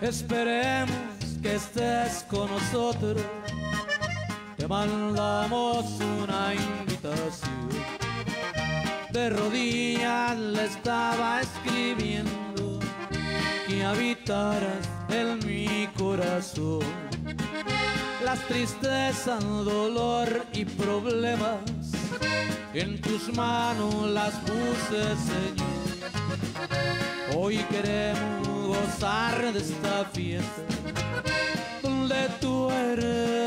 Esperemos que estés con nosotros. Te mandamos una invitación. De rodillas le estaba escribiendo que habitaras en mi corazón. Las tristezas, dolor y problemas en tus manos las puse, Señor. Hoy queremos gozar de esta fiesta donde tú eres.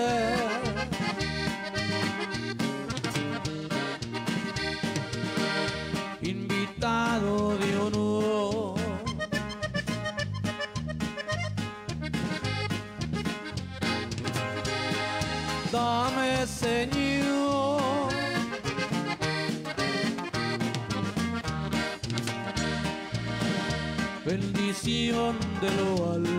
De lo alto.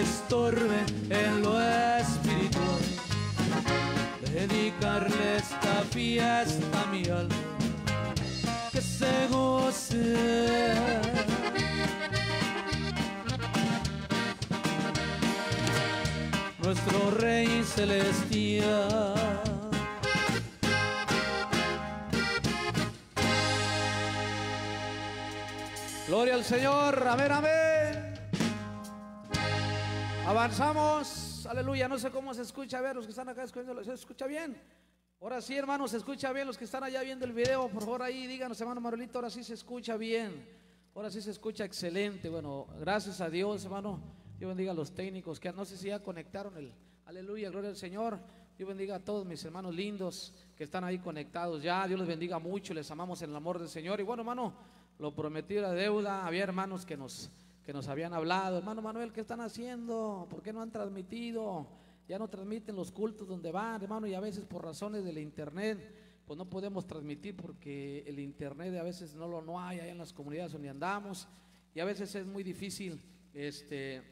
Lo escucha, a ver, los que están acá escuchando, ¿se escucha bien? Ahora sí, hermanos, se escucha bien. Los que están allá viendo el video, por favor, ahí díganos, hermano Marolito, ahora sí se escucha bien. Ahora sí se escucha excelente. Bueno, gracias a Dios, hermano. Dios bendiga a los técnicos que no sé si ya conectaron el aleluya, gloria al Señor. Dios bendiga a todos mis hermanos lindos que están ahí conectados ya. Dios les bendiga mucho, les amamos en el amor del Señor. Y bueno, hermano, lo prometido era deuda. Había hermanos que nos, que nos habían hablado. Hermano Manuel, ¿qué están haciendo? ¿Por qué no han transmitido? Ya no transmiten los cultos donde van, hermano, y a veces por razones del internet, pues no podemos transmitir porque el internet a veces no lo no hay allá en las comunidades donde andamos. Y a veces es muy difícil este,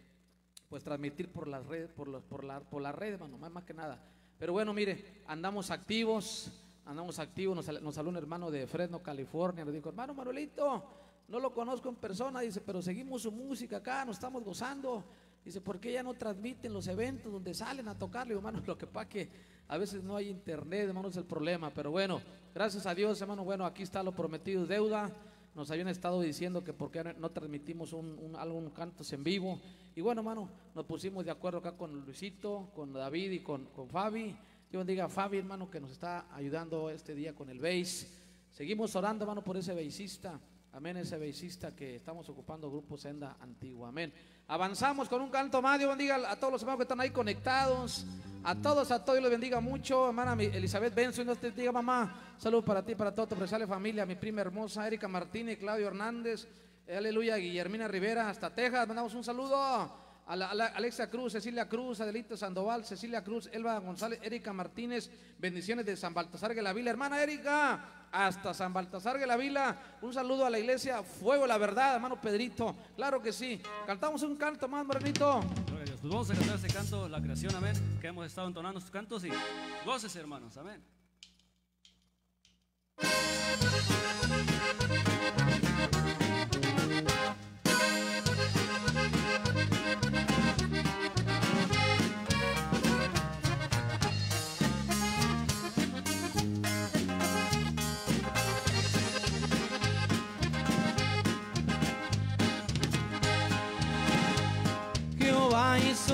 pues transmitir por las redes, por, los, por, la, por la red, hermano, más, más que nada. Pero bueno, mire, andamos activos, andamos activos, nos, nos habló un hermano de Fresno, California, nos dijo, hermano Manuelito, no lo conozco en persona, dice, pero seguimos su música acá, nos estamos gozando. Dice, ¿por qué ya no transmiten los eventos donde salen a tocarle? hermano, lo que pasa que a veces no hay internet, hermano, es el problema. Pero bueno, gracias a Dios, hermano, bueno, aquí está lo prometido deuda. Nos habían estado diciendo que por qué no transmitimos un, un, algún cantos en vivo. Y bueno, hermano, nos pusimos de acuerdo acá con Luisito, con David y con, con Fabi. Dios bendiga a Fabi, hermano, que nos está ayudando este día con el bass. Seguimos orando, hermano, por ese bassista. Amén, ese bassista que estamos ocupando Grupo Senda Antigua. Amén. Avanzamos con un canto más. Dios bendiga a todos los hermanos que están ahí conectados. A todos, a todos, los bendiga mucho. Hermana Elizabeth Benzo, Dios te diga, mamá. Saludos para ti, para toda tu familia. Mi prima hermosa, Erika Martínez, Claudio Hernández. eh, Aleluya, Guillermina Rivera, hasta Texas. Mandamos un saludo. A la- a la- Alexa Cruz, Cecilia Cruz, Adelito Sandoval, Cecilia Cruz, Elba González, Erika Martínez, bendiciones de San Baltasar de la Vila. Hermana Erika, hasta San Baltasar de la Vila, un saludo a la iglesia, fuego la verdad, hermano Pedrito, claro que sí. Cantamos un canto más, morenito. Pues vamos a cantar este canto, la creación, amén, que hemos estado entonando estos cantos y goces, hermanos, amén.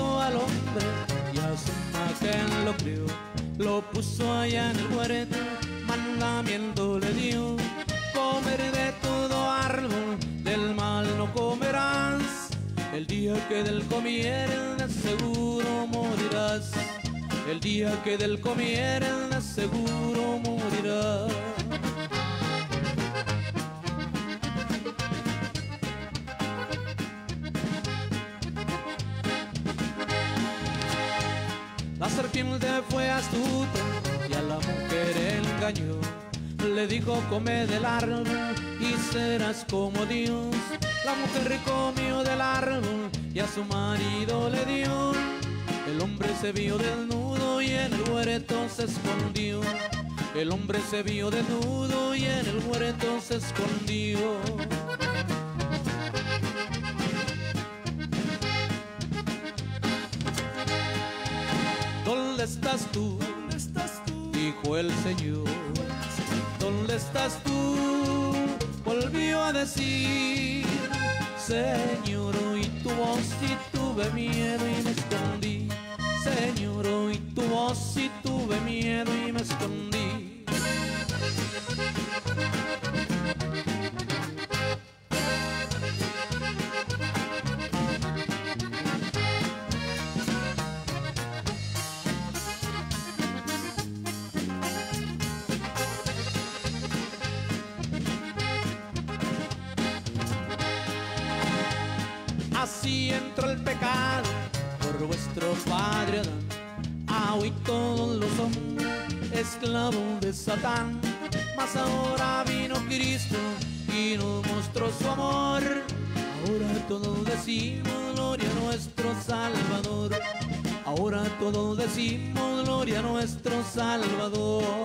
Al hombre y a su imagen lo crió. Lo puso allá en el huerto, mandamiento le dio. Comer de todo árbol, del mal no comerás. El día que del comieres, seguro morirás. El día que del comieres, seguro morirás. Serpiente fue astuta y a la mujer engañó. Le dijo, come del árbol y serás como Dios. La mujer comió del árbol y a su marido le dio. El hombre se vio desnudo y en el huerto se escondió. El hombre se vio desnudo y en el huerto se escondió. Estás tú? ¿Dónde estás tú? Dijo el Señor. ¿Dónde estás tú? Volvió a decir, Señor, oí tu voz y tuve miedo y me escondí. Señor, oí tu voz y tuve miedo y me escondí. Mas ahora vino Cristo y nos mostró su amor. Ahora todos decimos gloria a nuestro Salvador. Ahora todos decimos gloria a nuestro Salvador.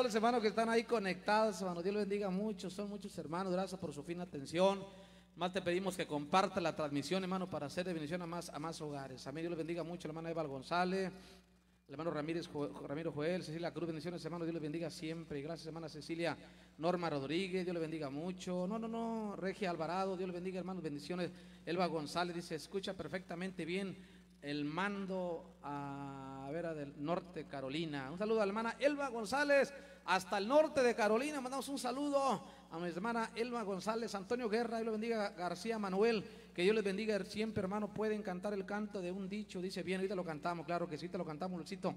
Todos los hermanos que están ahí conectados, hermano. Dios los bendiga mucho. Son muchos hermanos. Gracias por su fina atención. Más te pedimos que comparta la transmisión, hermano, para hacer de bendición a más, a más hogares. Amén. Dios les bendiga mucho, hermano Eva González, el hermano Ramírez, Ramiro Joel, Cecilia Cruz, bendiciones, hermano. Dios les bendiga siempre. Gracias, hermana Cecilia Norma Rodríguez, Dios le bendiga mucho. No, no, no, Regia Alvarado, Dios le bendiga, hermanos. Bendiciones. Elba González dice, escucha perfectamente bien el mando a, a ver, a del norte Carolina. Un saludo a la hermana Elba González hasta el norte de Carolina. Mandamos un saludo a mi hermana Elba González, Antonio Guerra, Dios le bendiga García Manuel, que Dios les bendiga siempre, hermano. Pueden cantar el canto de un dicho, dice bien, ahorita lo cantamos, claro que sí, te lo cantamos, Luisito.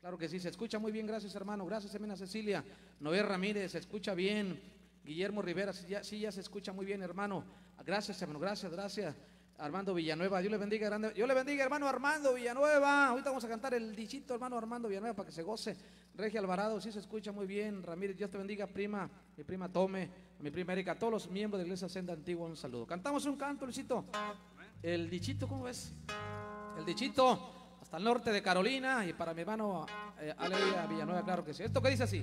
Claro que sí, se escucha muy bien, gracias hermano, gracias hermana Cecilia, Noé Ramírez, se escucha bien, Guillermo Rivera, sí ya, sí, ya se escucha muy bien hermano, gracias hermano, gracias, gracias. Armando Villanueva, Dios le bendiga, grande. Dios le bendiga, hermano Armando Villanueva. Ahorita vamos a cantar el dichito, hermano Armando Villanueva, para que se goce. Regia Alvarado, sí se escucha muy bien. Ramírez, Dios te bendiga, prima, mi prima Tome, mi prima Erika, todos los miembros de la iglesia Senda Antigua, un saludo. Cantamos un canto, Luisito. El dichito, ¿cómo ves? El dichito, hasta el norte de Carolina, y para mi hermano eh, Villanueva, claro que sí. Esto que dice así.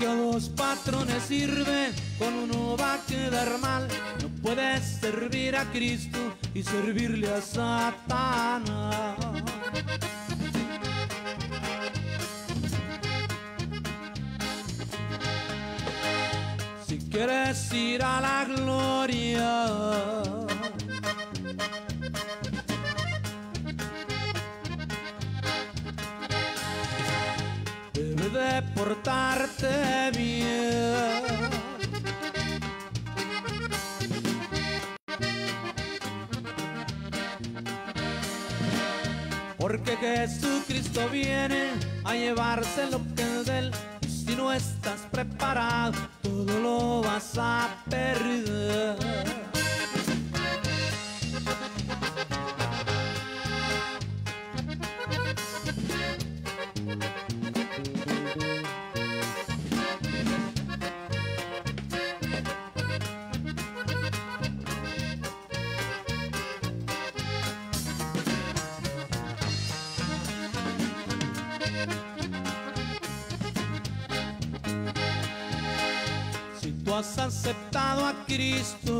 Que a dos patrones sirve, con uno va a quedar mal. No puedes servir a Cristo y servirle a Satanás. Si quieres ir a la gloria, portarte bien. Jesucristo viene a llevarse lo que es de él. Si no estás preparado, todo lo vas a perder. Cristo,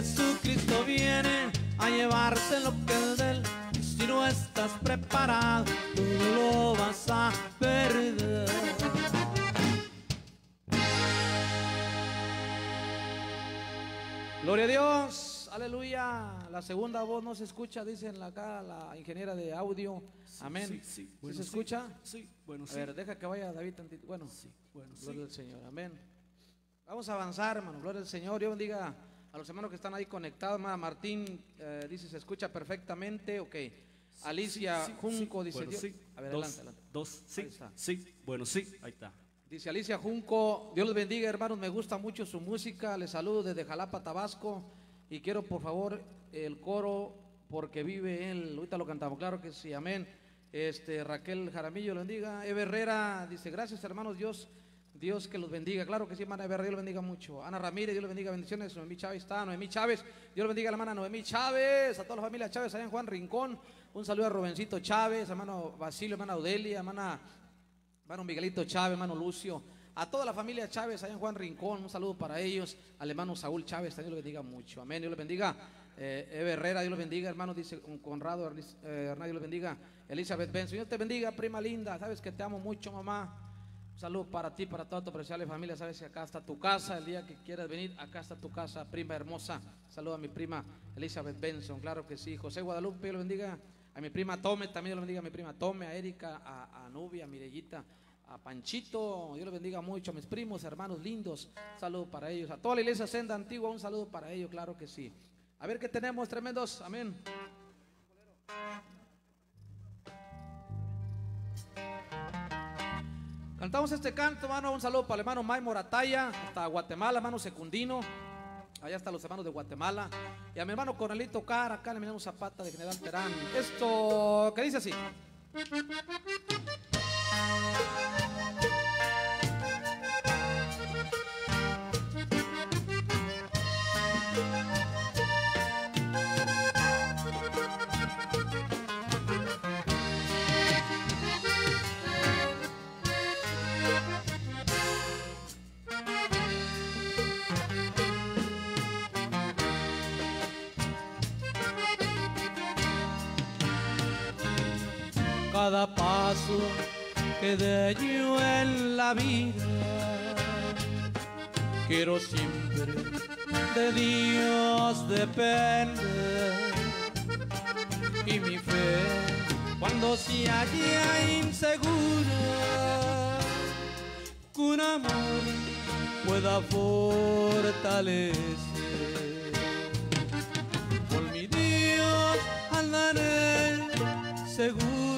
Jesucristo viene a llevarse lo que es de él. Si no estás preparado, tú lo vas a perder. Gloria a Dios, aleluya. La segunda voz no se escucha, dicen acá la ingeniera de audio. Amén. Sí, sí. ¿Sí Bueno, se sí. escucha? Sí, bueno, A sí. ver, deja que vaya David tantito. Bueno, Sí, bueno, sí. gloria al Señor, amén. Vamos a avanzar, hermano, gloria al Señor. Dios bendiga a los hermanos que están ahí conectados. Hermana Martín eh, dice, se escucha perfectamente, ok. Alicia Sí, sí, Junco sí. dice, Bueno, Dios- sí. a ver, dos, adelante, adelante. Dos, sí, sí, bueno, sí, ahí está. Dice Alicia Junco, Dios los bendiga, hermanos, me gusta mucho su música, les saludo desde Jalapa, Tabasco, y quiero por favor el coro porque vive él, ahorita lo cantamos, claro que sí, amén. Este Raquel Jaramillo lo bendiga, Eva Herrera dice, gracias hermanos, Dios, Dios que los bendiga, claro que sí, hermana Herrera, Dios los bendiga mucho. Ana Ramírez, Dios los bendiga, bendiciones, Noemí Chávez está, Noemí Chávez, Dios los bendiga a la hermana Noemí Chávez, a toda la familia Chávez allá en Juan Rincón, un saludo a Rubencito Chávez, hermano Basilio, hermana Audelia, hermana hermano Miguelito Chávez, hermano Lucio, a toda la familia Chávez allá en Juan Rincón, un saludo para ellos, al hermano Saúl Chávez, también los bendiga mucho, amén, Dios los bendiga, eh, Herrera, Dios los bendiga, hermano, dice Conrado eh, Hernán, Dios los bendiga, Elizabeth Benson, Dios te bendiga, prima linda, sabes que te amo mucho, mamá, un saludo para ti, para toda tu apreciable familia, sabes que acá está tu casa, el día que quieras venir, acá está tu casa, prima hermosa, saludo a mi prima Elizabeth Benson, claro que sí, José Guadalupe, Dios lo bendiga, a mi prima Tome, también Dios lo bendiga. A mi prima Tome, a Erika, a, Nubia, a Mirellita, a Panchito, Dios los bendiga mucho, a mis primos, hermanos lindos, saludo para ellos, a toda la iglesia senda antigua, un saludo para ellos, claro que sí. A ver qué tenemos, tremendos, amén. Cantamos este canto, hermano, un saludo para el hermano May Morataya, hasta Guatemala, hermano Secundino, allá están los hermanos de Guatemala, y a mi hermano Cornelito Cara, acá le miramos Zapata de General Terán. Esto, ¿qué dice así? Cada paso que dé yo en la vida. Quiero siempre de Dios depender. Y mi fe cuando se halla insegura con amor pueda fortalecer. Por mi Dios andaré seguro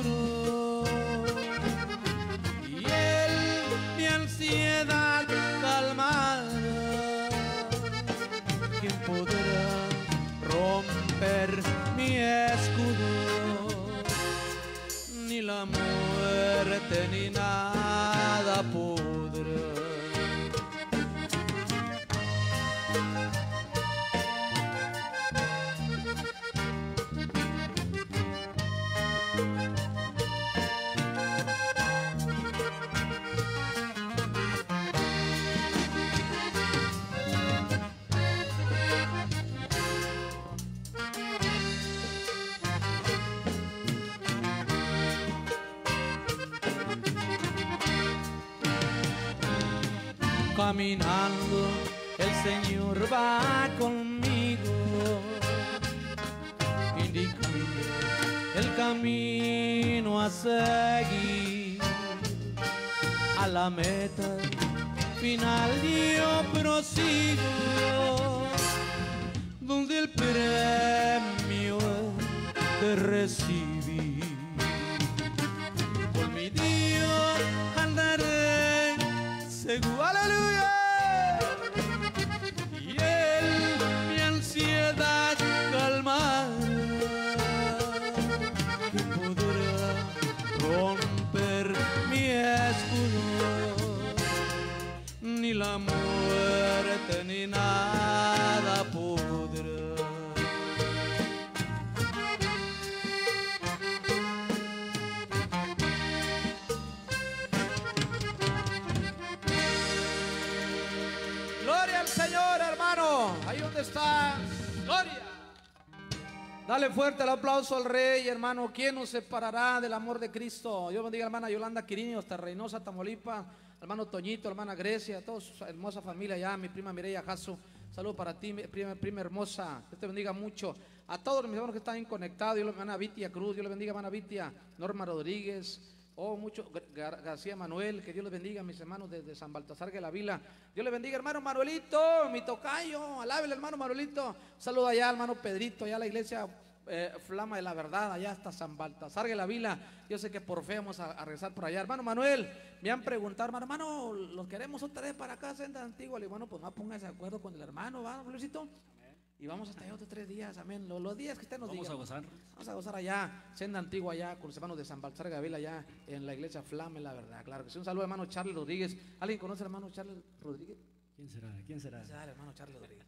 caminando, el Señor va conmigo, indicando el camino a seguir. A la meta final yo prosigo donde el premio te recibí. Por mi Dios andaré seguro Dale fuerte el aplauso al Rey, hermano. ¿Quién nos separará del amor de Cristo? Dios bendiga, hermana Yolanda Quiriño, hasta Reynosa, Tamaulipas. Hermano Toñito, hermana Grecia, toda su hermosa familia allá. Mi prima Mireya Jasso. Saludos para ti, prima, hermosa. Dios te bendiga mucho. A todos mis hermanos que están conectados. Dios le bendiga, hermana Vitia Cruz. Dios le bendiga, hermana Vitia. Norma Rodríguez. Oh, mucho, Gar- García Manuel, que Dios les bendiga, mis hermanos desde San Baltasar de la Vila. Dios les bendiga, hermano Manuelito, mi tocayo, alábele, hermano Manuelito. Saludo allá, hermano Pedrito, allá a la iglesia eh, Flama de la Verdad, allá hasta San Baltasar de la Vila. Yo sé que por fe vamos a, regresar por allá. Hermano Manuel, me han preguntado, hermano, hermano, los queremos otra vez para acá, senda antigua. Le digo, pues más póngase de acuerdo con el hermano, ¿va, Luisito? Y vamos hasta allá otros tres días, amén. Los, los días que usted nos Vamos diga. a gozar. Vamos a gozar allá, senda antigua allá, con los hermanos de San Baltasar Gavila allá en la iglesia Flame, la verdad, claro que sí. Un saludo hermano Charles Rodríguez. ¿Alguien conoce al hermano Charles Rodríguez? ¿Quién será? ¿Quién será? Ya, el hermano Charles Rodríguez.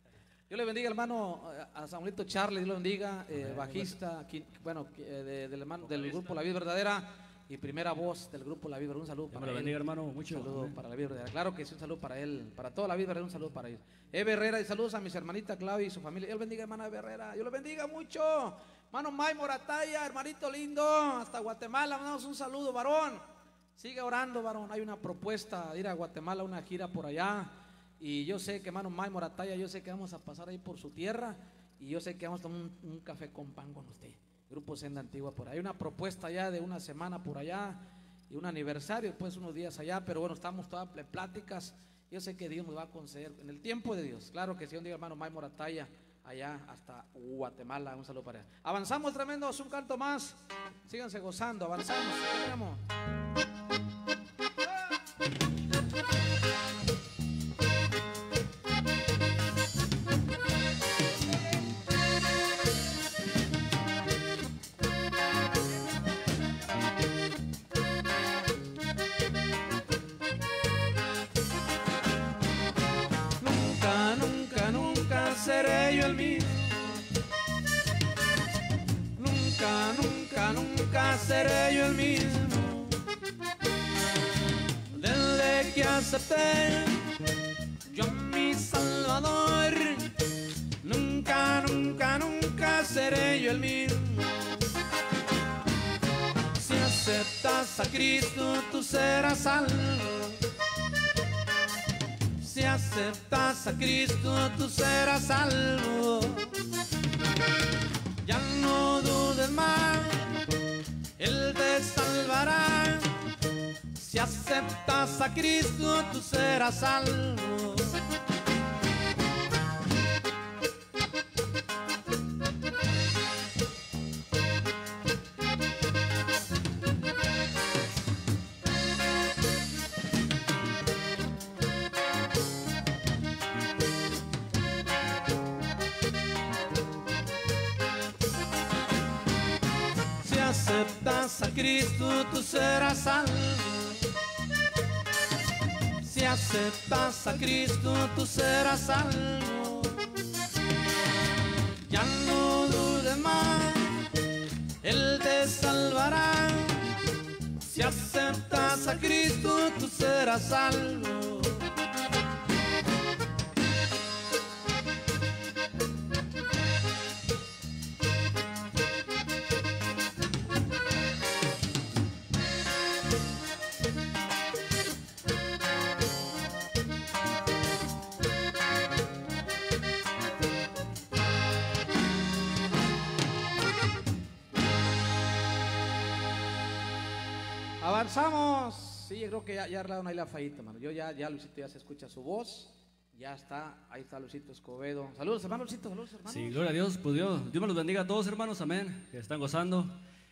Dios le bendiga, hermano, eh, a Samuelito Charles, Dios le bendiga, eh, bajista, bueno, eh, de- del, hermano, del grupo La Vida Verdadera y primera voz del grupo La Verdadera. Un saludo para él. bendiga, hermano. Un Mucho. saludo Amén. para la vida verdadera. Claro que sí, un saludo para él, para toda la vida verdadera, un saludo para ellos. Eve Herrera y saludos a mis hermanitas Claudia y su familia. Dios bendiga, hermana Eve Herrera. Dios le bendiga mucho. Hermano May Morataya, hermanito lindo, hasta Guatemala. Mandamos un saludo, varón. Sigue orando, varón. Hay una propuesta de ir a Guatemala, una gira por allá. Y yo sé que, hermano May Morataya, yo sé que vamos a pasar ahí por su tierra. Y yo sé que vamos a tomar un, un café con pan con usted. Grupo Senda Antigua por ahí. Una propuesta ya de una semana por allá y un aniversario, después unos días allá, pero bueno, estamos todas pláticas. Yo sé que Dios nos va a conceder en el tiempo de Dios. Claro que sí, un día hermano May Morataya, allá hasta Guatemala. Un saludo para allá. Avanzamos tremendos, un canto más. Síganse gozando, avanzamos. Yo mi Salvador. Nunca, nunca, nunca seré yo el mismo. Si aceptas a Cristo, tú serás salvo. Si aceptas a Cristo, tú serás salvo. Ya no dudes más, Él te salvará. Si aceptas a Cristo, tú serás salvo. Aceptas a Cristo, tú serás salvo. Si aceptas a Cristo, tú serás salvo. Ya no dudes más, Él te salvará. Si aceptas a Cristo, tú serás salvo. Yo creo que ya, ya arreglaron ahí la fallita, hermano. Yo ya, ya Luisito ya se escucha su voz. Ya está, ahí está Luisito Escobedo. Saludos, hermano Luisito, saludos, hermano. Sí, gloria a Dios, pues Dios, Dios me los bendiga a todos, hermanos, amén, que están gozando.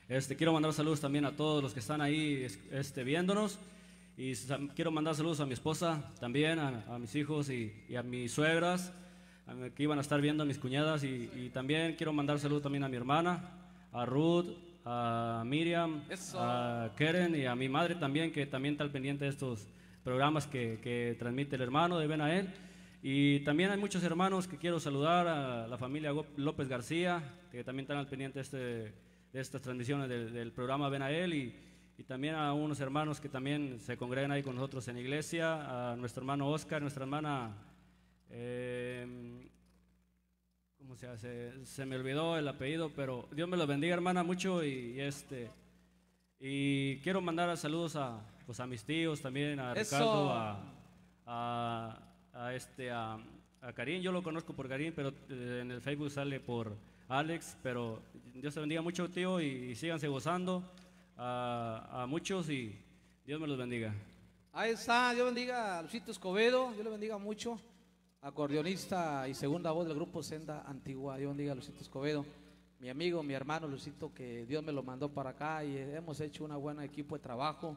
Este, quiero mandar saludos también a todos los que están ahí es- este, viéndonos. Y quiero mandar saludos a mi esposa también, a, a mis hijos y, y a mis suegras, que iban a estar viendo a mis cuñadas. Y, y también quiero mandar saludos también a mi hermana, a Ruth, a Miriam, a Keren y a mi madre también, que también está al pendiente de estos programas que, que transmite el hermano de Benael. Y también hay muchos hermanos que quiero saludar, a la familia López García, que también están al pendiente de, este, de estas transmisiones del, del programa Benael. Y, y también a unos hermanos que también se congregan ahí con nosotros en la iglesia, a nuestro hermano Oscar, nuestra hermana... eh, ¿Cómo se hace? Se me olvidó el apellido, pero Dios me lo bendiga, hermana, mucho. Y, y este. Y quiero mandar saludos a, pues, a mis tíos también, a Eso. Ricardo, a, a, a este, a, a Karim. Yo lo conozco por Karim, pero eh, en el Facebook sale por Alex. Pero Dios te bendiga mucho, tío, y, y síganse gozando a, muchos y Dios me los bendiga. Ahí está, Dios bendiga a Luisito Escobedo, Dios le bendiga mucho, acordeonista y segunda voz del grupo Senda Antigua, Dios bendiga a Luisito Escobedo, mi amigo, mi hermano Luisito, que Dios me lo mandó para acá y hemos hecho un buen equipo de trabajo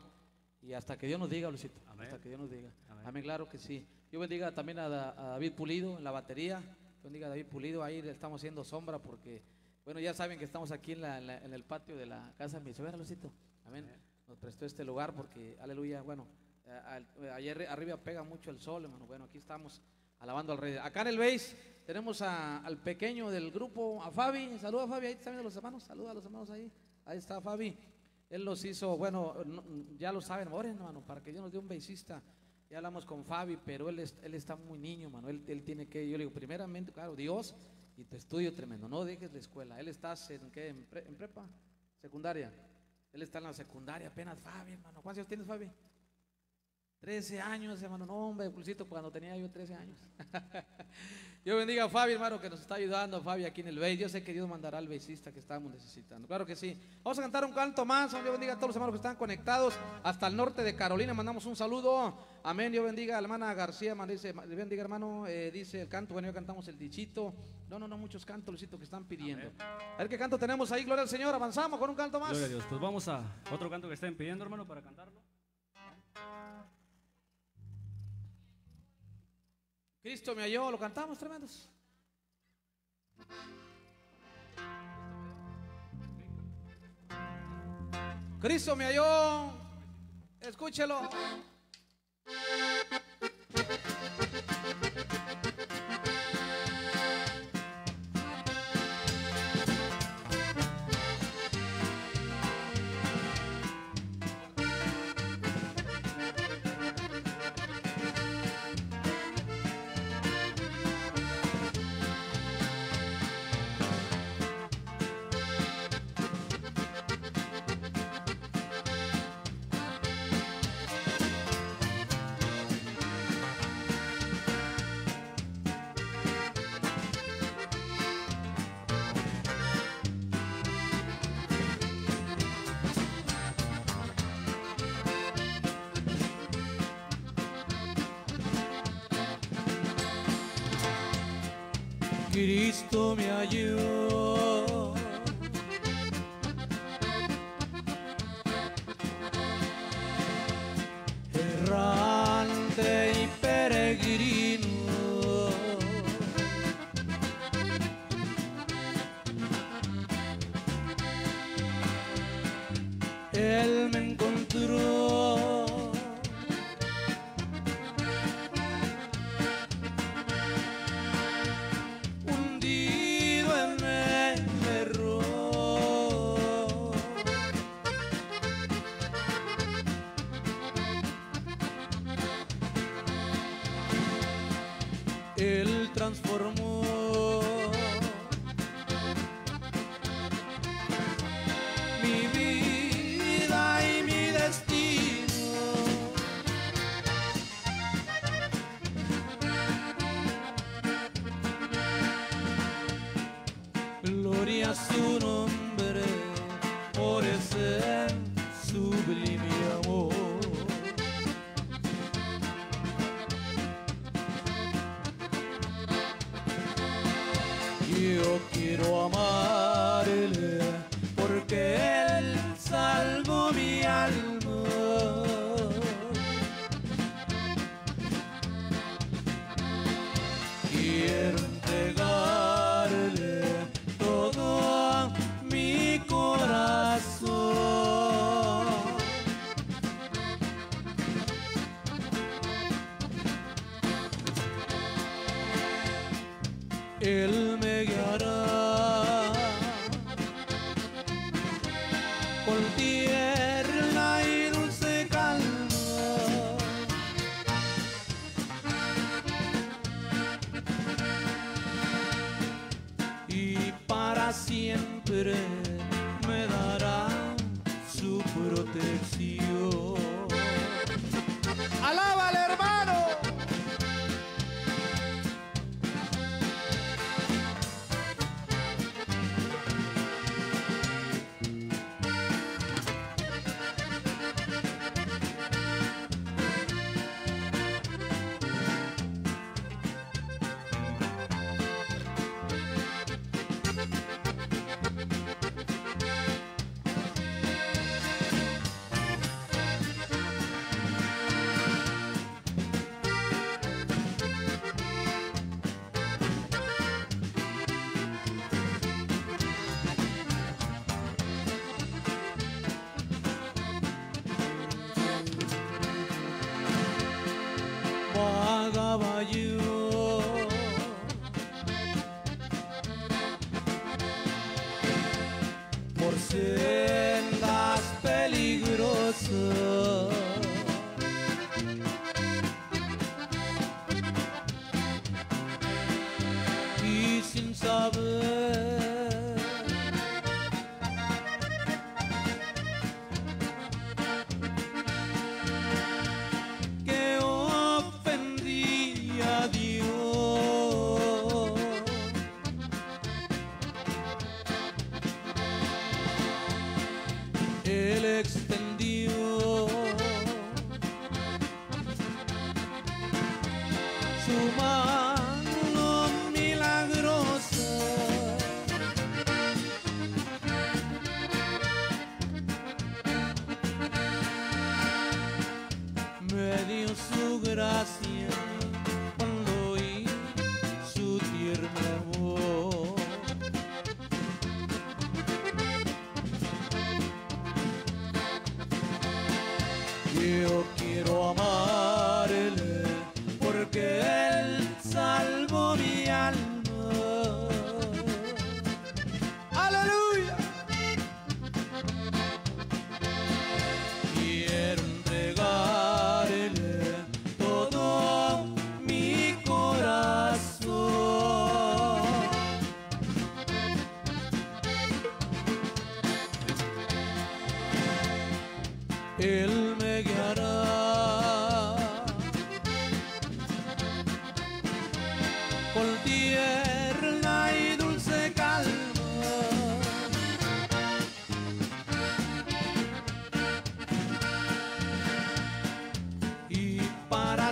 y hasta que Dios nos diga, Amén. hasta que Dios nos diga. Amén. Amén, claro que sí. Dios bendiga también a, Da- a David Pulido en la batería, Dios bendiga a David Pulido, ahí le estamos haciendo sombra porque, bueno, ya saben que estamos aquí en, la- en la- en el patio de la casa de mi suegra, Luisito. Amén. Nos prestó este lugar porque, aleluya, bueno, eh, al- eh, ayer arriba pega mucho el sol, hermano. Bueno, aquí estamos alabando al rey. Acá en el base tenemos al pequeño del grupo, a Fabi. Saluda a Fabi, ahí están viendo los hermanos. Saluda a los hermanos ahí. Ahí está Fabi. Él los hizo, bueno, no- ya lo saben, oren, hermano, para que Dios nos dé un beisista. Ya hablamos con Fabi, pero él, él está muy niño, hermano. Él, tiene que, yo le digo, primeramente, claro, Dios y tu estudio tremendo. No dejes la escuela. Él está en, ¿qué? ¿En, en prepa? Secundaria. Él está en la secundaria apenas, Fabi, hermano. ¿Cuántos años tienes, Fabi? 13 años, hermano. No, hombre, Pulsito, cuando tenía yo 13 años. Dios bendiga a Fabi, hermano, que nos está ayudando, Fabi, aquí en el Base. Yo sé que Dios mandará al beisista que estamos necesitando. Claro que sí. Vamos a cantar un canto más. Dios bendiga a todos los hermanos que están conectados hasta el norte de Carolina. Mandamos un saludo. Amén. Dios bendiga a la hermana García. man, Dice, Dios bendiga, hermano. eh, dice el canto. Bueno, ya cantamos el dichito. No, no, no, muchos cantos, Luisito, que están pidiendo. A ver qué canto tenemos ahí. Gloria al Señor. Avanzamos con un canto más. Gloria a Dios. Pues vamos a otro canto que estén pidiendo, hermano, para cantarlo. Cristo me halló, lo cantamos tremendos. Cristo me halló, escúchelo.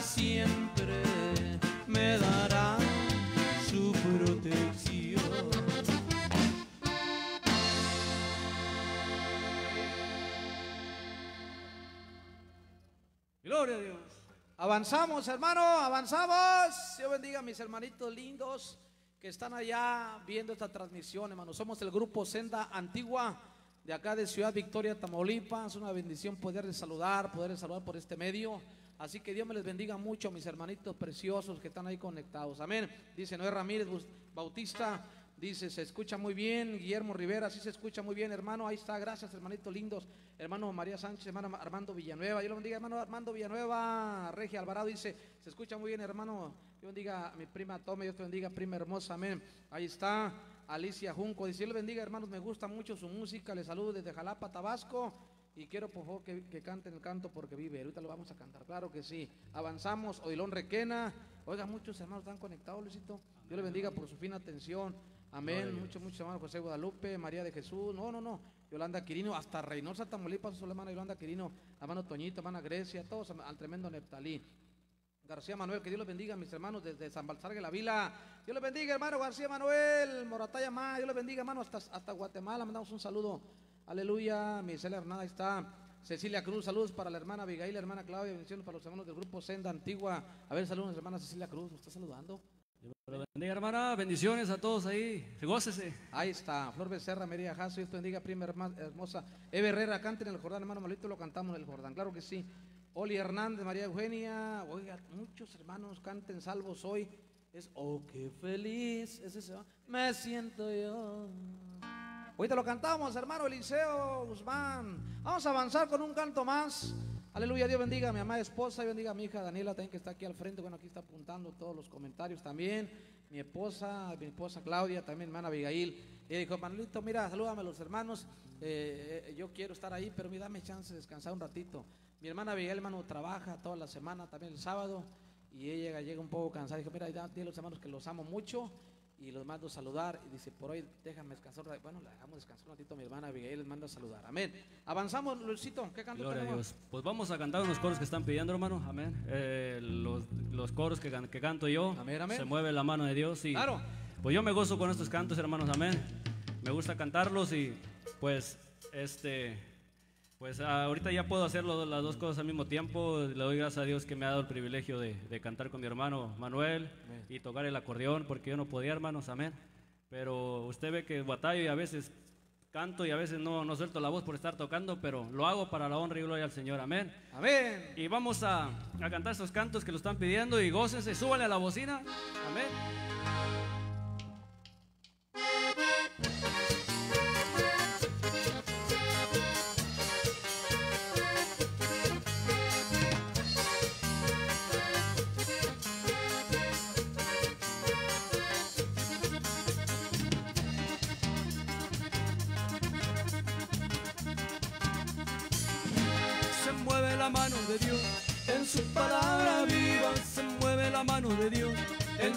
Siempre me dará su protección. Gloria a Dios. Avanzamos, hermano, avanzamos. Dios bendiga a mis hermanitos lindos que están allá viendo esta transmisión, hermano. Somos el grupo Senda Antigua de acá de Ciudad Victoria, Tamaulipas. Es una bendición poderles saludar, poderles saludar por este medio. Así que Dios me les bendiga mucho, mis hermanitos preciosos que están ahí conectados. Amén. Dice Noé Ramírez Bautista. Dice, se escucha muy bien. Guillermo Rivera, sí se escucha muy bien, hermano. Ahí está, gracias, hermanitos lindos. Hermano María Sánchez, hermano Armando Villanueva. Yo lo bendiga, hermano Armando Villanueva. Regia Alvarado dice, se escucha muy bien, hermano. Yo bendiga a mi prima Tome, Dios te bendiga, prima hermosa, amén. Ahí está. Alicia Junco, dice, Dios bendiga, hermanos, me gusta mucho su música. Les saludo desde Jalapa, Tabasco. Y quiero, por favor, que, que canten el canto porque vive. Ahorita lo vamos a cantar, claro que sí. Avanzamos, Odilón Requena. Oiga, muchos hermanos están conectados, Luisito. Dios le bendiga por su fina atención. Amén. Muchos, muchos hermanos. José Guadalupe, María de Jesús. No, no, no. Yolanda Quirino, hasta Reynosa, Tamaulipas, su hermana Yolanda Quirino, hermano Toñito, hermana Grecia, todos al tremendo Neptalí. García Manuel, que Dios los bendiga, mis hermanos, desde San Balsargue, la Vila. Dios los bendiga, hermano García Manuel, Morataya más. Dios los bendiga, hermano, hasta, hasta Guatemala. Mandamos un saludo. Aleluya. Miselia Hernán, ahí está. Cecilia Cruz, saludos para la hermana Abigail, la hermana Claudia, bendiciones para los hermanos del grupo Senda Antigua. A ver, saludos, hermana Cecilia Cruz, ¿me está saludando? Bendiga, hermana. Bendiciones a todos ahí. Gócese. Ahí está, Flor Becerra, María Jasso, Dios te bendiga, prima hermosa. Eve Herrera, canten en el Jordán, hermano Malito, lo cantamos en el Jordán, claro que sí. Oli Hernández, María Eugenia, oiga, muchos hermanos canten salvos hoy. Es, oh, qué feliz, es ese, ¿va? me siento yo. Ahorita lo cantamos, hermano Eliseo Guzmán. Vamos a avanzar con un canto más. Aleluya, Dios bendiga a mi amada esposa, Dios bendiga a mi hija Daniela también que está aquí al frente. Bueno, aquí está apuntando todos los comentarios también. Mi esposa, mi esposa Claudia, también mi hermana Abigail. Y dijo, Manolito, mira, salúdame a los hermanos. Eh, eh, yo quiero estar ahí, pero mira, dame chance de descansar un ratito. Mi hermana Abigail, hermano, trabaja toda la semana, también el sábado. Y ella llega un poco cansada. Dijo, mira, dile a los hermanos que los amo mucho y los mando a saludar. Y dice, por hoy déjame descansar. Bueno, le dejamos descansar un ratito a mi hermana Abigail, les mando a saludar. Amén. Avanzamos, Luisito, ¿qué canto Gloria a? Dios. Pues vamos a cantar unos coros que están pidiendo, hermano. Amén. Eh, los, los coros que, que canto yo. Amén, amén. Se mueve la mano de Dios. Y, Claro. Pues yo me gozo con estos cantos, hermanos. Amén. Me gusta cantarlos y pues este. Pues ahorita ya puedo hacer las dos cosas al mismo tiempo. Le doy gracias a Dios que me ha dado el privilegio de, de cantar con mi hermano Manuel y tocar el acordeón, porque yo no podía, hermanos. Amén. Pero usted ve que batallo y a veces canto y a veces no, no suelto la voz por estar tocando, pero lo hago para la honra y gloria al Señor. Amén. Amén. Y vamos a, a cantar estos cantos que lo están pidiendo y gócense, súbanle a la bocina. Amén.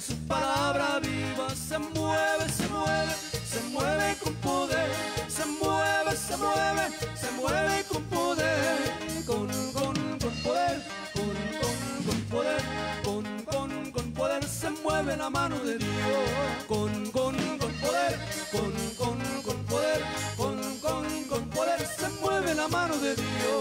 Su palabra viva. Se mueve, se mueve, se mueve con poder. Se mueve, se mueve, se mueve con poder. Con, con, con poder, con, con, con poder. Con, con, con poder se mueve la mano de Dios. Con, con, con poder, con, con, con poder. Con, con, con poder se mueve la mano de Dios.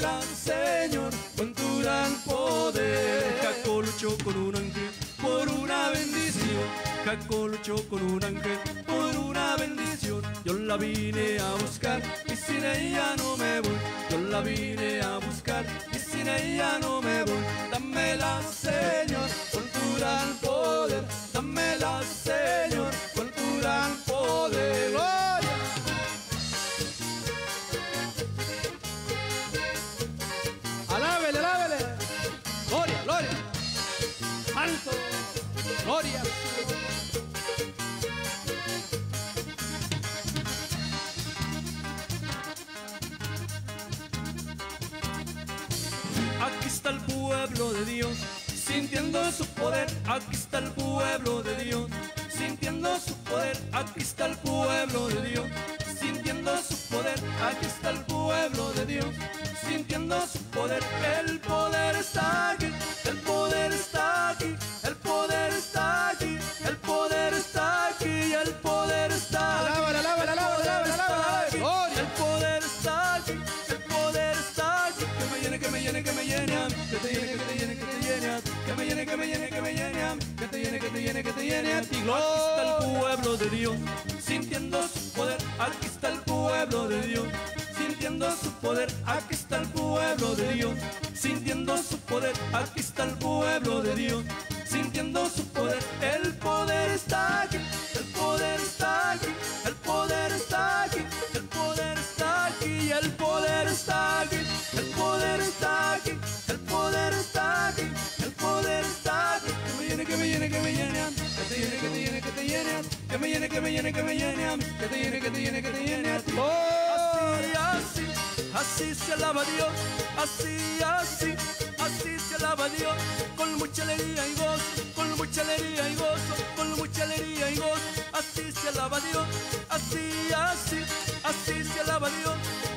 Señor, con tu gran poder. Jacob luchó con un ángel por una bendición. Jacob luchó con un ángel por una bendición. Yo la vine a buscar y sin ella no me voy. Yo la vine a buscar y sin ella no me voy. Dámela, Señor, con tu gran poder. De Dios, sintiendo su poder, aquí está el pueblo de Dios, sintiendo su poder, aquí está el pueblo de Dios, sintiendo su poder, aquí está el pueblo de Dios, sintiendo su poder, el poder está Aquí está el pueblo de Dios, sintiendo su poder, aquí está el pueblo de Dios. Sintiendo su poder, aquí está el pueblo de Dios. Sintiendo su poder, aquí está el pueblo de Dios. Sintiendo su poder, el poder está aquí, el poder está aquí, el poder está aquí, el poder está aquí, el poder que me llene, que me llene, que me llene, a mí, que te llene, que te llene, que te llene a ti. Así, así, así se alaba Dios, así, así, así se alaba Dios, con mucha alegría y gozo, con mucha alegría y gozo, con mucha alegría y gozo, así se alaba Dios, así, así, así se alaba Dios,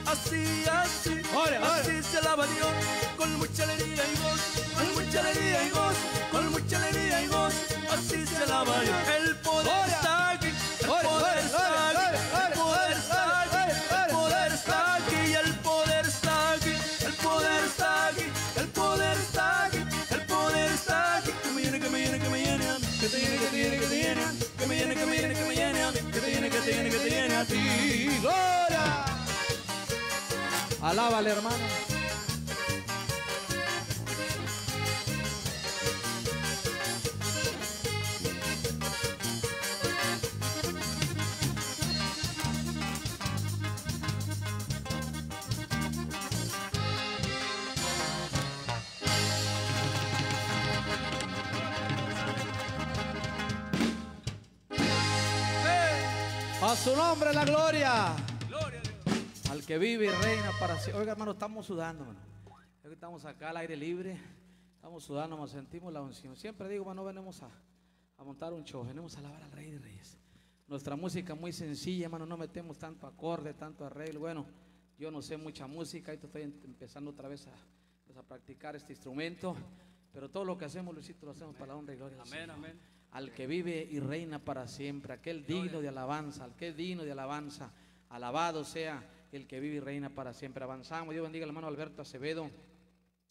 así, así, Ore, ore. así se alaba Dios, con mucha alegría y gozo, con mucha alegría y gozo, con mucha alegría y gozo, así se alaba Dios, el poder. Alábale, hermano. A su nombre la gloria. Que vive y reina para siempre. Oiga, hermano, estamos sudando, hermano. Estamos acá al aire libre. Estamos sudando, nos sentimos la unción. Siempre digo, hermano, no venimos a, a montar un show, venimos a alabar al Rey de Reyes. Nuestra música muy sencilla, hermano, no metemos tanto acorde, tanto arreglo. Bueno, yo no sé mucha música, y estoy em- empezando otra vez a, pues, a practicar este instrumento. Pero todo lo que hacemos, Luisito, lo hacemos para la honra y gloria Amén, Señor amén. al que vive y reina para siempre, aquel digno de alabanza, al que es digno de alabanza, alabado sea el que vive y reina para siempre. Avanzamos, Dios bendiga al hermano Alberto Acevedo,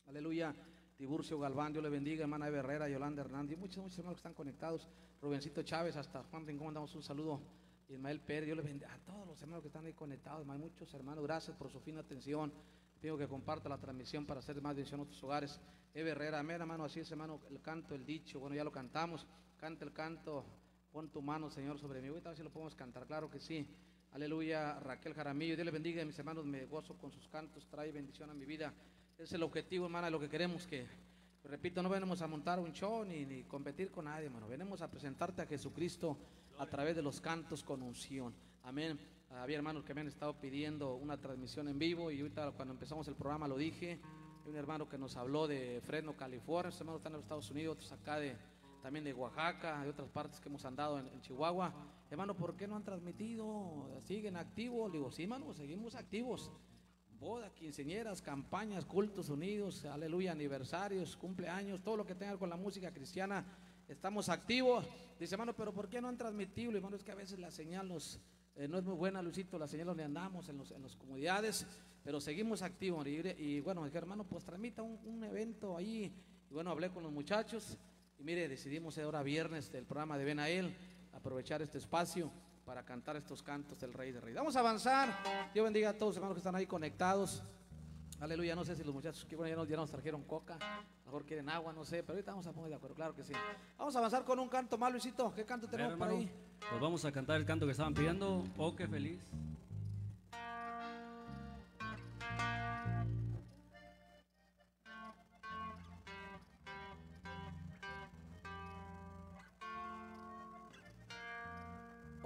aleluya, Tiburcio Galván, Dios le bendiga, hermana Eva Herrera, Yolanda Hernández, muchos, muchos hermanos que están conectados, Rubencito Chávez, hasta Juan Rincón, mandamos un saludo, Ismael Pérez, Dios le bendiga a todos los hermanos que están ahí conectados, hermano, muchos hermanos, gracias por su fina atención, pido que comparta la transmisión para hacer más bendición a otros hogares. Eva Herrera, amén, hermano, así es, hermano, el canto, el dicho, bueno, ya lo cantamos, canta el canto, pon tu mano, Señor, sobre mí. Ahorita si lo podemos cantar, claro que sí. Aleluya, Raquel Jaramillo, Dios le bendiga, mis hermanos, me gozo con sus cantos, trae bendición a mi vida. Es el objetivo, hermana, lo que queremos que, repito, no venimos a montar un show ni, competir con nadie, hermano. Venimos a presentarte a Jesucristo a través de los cantos con unción. Amén. Había hermanos que me han estado pidiendo una transmisión en vivo y ahorita cuando empezamos el programa lo dije. Hay un hermano que nos habló de Fresno, California, estos hermanos están en los Estados Unidos, otros acá de, también de Oaxaca, de otras partes que hemos andado en Chihuahua. Hermano, ¿por qué no han transmitido? ¿Siguen activos? Le digo, sí, hermano, seguimos activos. Boda, quinceñeras, campañas, cultos unidos, aleluya, aniversarios, cumpleaños, todo lo que tenga con la música cristiana, estamos activos. Dice, hermano, pero ¿por qué no han transmitido? Hermano, es que a veces la señal nos, eh, no es muy buena, Luisito, la señal donde andamos, en, los, en las comunidades, pero seguimos activos. Y, bueno, dije, hermano, pues transmita un, un evento ahí. Y bueno, hablé con los muchachos y mire, decidimos ahora viernes del programa de Benael aprovechar este espacio para cantar estos cantos del Rey de Reyes. Vamos a avanzar. Dios bendiga a todos los hermanos que están ahí conectados. Aleluya, no sé si los muchachos que bueno, ya, nos, ya nos trajeron coca, mejor quieren agua, no sé, pero ahorita vamos a poner de acuerdo, claro que sí. Vamos a avanzar con un canto más, Luisito. ¿Qué canto ver, tenemos por hermano, ahí? pues vamos a cantar el canto que estaban pidiendo. Oh, qué feliz.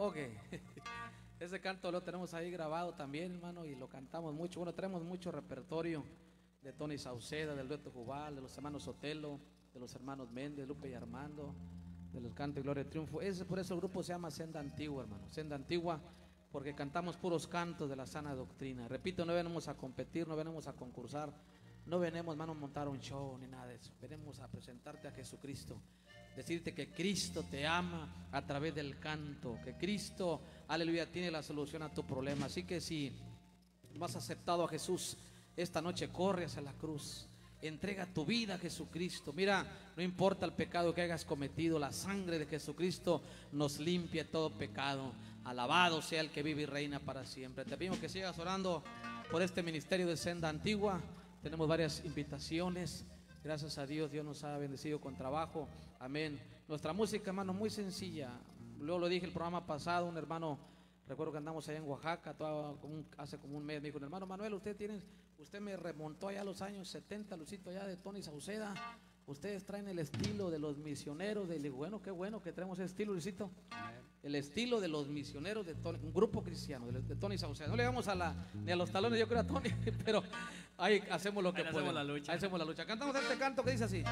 Ok. Ese canto lo tenemos ahí grabado también, hermano, y lo cantamos mucho. Bueno, tenemos mucho repertorio de Tony Sauceda, del Beto Jubal, de los hermanos Sotelo, de los hermanos Méndez, Lupe y Armando, de los cantos Gloria y Triunfo. Ese, por eso el grupo se llama Senda Antigua, hermano. Senda Antigua, porque cantamos puros cantos de la sana doctrina. Repito, no venimos a competir, no venimos a concursar, no venimos, hermano, a montar un show ni nada de eso. Venimos a presentarte a Jesucristo. Decirte que Cristo te ama a través del canto, que Cristo, aleluya, tiene la solución a tu problema. Así que si no has aceptado a Jesús, esta noche corre hacia la cruz. Entrega tu vida a Jesucristo. Mira, no importa el pecado que hayas cometido, la sangre de Jesucristo nos limpia todo pecado. Alabado sea el que vive y reina para siempre. Te pedimos que sigas orando por este ministerio de Senda Antigua. Tenemos varias invitaciones. Gracias a Dios, Dios nos ha bendecido con trabajo. Amén. Nuestra música, hermano, muy sencilla. Luego lo dije el programa pasado, un hermano, recuerdo que andamos allá en Oaxaca, hace como un mes, me dijo, hermano Manuel, usted tiene, usted me remontó allá los años 70, Lucito, allá de Tony Sauceda. Ustedes traen el estilo de los misioneros. De, bueno, qué bueno que traemos ese estilo, Luisito. El estilo de los misioneros de Tony, un grupo cristiano, de, de Tony Sauceda. No le vamos a la, ni a los talones, yo creo a Tony, pero ahí hacemos lo que Ahí le hacemos podemos. la lucha. Ahí hacemos la lucha. Cantamos este canto que dice así.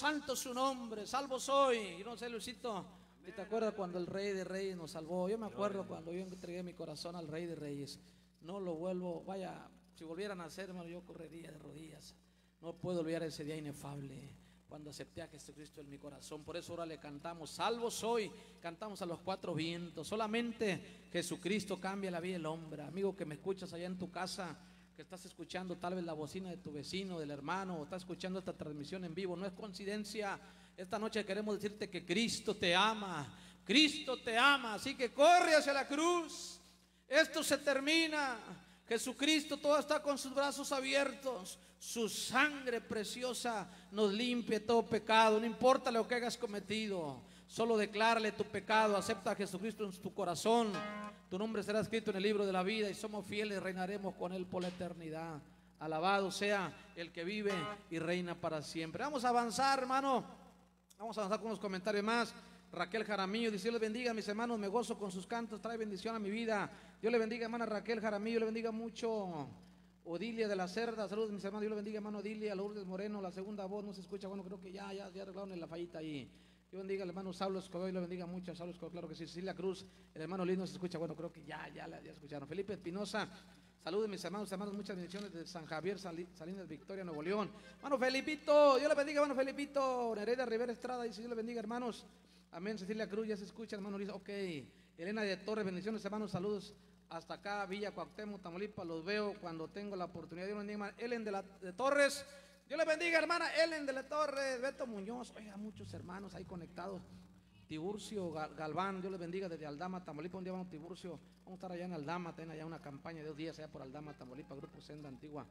Santo su nombre. Salvo soy. Yo no sé, Luisito. si ¿Te acuerdas cuando el Rey de Reyes nos salvó? Yo me acuerdo cuando yo entregué mi corazón al Rey de Reyes. No lo vuelvo. Vaya, si volvieran a hacer, hermano, yo correría de rodillas. No puedo olvidar ese día inefable cuando acepté a Jesucristo en mi corazón. Por eso ahora le cantamos, salvo soy, cantamos a los cuatro vientos. Solamente Jesucristo cambia la vida del hombre. Amigo que me escuchas allá en tu casa, que estás escuchando tal vez la bocina de tu vecino, del hermano, o estás escuchando esta transmisión en vivo, no es coincidencia. Esta noche queremos decirte que Cristo te ama, Cristo te ama, así que corre hacia la cruz. Esto se termina. Jesucristo todo está con sus brazos abiertos. Su sangre preciosa nos limpia todo pecado. No importa lo que hayas cometido. Solo declárale tu pecado. Acepta a Jesucristo en tu corazón. Tu nombre será escrito en el libro de la vida y somos fieles. Reinaremos con Él por la eternidad. Alabado sea el que vive y reina para siempre. Vamos a avanzar, hermano. Vamos a avanzar con unos comentarios más. Raquel Jaramillo, dice, Dios les bendiga, mis hermanos, me gozo con sus cantos, trae bendición a mi vida. Dios le bendiga, hermana Raquel Jaramillo, le bendiga mucho. Odilia de la Cerda, saludos mis hermanos, Dios le bendiga, hermano Odilia, Lourdes Moreno, la segunda voz no se escucha, bueno, creo que ya, ya, ya arreglaron la fallita ahí. Dios bendiga al hermano Saulo Escobar, Dios le bendiga mucho Saulo Escobar, claro que sí. Cecilia Cruz, el hermano Liz se escucha, bueno, creo que ya, ya, ya, escucharon. Felipe Espinosa, saludos mis hermanos, hermanos, muchas bendiciones de San Javier, Sali- Salinas, Victoria, Nuevo León. Hermano Felipito, Dios le bendiga, hermano Felipito. Nereida Rivera Estrada, dice, Dios le bendiga, hermanos. Amén, Cecilia Cruz, ya se escucha, hermano Luis, ok. Elena de Torres, bendiciones, hermanos, saludos hasta acá, Villa Cuauhtémoc, Tamaulipas, los veo cuando tengo la oportunidad. Bendiga, hermana Ellen de, de Torres, Dios le bendiga, hermana Ellen de la Torres, Beto Muñoz, oiga, muchos hermanos ahí conectados. Tiburcio Ga- Galván, Dios le bendiga desde Aldama, Tamaulipas, un día vamos Tiburcio, vamos a estar allá en Aldama, tienen allá una campaña de dos días allá por Aldama, Tamaulipas, Grupo Senda Antigua.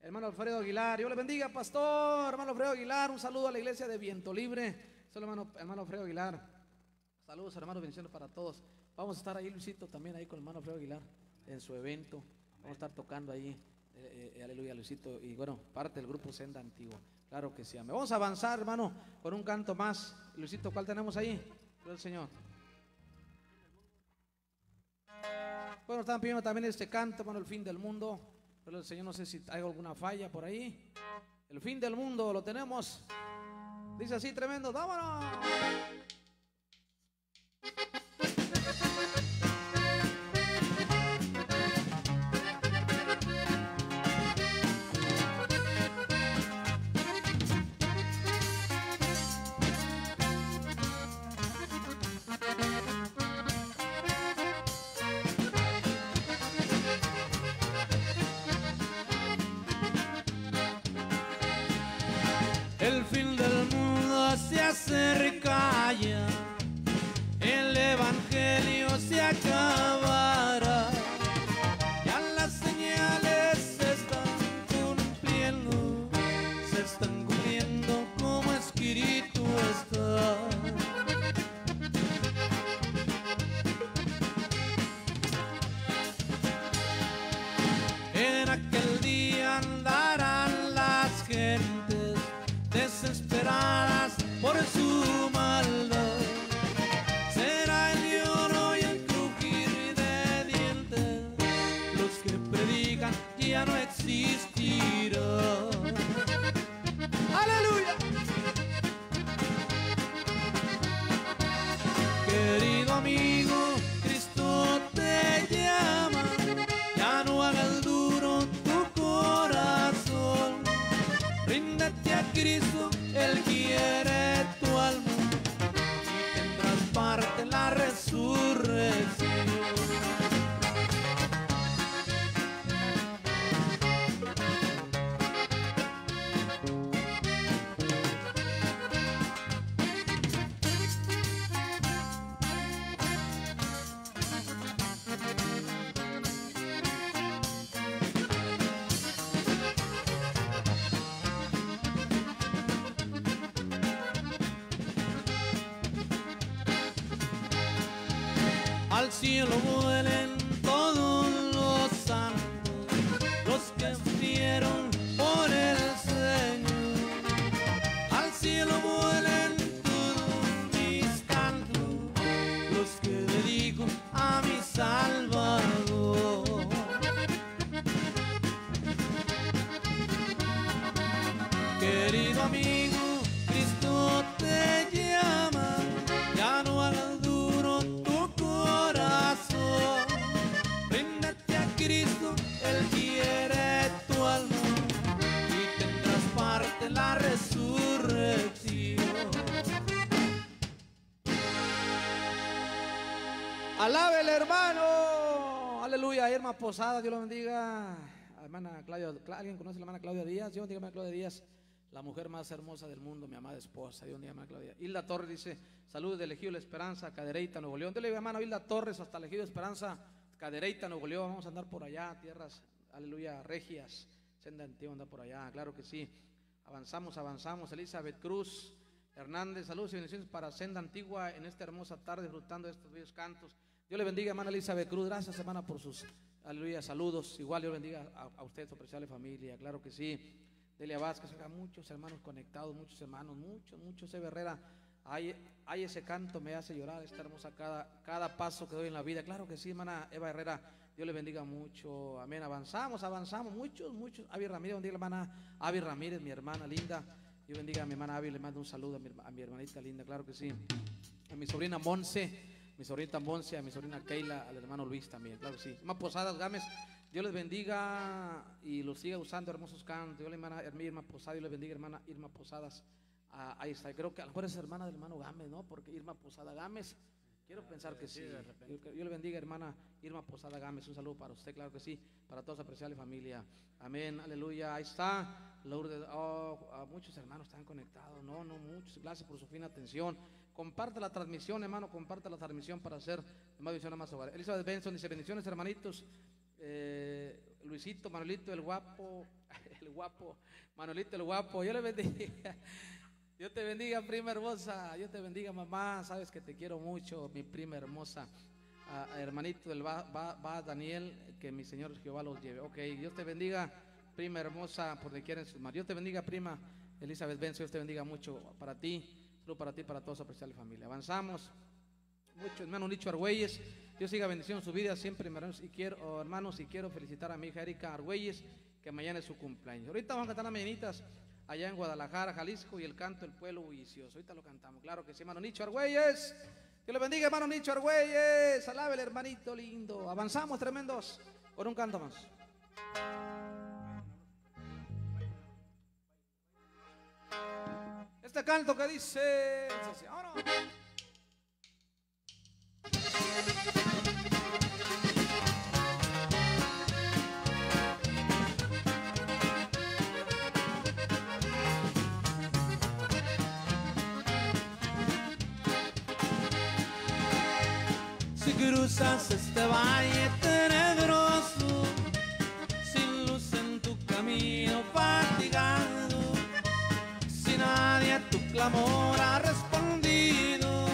Hermano Alfredo Aguilar, Dios le bendiga, pastor, hermano Alfredo Aguilar, un saludo a la iglesia de Viento Libre, Solo hermano, hermano Alfredo Aguilar, saludos hermanos, bendiciones para todos. Vamos a estar ahí, Luisito, también ahí con el hermano Alfredo Aguilar, en su evento, vamos a estar tocando ahí, eh, eh, aleluya, Luisito, y bueno, parte del Grupo Senda Antigua, claro que sí, amén. Vamos a avanzar, hermano, con un canto más. Luisito, ¿cuál tenemos ahí? Señor. Bueno, están pidiendo también este canto, bueno, el fin del mundo. Pero el Señor no sé si hay alguna falla por ahí. El fin del mundo lo tenemos. Dice así tremendo, vámonos. Dios lo bendiga. Hermana Claudia, Cla- ¿alguien conoce a la hermana Claudia Díaz? Dios bendiga a la Claudia Díaz, la mujer más hermosa del mundo, mi amada esposa. Dios bendiga a la Claudia. Hilda Torres dice, saludos de Ejido La Esperanza, Cadereyta, Nuevo León. Dile, hermano Hilda Torres, hasta el Ejido Esperanza, Cadereyta, Nuevo León. Vamos a andar por allá, tierras, aleluya, regias. Senda antigua, andar por allá, claro que sí. Avanzamos, avanzamos. Elizabeth Cruz Hernández, saludos y bendiciones para Senda Antigua en esta hermosa tarde, disfrutando de estos bellos cantos. Dios le bendiga, hermana Elizabeth Cruz. Gracias, hermana, por sus, aleluya, saludos. Igual Dios bendiga a, a usted, su apreciable familia, claro que sí. Delia Vázquez, oiga, muchos hermanos conectados, muchos hermanos, muchos, muchos. Eva Herrera, hay, hay ese canto, me hace llorar, esta hermosa cada, cada paso que doy en la vida. Claro que sí, hermana Eva Herrera, Dios le bendiga mucho. Amén. Avanzamos, avanzamos, muchos, muchos. Avi Ramírez, bendiga la hermana Avi Ramírez, mi hermana linda. Dios bendiga a mi hermana Avi, le mando un saludo a mi, hermanita linda, claro que sí. A mi sobrina Monse, mi sobrinita Monse, a mi sobrina Keila, al hermano Luis también, claro que sí. Más Posadas Gámez, Dios les bendiga y los siga usando hermosos cantos. Dios le hermana Irma Posada, Dios les bendiga, hermana Irma Posadas. Ah, ahí está, creo que a lo mejor es hermana del hermano Gámez, ¿no? Porque Irma Posada Gámez, quiero pensar que sí. Dios le bendiga, hermana Irma Posada Gámez. Un saludo para usted, claro que sí, para toda su apreciable familia. Amén, aleluya. Ahí está, Lourdes. Oh, muchos hermanos están conectados. No, no, muchos. Gracias por su fina atención. Comparte la transmisión, hermano. Comparte la transmisión para hacer más visión a más hogares. Elizabeth Benson dice: Bendiciones, hermanitos. Eh, Luisito, Manolito, el guapo. El guapo. Manolito, el guapo. Yo le bendiga. Dios te bendiga, prima hermosa. Dios te bendiga, mamá. Sabes que te quiero mucho, mi prima hermosa. Hermanito del va, va, Daniel, que mi Señor Jehová los lleve. Ok, Dios te bendiga, prima hermosa, por donde quieren sus manos. Dios te bendiga, prima Elizabeth Benzo. Dios te bendiga mucho para ti, solo para ti, para toda su apreciable familia. Avanzamos. Mucho, hermano Nicho Argüelles. Dios siga bendiciendo su vida siempre, hermanos. Y quiero, oh, hermanos, y quiero felicitar a mi hija Erika Argüelles, que mañana es su cumpleaños. Ahorita vamos a cantar las mañanitas allá en Guadalajara, Jalisco, y el canto del pueblo bullicioso. Ahorita lo cantamos, claro que sí, hermano Nicho Argüelles. Dios le bendiga, hermano Nicho Argüelles. Alabe el hermanito lindo. Avanzamos, tremendos, con un canto más. Este canto que dice. Cruzas este valle tenebroso, sin luz en tu camino fatigado, si nadie a tu clamor ha respondido,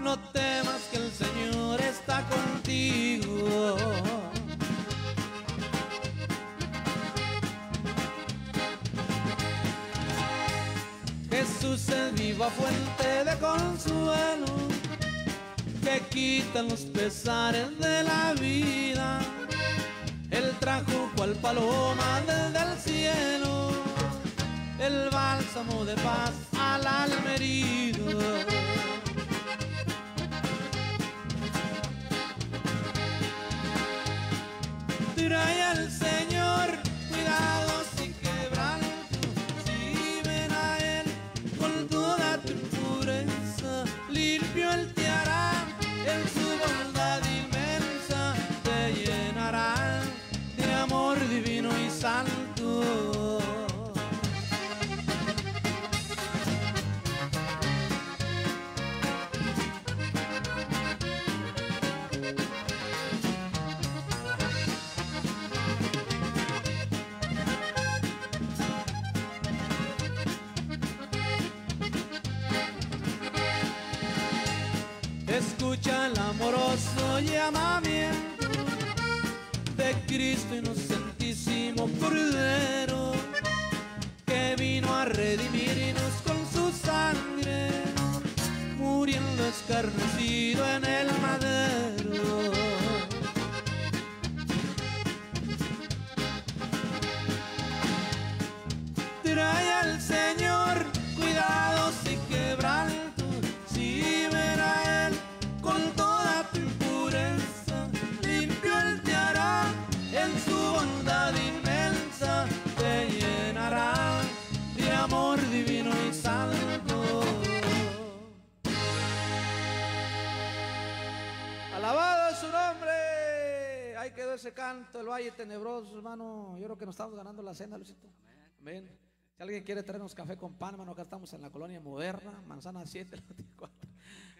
no temas que el Señor está contigo. Jesús es viva fuente de consuelo quitan los pesares de la vida. Él trajo cual paloma desde el cielo el bálsamo de paz al alma herido. Al Cristo inocentísimo Cordero, que vino a redimirnos con su sangre, muriendo escarnecido en el madero. Canto, el valle tenebroso, hermano. Yo creo que nos estamos ganando la cena, Luisito. Amén. Si alguien quiere traernos café con pan, hermano, acá estamos en la colonia moderna, manzana 7, lote 4.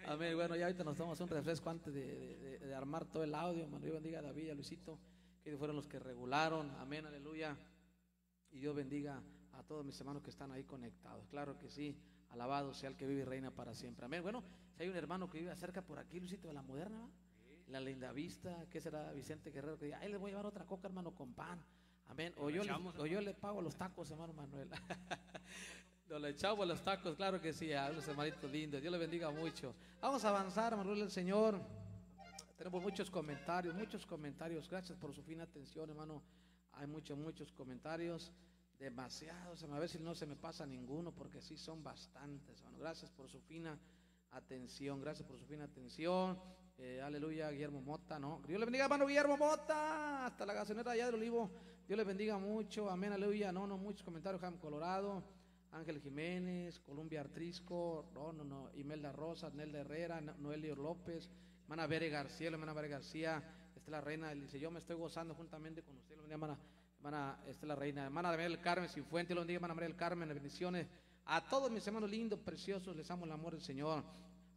Amén. Bueno, ya ahorita nos tomamos un refresco antes de, de- de- de armar todo el audio. hermano. Dios bendiga a David y a Luisito, que ellos fueron los que regularon. Amén, aleluya. Y Dios bendiga a todos mis hermanos que están ahí conectados. Claro que sí. Alabado sea el que vive y reina para siempre. Amén. Bueno, si hay un hermano que vive cerca por aquí, Luisito, de la moderna, ¿va? La linda vista, ¿qué será Vicente Guerrero? Que diga, ahí le voy a llevar otra coca, hermano, con pan. Amén. O yo, le, o yo le pago los tacos, hermano Manuel. No le echamos los tacos, claro que sí, a los hermanitos lindos. Dios le bendiga mucho. Vamos a avanzar, Manuel el Señor. Tenemos muchos comentarios, muchos comentarios. Gracias por su fina atención, hermano. Hay muchos, muchos comentarios. Demasiados. A ver si no se me pasa ninguno, porque sí son bastantes, hermano. Gracias por su fina atención. Gracias por su fina atención. Eh, aleluya, Guillermo Mota, ¿no? Dios le bendiga, hermano Guillermo Mota. Hasta la gasolinera allá del Olivo. Dios le bendiga mucho. Amén, aleluya. No, no, muchos comentarios. Jaime Colorado. Ángel Jiménez, Columbia Artrisco, no, no, no, Imelda Rosas, Nelda Herrera, No- Noelio López, hermana Bere García, hermana Bere García, Estela Reina, dice, yo me estoy gozando juntamente con usted, la hermana, hermana Estela Reina, hermana María del Carmen Cifuente, lo bendiga, hermana María del Carmen, bendiciones a todos mis hermanos lindos, preciosos, les amo el amor del Señor,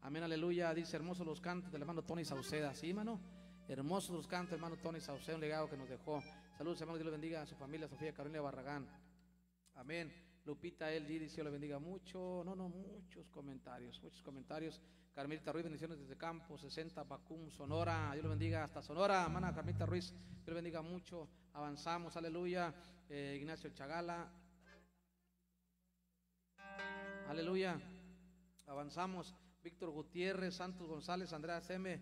amén, aleluya, dice, hermosos los cantos del hermano Tony Sauceda, ¿sí, hermano? Hermosos los cantos, hermano Tony Sauceda, un legado que nos dejó, saludos, hermano, Dios le bendiga a su familia, Sofía Carolina Barragán, Amén. Lupita El dice Dios le bendiga mucho. No, no, muchos comentarios, muchos comentarios. Carmelita Ruiz, bendiciones desde Campo 60, Pacum, Sonora. Dios le bendiga hasta Sonora, hermana Carmelita Ruiz. Dios le bendiga mucho. Avanzamos, aleluya. Eh, Ignacio Chagala. Aleluya. Avanzamos. Víctor Gutiérrez, Santos González, Andrea M.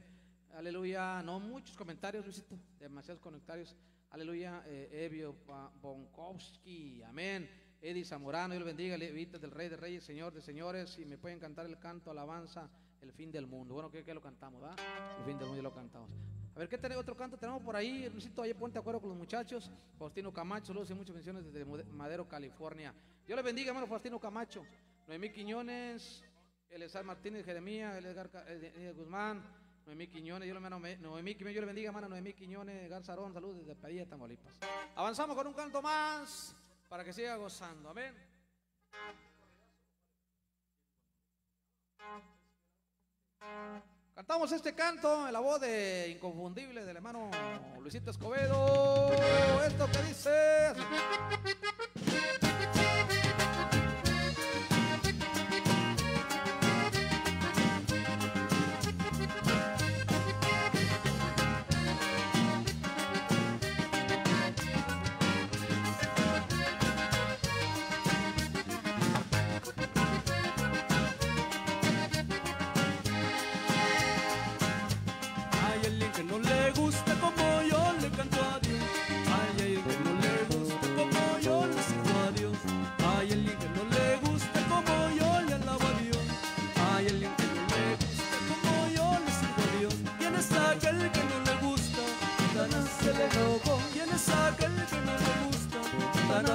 Aleluya. No, muchos comentarios, Luisito. Demasiados comentarios. Aleluya. Eh, Evio Bonkowski. Amén. Eddie Zamorano, Dios bendiga. Levitas del Rey de Reyes, Señor de Señores. Y me pueden cantar el canto, alabanza, el fin del mundo. Bueno, ¿qué, qué lo cantamos, va? El fin del mundo ya lo cantamos. A ver, ¿qué tenemos? Otro canto tenemos por ahí. Luisito, ahí ponte acuerdo con los muchachos. Faustino Camacho, saludos y muchas bendiciones desde Madero, California. Dios le bendiga, hermano Faustino Camacho. Noemí Quiñones, Elezar Martínez, Jeremías, Edgar Guzmán, Noemí Quiñones, yo le, Noemí Quiñones, yo le bendiga, hermano Noemí Quiñones, Garzarón, saludos desde Padilla, Tamaulipas. Avanzamos con un canto más para que siga gozando, amén. Cantamos este canto en la voz de inconfundible del hermano Luisito Escobedo. Esto que dice.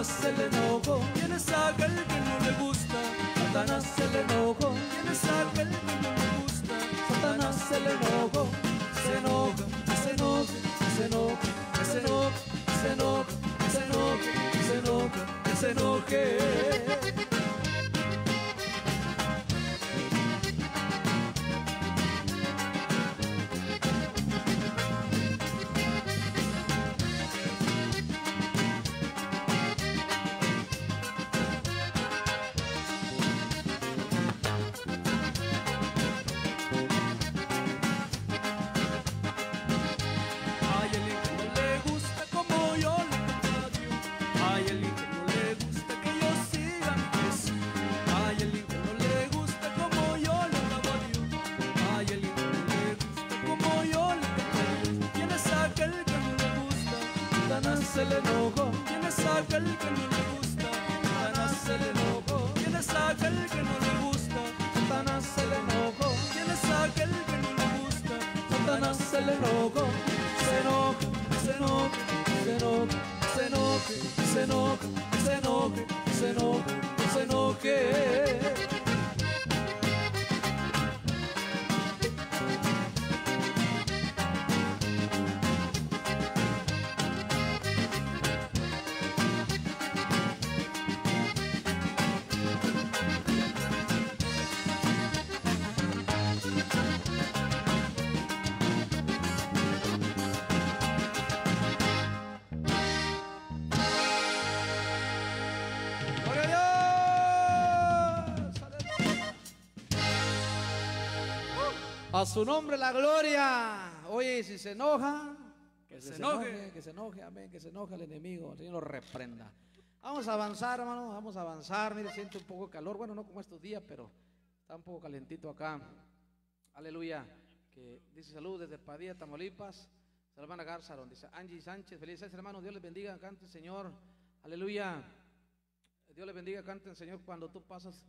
Satanás se le enojó. ¿Quién es aquel que no le gusta? Satanás se le enojó. ¿Quién es aquel que no le gusta? Satanás se le enojó. Se enoja, se enoja, se enoja, se enoja, se enoja, se enoja, se enoja, se enoje. A su nombre la gloria. Oye, si se enoja, que, se enoje. que se enoje, amén, que se enoje el enemigo, el Señor lo reprenda. Vamos a avanzar, hermano, vamos a avanzar. Mire, siento un poco de calor, bueno, no como estos días, pero está un poco calentito acá. Aleluya. Que dice salud desde Padilla, Tamaulipas. Se hermana Garzaron, dice Angie Sánchez, felices hermanos, Dios les bendiga, cante Señor. Aleluya. Dios les bendiga, canten, Señor, cuando tú pasas.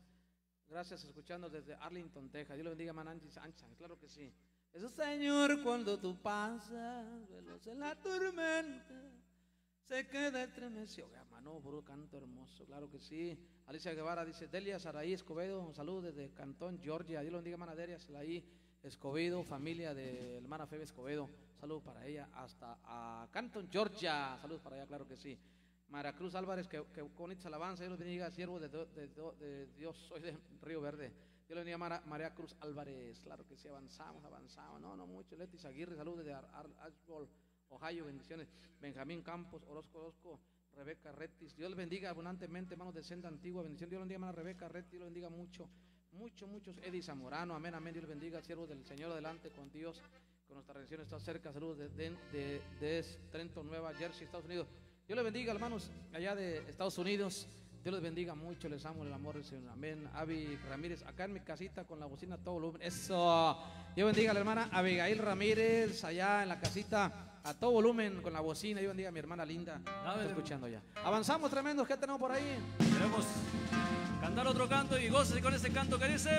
Gracias, escuchando desde Arlington, Texas. Dios le bendiga, Mananji Sánchez, claro que sí. Eso, Señor, cuando tú pasas, veloz en la tormenta, se queda estremecido. Hermano, puro canto hermoso, claro que sí. Alicia Guevara dice, Delia Saraí Escobedo, un saludo desde Cantón, Georgia. Dios le bendiga, hermana Delia Saraí Escobedo, familia de hermana Febe Escobedo. Saludos para ella hasta a Canton, Georgia. Saludos para ella, claro que sí. Mara Cruz Álvarez, que, que con esta alabanza, Dios bendiga, siervo de, de de Dios, soy de Río Verde. Dios los bendiga, Mara- María Cruz Álvarez, claro que sí, avanzamos, avanzamos, no, no mucho. Letis Aguirre, saludos desde Ar- Ar- Ohio, bendiciones. Benjamín Campos, Orozco Orozco, Rebeca Retis, Dios bendiga abundantemente, hermanos de Senda Antigua, bendición, Dios los bendiga, hermana Rebeca Retis, Dios bendiga mucho, mucho, muchos. Eddie Zamorano, amén, amén, Dios bendiga, siervos del Señor, adelante con Dios, con nuestra redención está cerca, saludos de, de, de, de Nueva Jersey, Estados Unidos. Dios les bendiga, hermanos, allá de Estados Unidos. Dios les bendiga mucho, les amo el amor del Señor. Amén. Avi Ramírez, acá en mi casita con la bocina a todo volumen. Eso. Dios bendiga a la hermana Abigail Ramírez, allá en la casita a todo volumen con la bocina. Dios bendiga a mi hermana linda. Está escuchando ya. Avanzamos tremendos. ¿Qué tenemos por ahí? Queremos cantar otro canto y gócese con ese canto que dice.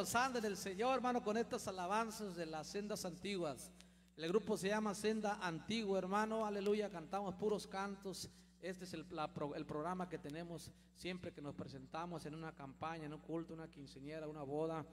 Gozando en el Señor, hermano, con estas alabanzas de las sendas antiguas. El grupo se llama Senda Antigua, hermano. Aleluya. Cantamos puros cantos. Este es el, el programa que tenemos siempre que nos presentamos en una campaña, en un culto, una quinceañera, una boda.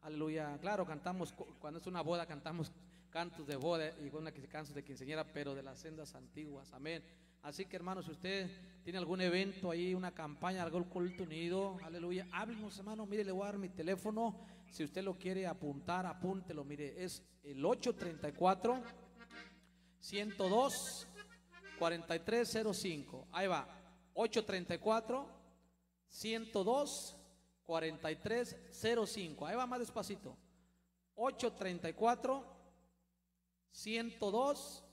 Aleluya. Claro, cantamos, cu- cuando es una boda, cantamos cantos de boda y cantos de quinceañera, pero de las sendas antiguas. Amén. Así que, hermano, si usted tiene algún evento ahí, una campaña, algún culto unido, aleluya, háblenos, hermano. Mire, le voy a dar mi teléfono. Si usted lo quiere apuntar, apúntelo. Mire, es el 834 102 4305. Ahí va. 834 102 4305. Ahí va más despacito. 834 102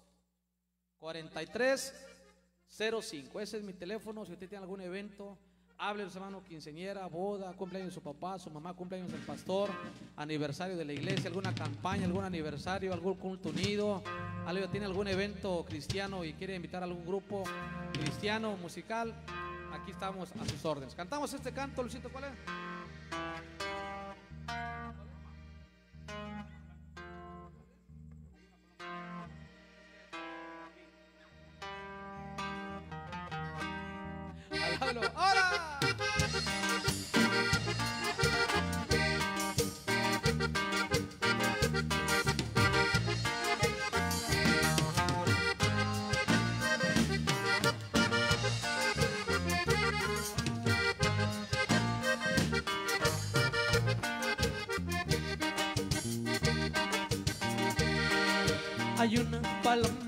4305. Ese es mi teléfono. Si usted tiene algún evento, hable hermano, quinceñera, boda, cumpleaños de su papá, su mamá, cumpleaños del pastor, aniversario de la iglesia, alguna campaña, algún aniversario, algún culto unido, algo, tiene algún evento cristiano y quiere invitar a algún grupo cristiano musical. Aquí estamos a sus órdenes. Cantamos este canto, Luisito, ¿cuál es? Una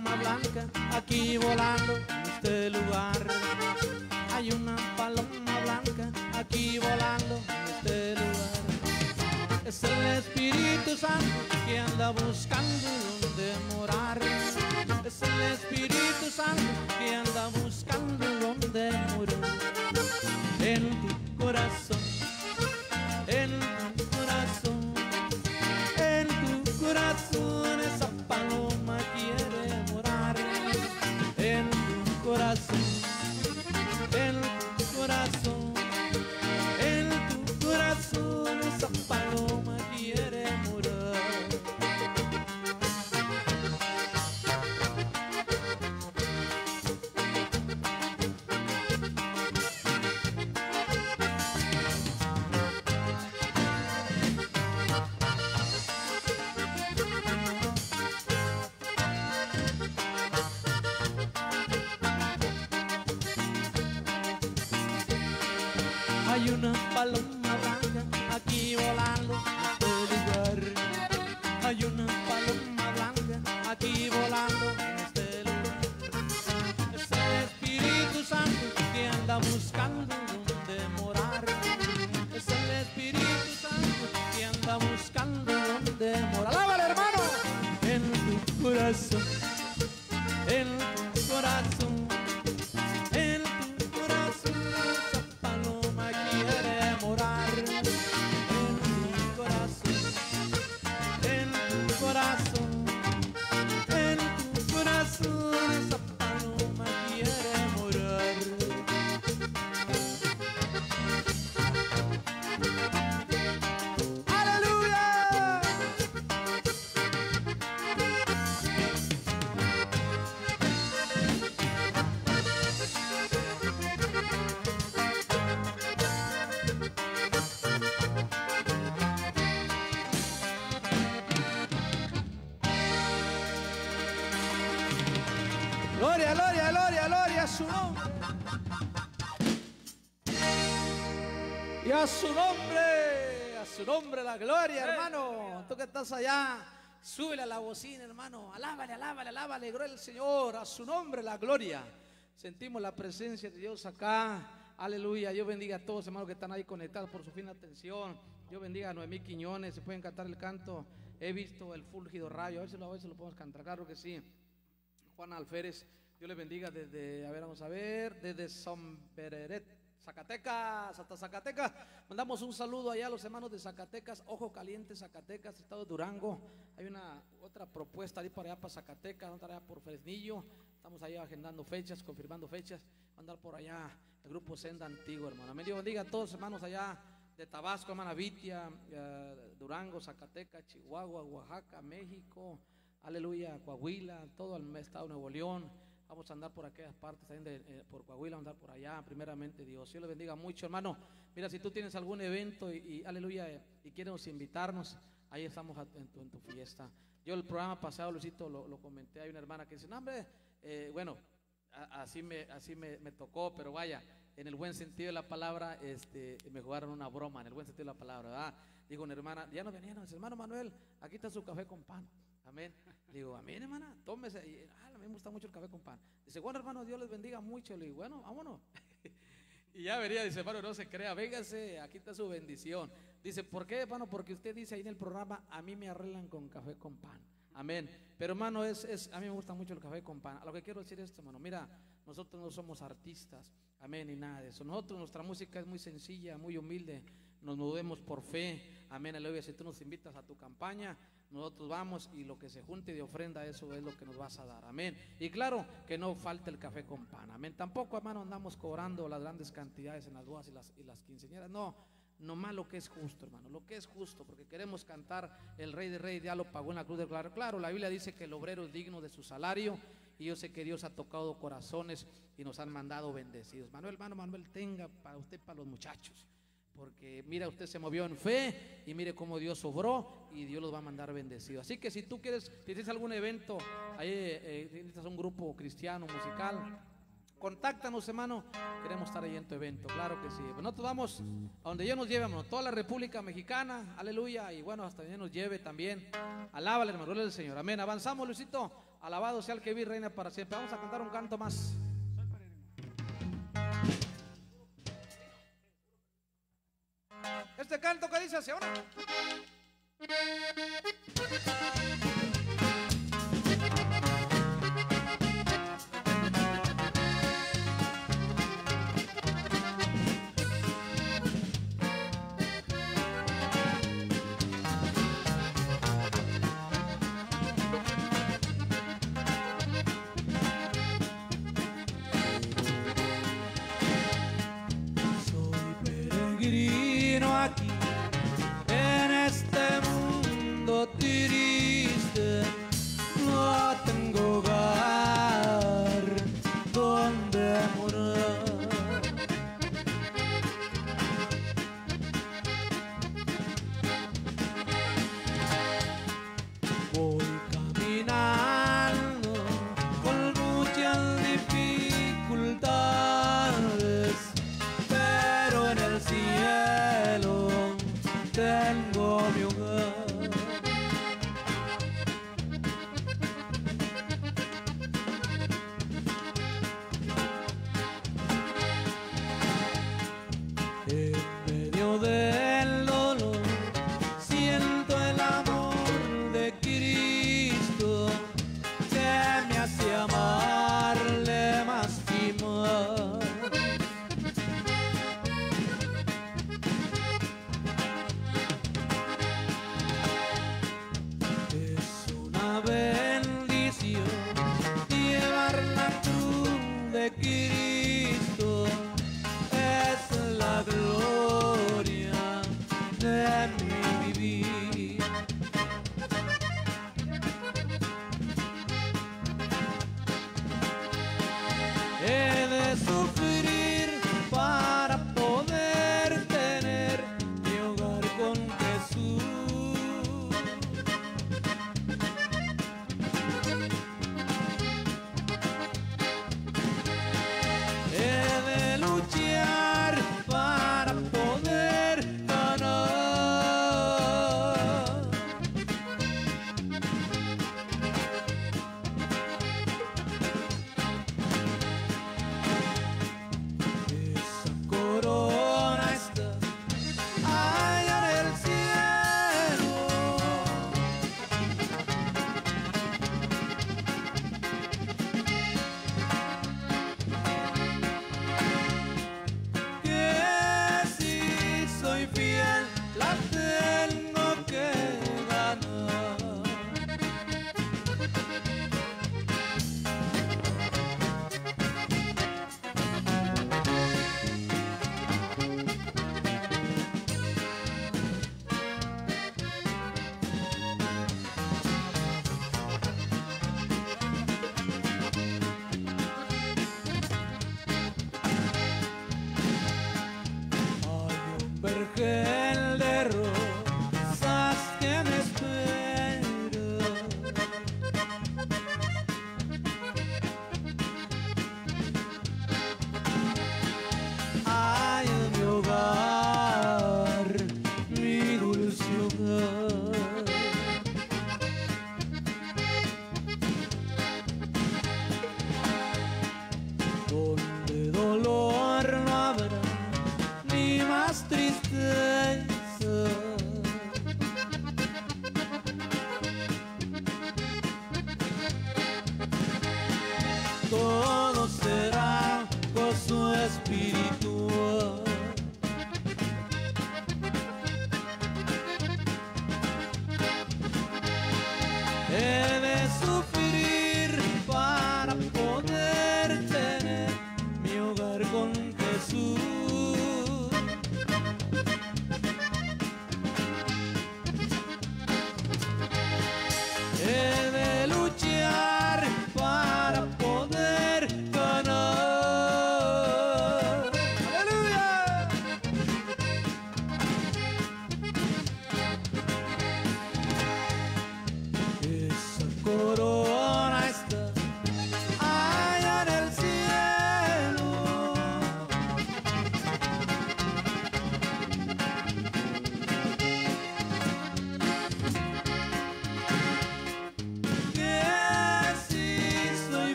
Hay a su nombre, a su nombre la gloria, hermano. Tú que estás allá, súbele a la bocina, hermano. Alábale, alábale, alábale, gloria al Señor. A su nombre la gloria. Sentimos la presencia de Dios acá. Aleluya. Yo bendiga a todos, hermanos, que están ahí conectados por su fina atención. Yo bendiga a Noemí Quiñones. Se pueden cantar el canto. He visto el fulgido rayo. A ver si lo, a ver si lo podemos cantar. Claro que sí. Juan Alférez. Dios le bendiga desde, a ver, vamos a ver, desde Sombreret, Zacatecas, hasta Zacatecas. Mandamos un saludo allá a los hermanos de Zacatecas, Ojo Caliente, Zacatecas, Estado de Durango. Hay una otra propuesta ahí para allá para Zacatecas, vamos allá por Fresnillo. Estamos ahí agendando fechas, confirmando fechas. Andar por allá el grupo Senda Antiguo, hermano. Amén. Dios bendiga a todos hermanos allá de Tabasco, hermana Vitia, eh, Durango, Zacatecas, Chihuahua, Oaxaca, México. Aleluya, Coahuila, todo el estado de Nuevo León. Vamos a andar por aquellas partes también de, eh, por Coahuila, andar por allá, primeramente Dios. Dios le bendiga mucho, hermano. Mira, si tú tienes algún evento y, y aleluya, eh, y quieres invitarnos, ahí estamos en, tu, en tu fiesta. Yo el programa pasado, Luisito, lo, lo comenté, hay una hermana que dice, no, hombre, eh, bueno, a- así, me, así me, me tocó, pero vaya, en el buen sentido de la palabra, este, me jugaron una broma, en el buen sentido de la palabra, ¿verdad? Digo, una hermana, ya no venía, no, dice, hermano Manuel, aquí está su café con pan. Amén. Digo, amén, hermana, tómese. Y, ah, a mí me gusta mucho el café con pan. Dice, bueno, hermano, Dios les bendiga mucho. Le digo, bueno, vámonos. y ya vería, dice, hermano, no se crea, véngase, aquí está su bendición. Dice, ¿por qué, hermano? Porque usted dice ahí en el programa, a mí me arreglan con café con pan. Amén. Pero hermano, es, es, a mí me gusta mucho el café con pan. A lo que quiero decir es esto, hermano. Mira, nosotros no somos artistas. Amén, y nada de eso. Nosotros, nuestra música es muy sencilla, muy humilde. Nos movemos por fe. Amén, aleluya. Si tú nos invitas a tu campaña, nosotros vamos y lo que se junte de ofrenda, eso es lo que nos vas a dar. Amén. Y claro, que no falte el café con pan. Amén. Tampoco, hermano, andamos cobrando las grandes cantidades en las bodas y las, y las quinceañeras. No. Nomás lo que es justo, hermano, lo que es justo, porque queremos cantar el Rey de Reyes, ya lo pagó en la cruz del claro. Claro, la Biblia dice que el obrero es digno de su salario, y yo sé que Dios ha tocado corazones y nos han mandado bendecidos. Manuel, hermano, Manuel, tenga para usted, para los muchachos, porque mira, usted se movió en fe y mire cómo Dios obró y Dios los va a mandar bendecidos. Así que si tú quieres, si tienes algún evento, ahí eh, necesitas un grupo cristiano, musical, Contáctanos, hermano. Queremos estar ahí en tu evento, claro que sí. Pues nosotros vamos a donde Dios nos lleve, hermano. Toda la República Mexicana, aleluya. Y bueno, hasta donde nos lleve también. Alábale, hermano, al Señor. Amén. Avanzamos, Luisito. Alabado sea el que vi, reina para siempre. Vamos a cantar un canto más. Este canto que dice hacia ahora.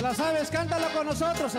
La sabes, cántalo con nosotros.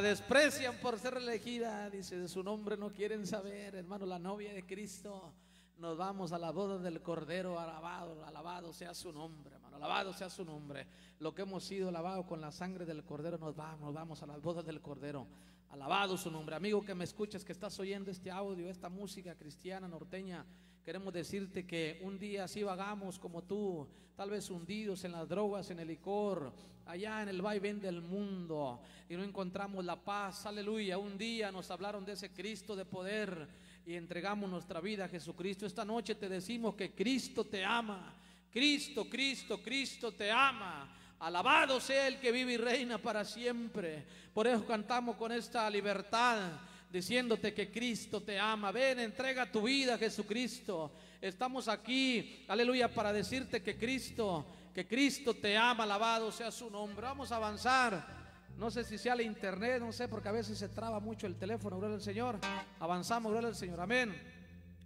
Desprecian por ser elegida, dice, de su nombre no quieren saber, hermano, la novia de Cristo. Nos vamos a la boda del Cordero, alabado, alabado sea su nombre, hermano, alabado sea su nombre. Lo que hemos sido lavado con la sangre del Cordero, nos vamos, nos vamos a las bodas del Cordero. Alabado su nombre. Amigo que me escuchas, que estás oyendo este audio, esta música cristiana norteña, queremos decirte que un día así vagamos como tú, tal vez hundidos en las drogas, en el licor, allá en el vaivén del mundo, y no encontramos la paz. Aleluya. Un día nos hablaron de ese Cristo de poder y entregamos nuestra vida a Jesucristo. Esta noche te decimos que Cristo te ama Cristo, Cristo, Cristo te ama. Alabado sea el que vive y reina para siempre. Por eso cantamos con esta libertad, diciéndote que Cristo te ama. Ven, entrega tu vida a Jesucristo. Estamos aquí, aleluya, para decirte que Cristo, que Cristo te ama. Alabado sea su nombre. Vamos a avanzar. No sé si sea el internet, no sé, porque a veces se traba mucho el teléfono, gloria al Señor. Avanzamos, gloria al Señor, amén.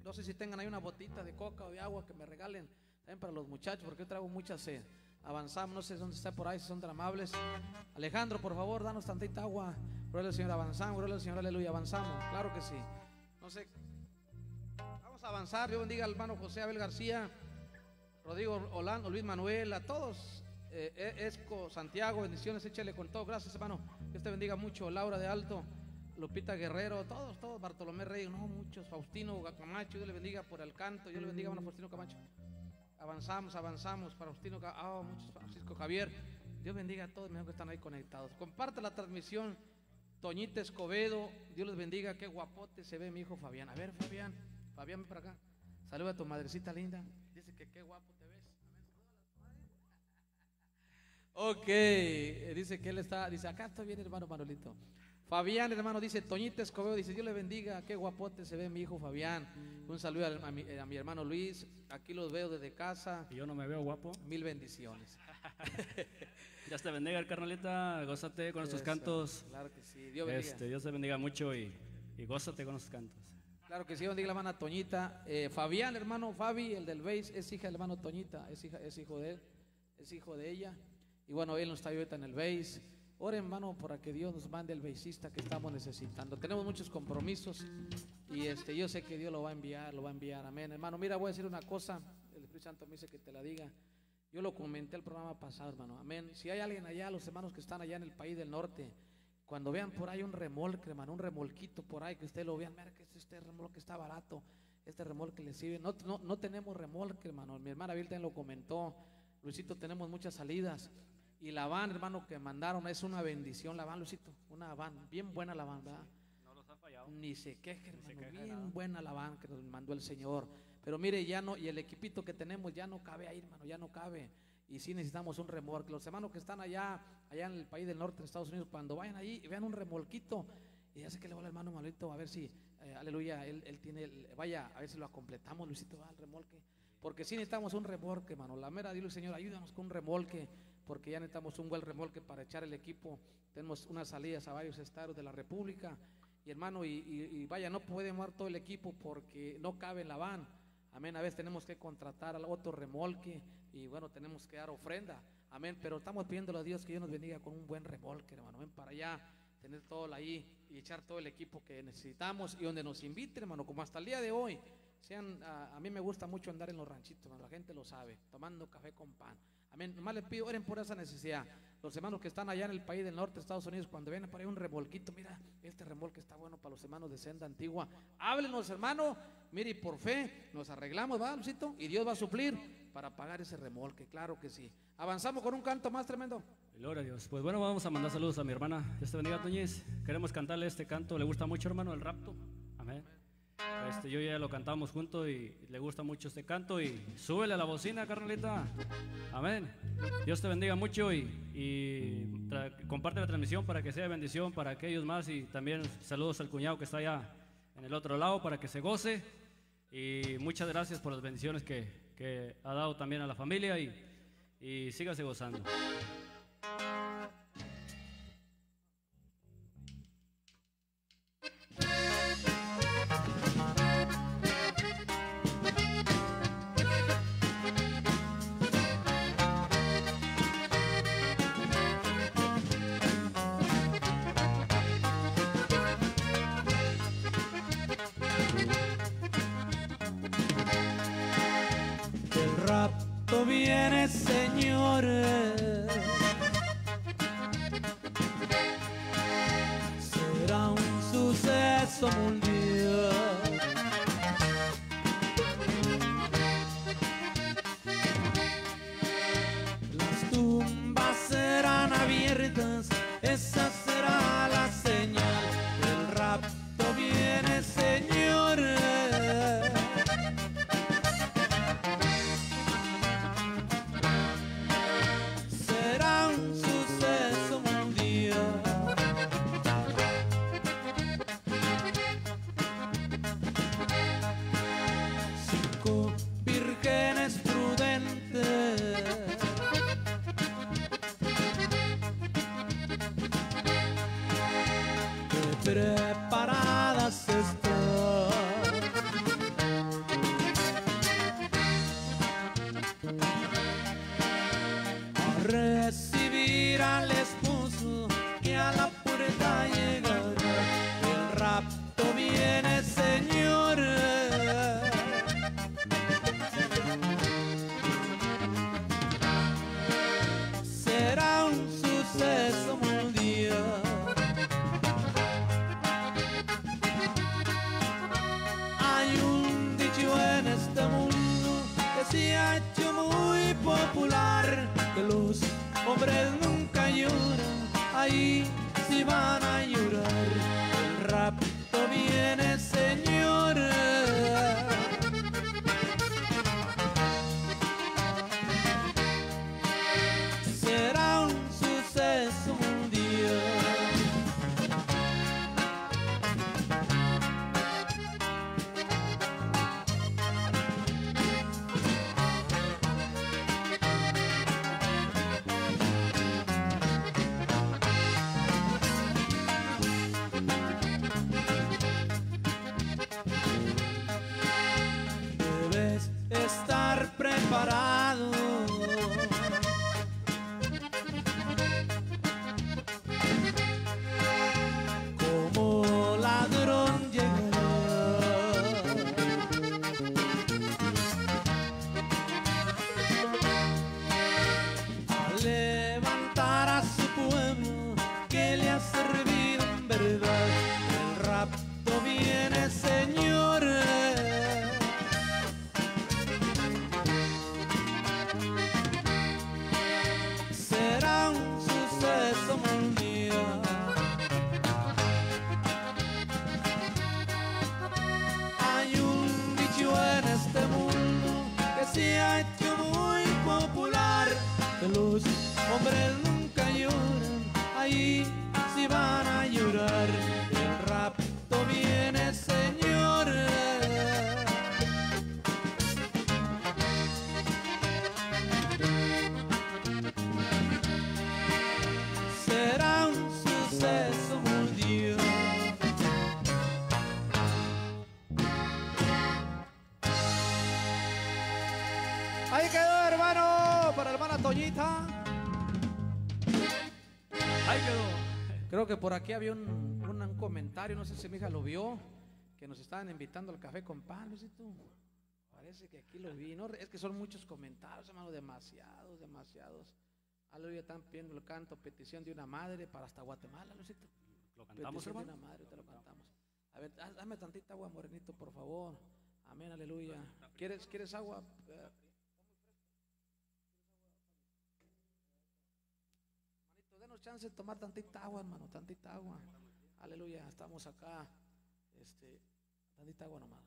No sé si tengan ahí una botita de coca o de agua que me regalen también para los muchachos, porque yo traigo mucha sed. Avanzamos, no sé dónde está por ahí, si son tan amables. Alejandro, por favor, danos tantita agua. Gloria al Señor, avanzamos, gloria al Señor, aleluya, avanzamos. Claro que sí. No sé. Vamos a avanzar. Dios bendiga al hermano José Abel García, Rodrigo Orlando, Luis Manuel, a todos. Eh, Esco, Santiago, bendiciones, échale con todo. Gracias, hermano. Dios te bendiga mucho. Laura de Alto, Lupita Guerrero, todos, todos. Bartolomé Rey, no, muchos. Faustino Camacho, Dios le bendiga por el canto. Dios le bendiga, hermano Faustino Camacho. Avanzamos, avanzamos. Faustino, oh, muchos. Francisco Javier. Dios bendiga a todos que están ahí conectados. Comparte la transmisión. Toñita Escobedo, Dios les bendiga. Qué guapote se ve mi hijo Fabián. A ver, Fabián. Fabián, ven para acá. Saluda a tu madrecita linda. Dice que qué guapo te ves. Ok, dice que él está, dice, acá está bien hermano Manolito. Fabián, hermano, dice, Toñita Escobedo, dice, Dios le bendiga, qué guapote se ve mi hijo Fabián. Un saludo a, mi, a, mi, hermano Luis, aquí los veo desde casa. ¿Y yo no me veo guapo? Mil bendiciones. Dios te bendiga, carnalita, gózate con estos cantos. Claro que sí, Dios bendiga. Este, Dios te bendiga mucho y, y gózate con estos cantos. Claro que sí, bendiga la mano Toñita. Eh, Fabián, hermano Fabi, el del Beis, es hija del hermano Toñita, es, hija, es hijo de él, es hijo de ella. Y bueno, él no está ahorita en el BASE. Oren, hermano, para que Dios nos mande el beisista que estamos necesitando. Tenemos muchos compromisos y este, yo sé que Dios lo va a enviar, lo va a enviar. Amén. Hermano, mira, voy a decir una cosa. El Espíritu Santo me dice que te la diga. Yo lo comenté el programa pasado, hermano. Amén. Si hay alguien allá, los hermanos que están allá en el país del norte, cuando vean por ahí un remolque, hermano, un remolquito por ahí, que ustedes lo vean, mira que este remolque está barato, este remolque le sirve. No, no, no tenemos remolque, hermano. Mi hermana Vilten lo comentó. Luisito, tenemos muchas salidas. Y la van, hermano, que mandaron es una bendición. La van, Luisito, una van, bien buena la van, ¿verdad? No los ha fallado. Ni se queje, hermano, bien buena la van que nos mandó el Señor. Pero mire, ya no, y el equipito que tenemos ya no cabe ahí, hermano, ya no cabe. Y sí necesitamos un remolque. Los hermanos que están allá, allá en el país del norte de Estados Unidos, cuando vayan ahí y vean un remolquito, y ya sé que le va al hermano Malito a ver si, eh, aleluya, él, él tiene, el, vaya, a ver si lo completamos, Luisito, va al remolque. Porque sí necesitamos un remolque, hermano. La mera, dile, Señor, ayúdanos con un remolque porque ya necesitamos un buen remolque para echar el equipo. Tenemos unas salidas a varios estados de la República. Y hermano, y, y, y vaya, no puede mover todo el equipo porque no cabe en la van. Amén. A veces tenemos que contratar al otro remolque y bueno, tenemos que dar ofrenda. Amén. Pero estamos pidiéndole a Dios que Dios nos bendiga con un buen remolque, hermano. Ven para allá, tener todo ahí y echar todo el equipo que necesitamos y donde nos invite, hermano, como hasta el día de hoy. Sean, a, a mí me gusta mucho andar en los ranchitos, hermano. la gente lo sabe, tomando café con pan. Amén. Nomás les pido, oren por esa necesidad. Los hermanos que están allá en el país del norte Estados Unidos, cuando vienen por ahí un remolquito, mira, este remolque está bueno para los hermanos de senda antigua. Háblenos, hermano. Mire, y por fe nos arreglamos, ¿va, Lucito? Y Dios va a suplir para pagar ese remolque, claro que sí. Avanzamos con un canto más tremendo. Gloria a Dios. Pues bueno, vamos a mandar saludos a mi hermana. Dios te bendiga, Toñez. Queremos cantarle este canto. ¿Le gusta mucho, hermano, el rapto? Amén. Este, yo ya lo cantamos juntos y le gusta mucho este canto y súbele a la bocina, carnalita. Amén. Dios te bendiga mucho y, comparte la transmisión para que sea bendición para aquellos más y también saludos al cuñado que está allá en el otro lado para que se goce y muchas gracias por las bendiciones que, que ha dado también a la familia y, y sígase gozando. Aquí había un, un- un comentario, no sé si mi hija lo vio, que nos estaban invitando al café con pan, Luisito. Parece que aquí lo vi, ¿no? Es que son muchos comentarios, hermano, demasiados, demasiados. Aleluya, están pidiendo el canto, petición de una madre para hasta Guatemala, Luisito. Lo cantamos, Petición de hermano. una madre, te lo cantamos. A ver, dame tantita agua, morenito, por favor. Amén, aleluya. ¿Quieres, ¿quieres agua? Chance de tomar tantita agua, hermano, tantita agua. Aleluya, estamos acá. Este, tantita agua nomás.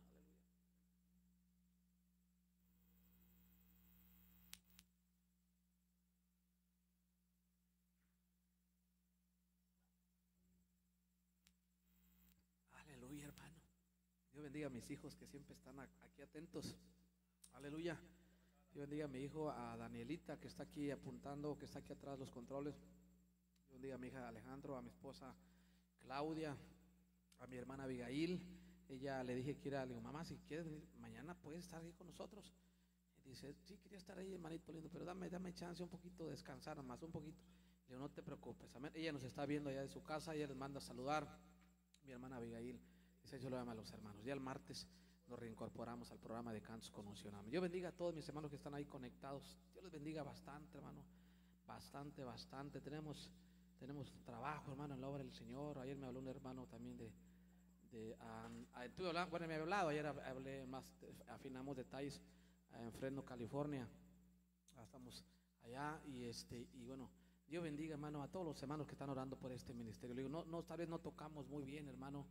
aleluya. Aleluya, hermano. Dios bendiga a mis hijos que siempre están aquí atentos. Aleluya. Dios bendiga a mi hijo, a Danielita, que está aquí apuntando, que está aquí atrás los controles. Bendiga a mi hija Alejandro, a mi esposa Claudia, a mi hermana Abigail. Ella le dije que era, le digo, mamá, si quieres venir mañana puedes estar aquí con nosotros. Y dice, sí, quería estar ahí, hermanito lindo, pero dame, dame chance un poquito de descansar, más un poquito. Le digo, no te preocupes. Amén. Ella nos está viendo allá de su casa, ella les manda a saludar. Mi hermana Abigail, dice, yo lo llamo a los hermanos. Ya el martes nos reincorporamos al programa de Cantos con Unción. Dios bendiga a todos mis hermanos que están ahí conectados. Dios les bendiga bastante, hermano. Bastante, bastante. Tenemos, tenemos trabajo, hermano, en la obra del Señor. Ayer me habló un hermano también de, de ah, estuve hablando, bueno, me había hablado, ayer hab- hablé más, eh, afinamos detalles ah, en Fresno, California. Ah, Estamos allá y este, y bueno, Dios bendiga, hermano, a todos los hermanos que están orando por este ministerio. Le digo, no, no, tal vez no tocamos muy bien, hermano.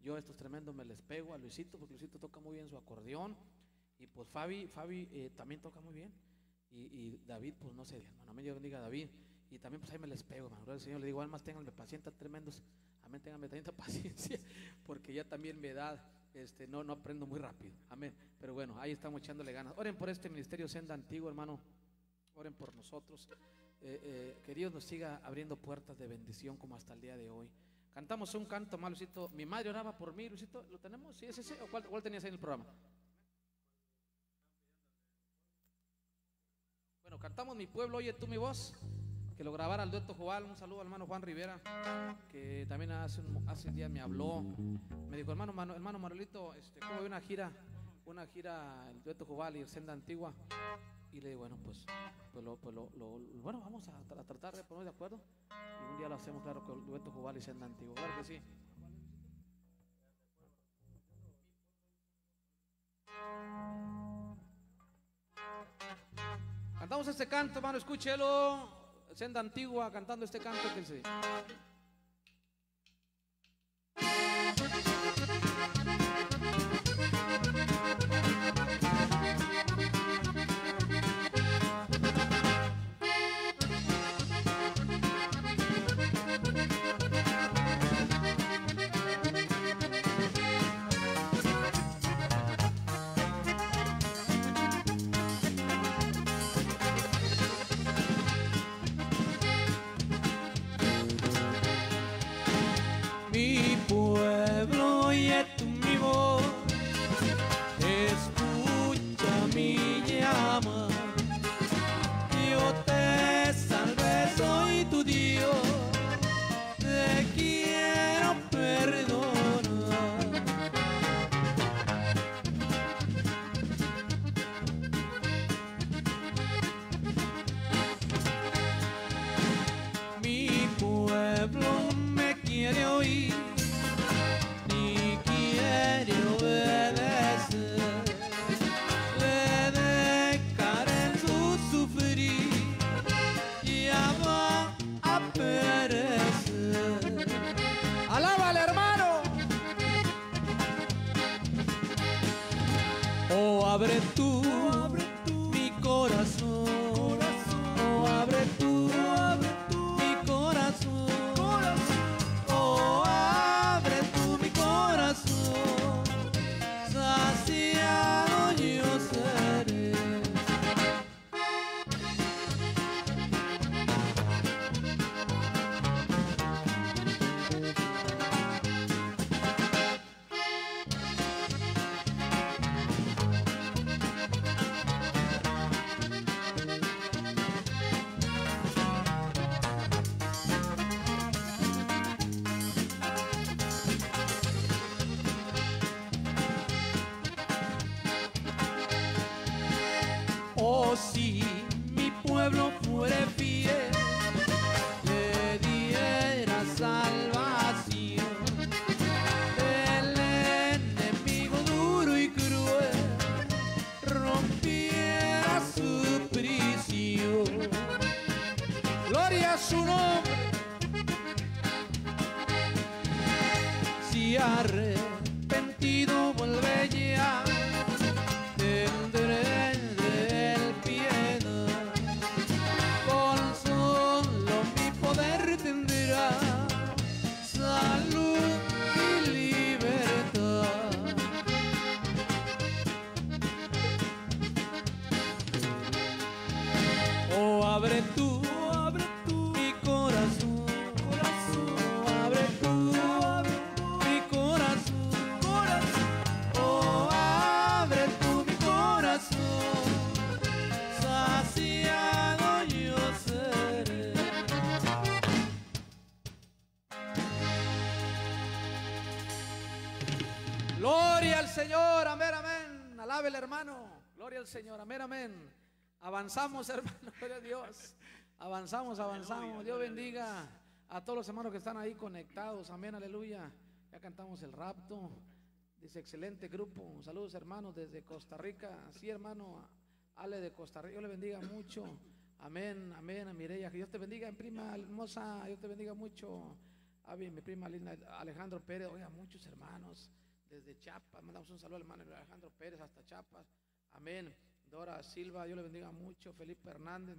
Yo estos tremendos me les pego a Luisito, porque Luisito toca muy bien su acordeón. Y pues Fabi, Fabi eh, también toca muy bien. Y, y David, pues no sé, hermano. Amén, Dios bendiga a David. Y también pues ahí me les pego, hermano. Al Señor. Le digo, almas, ténganme paciencia, tremendos. Amén, ténganme tanta paciencia, porque ya también mi edad, este, no, no aprendo muy rápido. Amén. Pero bueno, ahí estamos echándole ganas. Oren por este ministerio Senda Antiguo, hermano. Oren por nosotros. Eh, eh, que Dios nos siga abriendo puertas de bendición como hasta el día de hoy. Cantamos un canto más, Luisito. Mi madre oraba por mí, Luisito. ¿Lo tenemos? ¿Sí es ese? ¿O cuál, cuál tenías ahí en el programa? Bueno, cantamos Mi pueblo, oye tú mi voz. Que lo grabara el dueto Joval. Un saludo al hermano Juan Rivera, que también hace, hace días me habló. Me dijo, hermano, Manu- hermano Manuelito, este, ¿cómo ve una gira? Una gira, el dueto Joval y el Senda Antigua. Y le digo, bueno, pues, pues, lo, pues lo- lo- bueno, vamos a, tra- a tratar de ponernos de acuerdo. Y un día lo hacemos, claro, con el dueto Jubal y Senda Antiguo. Claro que sí. Cantamos este canto, hermano, escúchelo. Senda antigua cantando este canto que. Avanzamos, hermano, gloria a Dios. Avanzamos, avanzamos. Dios bendiga a todos los hermanos que están ahí conectados. Amén, aleluya. Ya cantamos el rapto. Dice, excelente grupo. Saludos, hermanos, desde Costa Rica. Sí, hermano, Ale de Costa Rica. Dios le bendiga mucho. Amén, amén, a Mireya. Que Dios te bendiga, prima hermosa. Dios te bendiga mucho. Avi, mi prima linda, Alejandro Pérez. Oiga, muchos hermanos desde Chiapas. Mandamos un saludo al hermano Alejandro Pérez hasta Chiapas. Amén. Dora Silva, Dios le bendiga mucho. Felipe Hernández.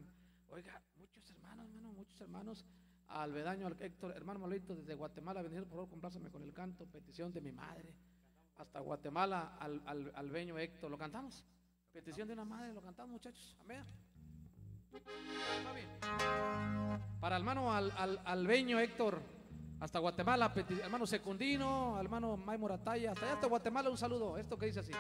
Oiga, muchos hermanos, hermano, muchos hermanos. Albedaño, al Héctor, hermano Malito, desde Guatemala, bendecido, por favor, compláceme con el canto, petición de mi madre. Hasta Guatemala, al, al, albeño Héctor, ¿lo cantamos? Petición de una madre, lo cantamos, muchachos. Amén. Bien. Para hermano al, al, albeño Héctor, hasta Guatemala, hermano Secundino, hermano May Morataya, hasta allá hasta Guatemala, un saludo. Esto que dice así.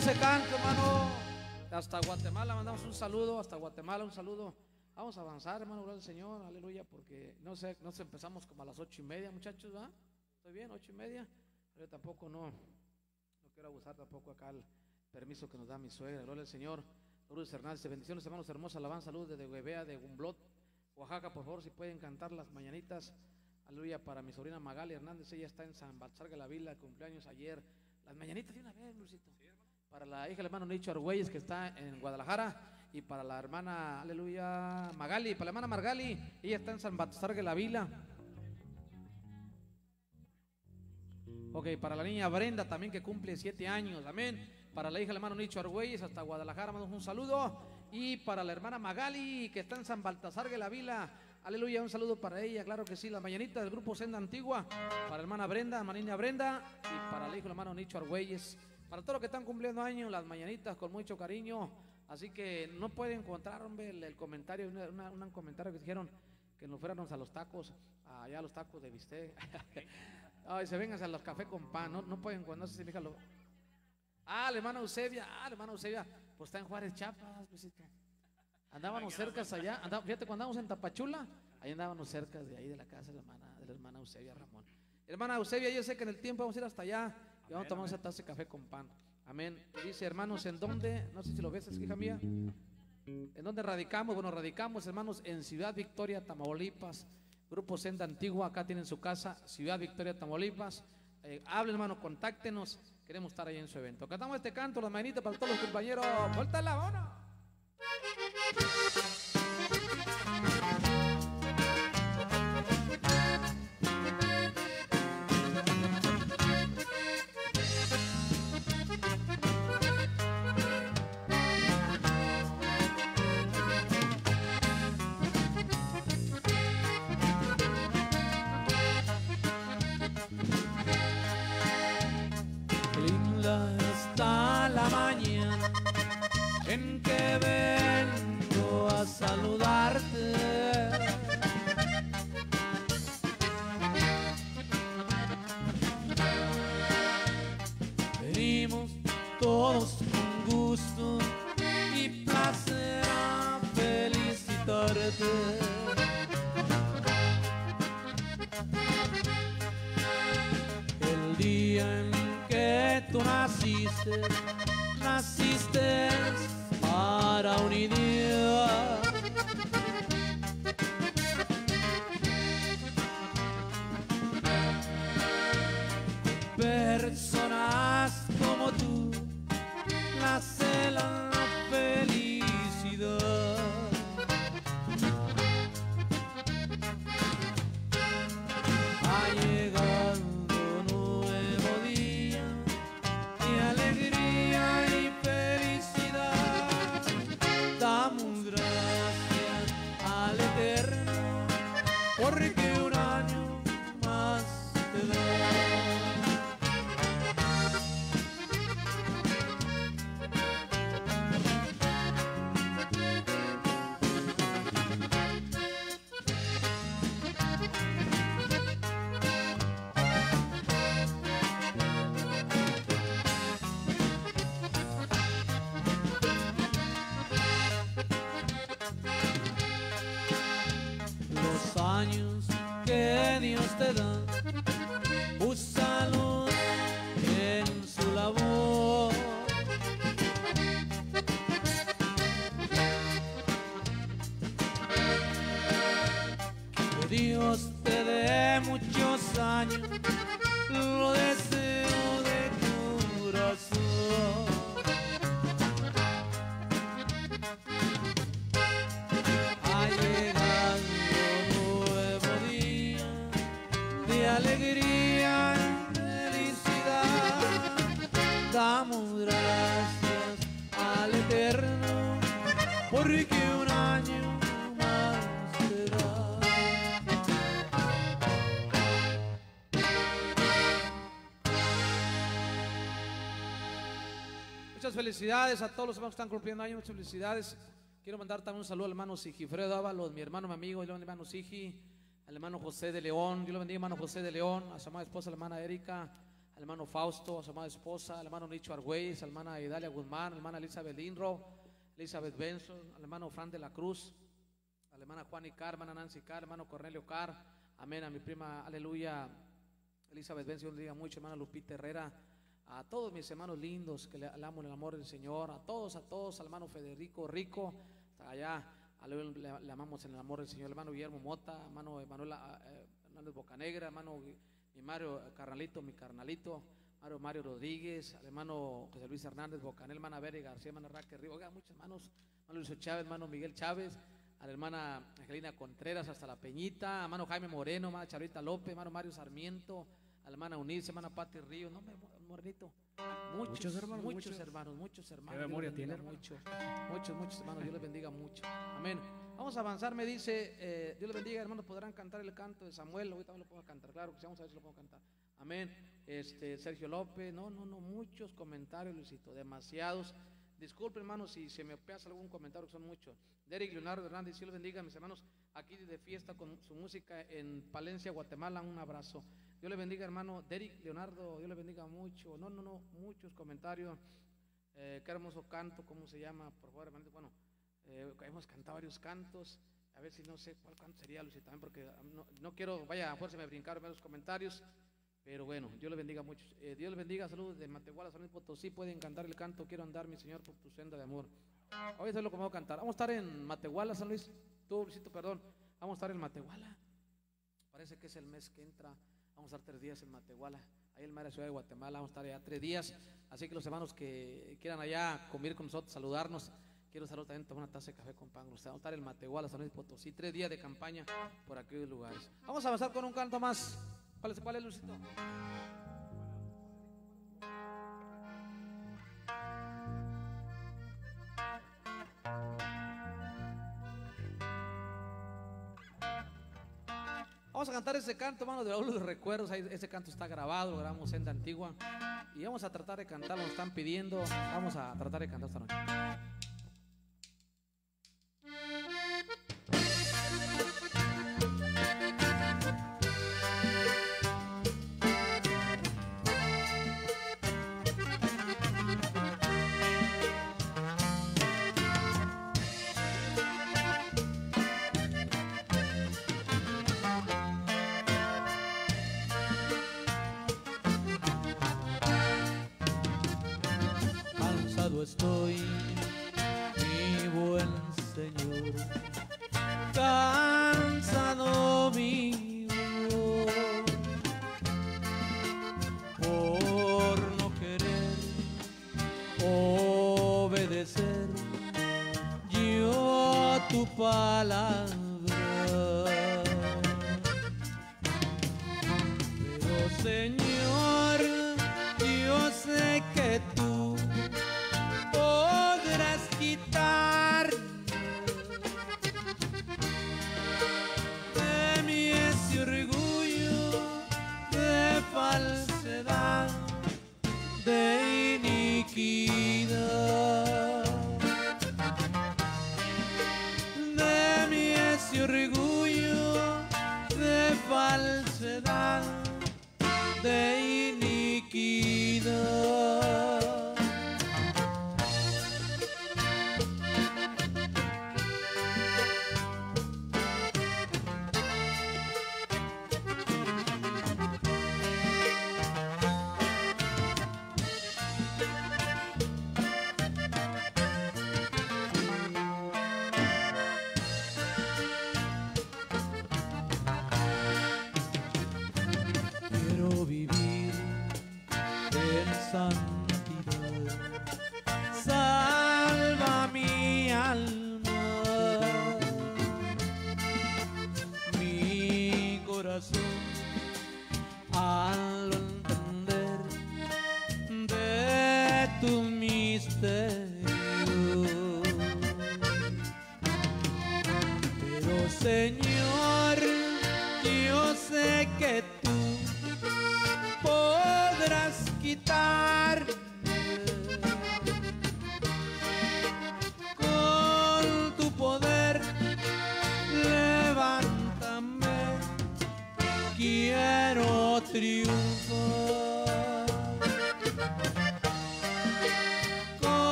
Ese canto, hermano. Hasta Guatemala mandamos un saludo, hasta Guatemala un saludo. Vamos a avanzar, hermano, gloria al Señor, aleluya, porque no sé, no sé, empezamos como a las ocho y media, muchachos. ¿Estoy bien? ¿Ocho y media? Pero tampoco no, quiero abusar tampoco acá el permiso que nos da mi suegra, gloria al Señor. Lourdes Hernández, bendiciones, hermanos, hermosa alabanza, salud desde Huevea, de Gumblot, Oaxaca, por favor, si pueden cantar las mañanitas, aleluya, para mi sobrina Magali Hernández, ella está en San Balsarga la Vila, cumpleaños ayer. Las mañanitas de una vez, Luisito. Para la hija del hermano Nicho Argüelles, que está en Guadalajara, y para la hermana, aleluya, Magali, para la hermana Margali, ella está en San Balsarga la Vila. Ok, para la niña Brenda también que cumple siete años, amén. Para la hija del hermano Nicho Argüelles hasta Guadalajara, mandamos un saludo. Y para la hermana Magali que está en San Baltasar de la Vila, aleluya, un saludo para ella, claro que sí. La mañanita del grupo Senda Antigua, para la hermana Brenda, hermana Brenda, y para la hija del hermano Nicho Argüelles. Para todos los que están cumpliendo años, las mañanitas con mucho cariño. Así que no pueden encontrar, hombre, el, el comentario, una- una- un comentario que dijeron que nos fuéramos a los tacos, allá a los tacos de bistec. Ay, se vengan a los cafés con pan, no, no pueden, no sé si mi hija lo... Ah, la hermana Eusebia, ah, la hermana Eusebia, pues está en Juárez, Chiapas, Luisito. Andábamos cerca allá, andá- fíjate, cuando andábamos en Tapachula, ahí andábamos cerca de ahí de la casa de la hermana, de la hermana Eusebia Ramón. Hermana Eusebia, yo sé que en el tiempo vamos a ir hasta allá y vamos a tomar esa taza de café con pan. Amén. Dice, hermanos, ¿en dónde? No sé si lo ves, es hija mía. ¿En dónde radicamos? Bueno, radicamos, hermanos, en Ciudad Victoria, Tamaulipas. Grupo Senda Antigua, acá tienen su casa, Ciudad Victoria, Tamaulipas. Eh, hablen, hermano, contáctenos. Queremos estar ahí en su evento. Cantamos este canto, las manitas para todos los compañeros. ¡Vuelta la mano! Felicidades a todos los hermanos que están cumpliendo años, muchas felicidades. Quiero mandar también un saludo al hermano Sigifredo Ábalos, mi hermano, mi amigo, el hermano Sigi, al hermano José de León, Dios lo bendiga, hermano José de León, a su amada esposa, la hermana Erika, al hermano Fausto, a su amada esposa, al hermano Nicho Argüelles, a la hermana Idalia Guzmán, a la hermana Elizabeth Linro, Elizabeth Benson, al hermano Fran de la Cruz, a la hermana Juan y Car, hermana Nancy Car, hermano Cornelio Car, amén, a mi prima, aleluya, Elizabeth Benson, le diga mucho, hermana Lupita Herrera, a todos mis hermanos lindos que le, amo el amor del Señor, a todos, a todos, al hermano Federico Rico, hasta allá, a le, le amamos en el amor del Señor, hermano Guillermo Mota, hermano Emanuel eh, Hernández Bocanegra, hermano mi Mario Carnalito, mi carnalito, Mario Mario Rodríguez, al hermano José Luis Hernández Bocanel, hermana Bere García, hermana Raquel Río, oiga, muchos hermanos, hermano Luis Chávez, hermano Miguel Chávez, a la hermana Angelina Contreras hasta La Peñita, hermano Jaime Moreno, hermana Charita López, hermano Mario Sarmiento, a la hermana Unice, hermana Pati Río, no, hombre, Muchos, Muchos hermanos, muchos, muchos. hermanos, muchos hermanos. Memoria tiene, mucho, muchos, muchos hermanos, Dios les bendiga mucho. Amén. Vamos a avanzar, me dice, eh, Dios les bendiga, hermanos, podrán cantar el canto de Samuel, ahorita lo puedo cantar, claro que vamos a ver si lo puedo cantar. Amén. Este, Sergio López, no, no, no, muchos comentarios, Luisito, demasiados. Disculpen, hermanos, si se me pasa algún comentario, que son muchos. Derek Leonardo Hernández, Dios les bendiga, mis hermanos, aquí de fiesta con su música en Palencia, Guatemala, un abrazo. Dios le bendiga, hermano Derek Leonardo, Dios le bendiga mucho. No, no, no, muchos comentarios. Eh, qué hermoso canto, ¿cómo se llama? Por favor, hermano. Bueno, eh, hemos cantado varios cantos. A ver si no sé cuál canto sería, Lucy, también, porque ah, no, quiero, vaya, a fuerza me brincaron varios comentarios. Pero bueno, Dios le bendiga mucho. Eh, Dios le bendiga, saludos de Matehuala, San Luis Potosí. Pueden cantar el canto, quiero andar, mi Señor, por tu senda de amor. Hoy es lo que vamos a cantar. Vamos a estar en Matehuala, San Luis. Tú, Luisito, perdón. Vamos a estar en Matehuala. Parece que es el mes que entra. Vamos a estar tres días en Matehuala. Ahí en la ciudad de Guatemala. Vamos a estar allá tres días. Así que los hermanos que quieran allá convivir con nosotros, saludarnos. Quiero saludar también, tomar una taza de café con pan. Vamos a estar en Matehuala, San Luis Potosí. Tres días de campaña por aquellos lugares. Vamos a avanzar con un canto más. ¿Cuál es, cuál es Luisito? Cantar ese canto, hermano, de de recuerdos. Ese canto está grabado, lo grabamos en la antigua. Y vamos a tratar de cantarlo, nos están pidiendo. Vamos a tratar de cantar esta noche.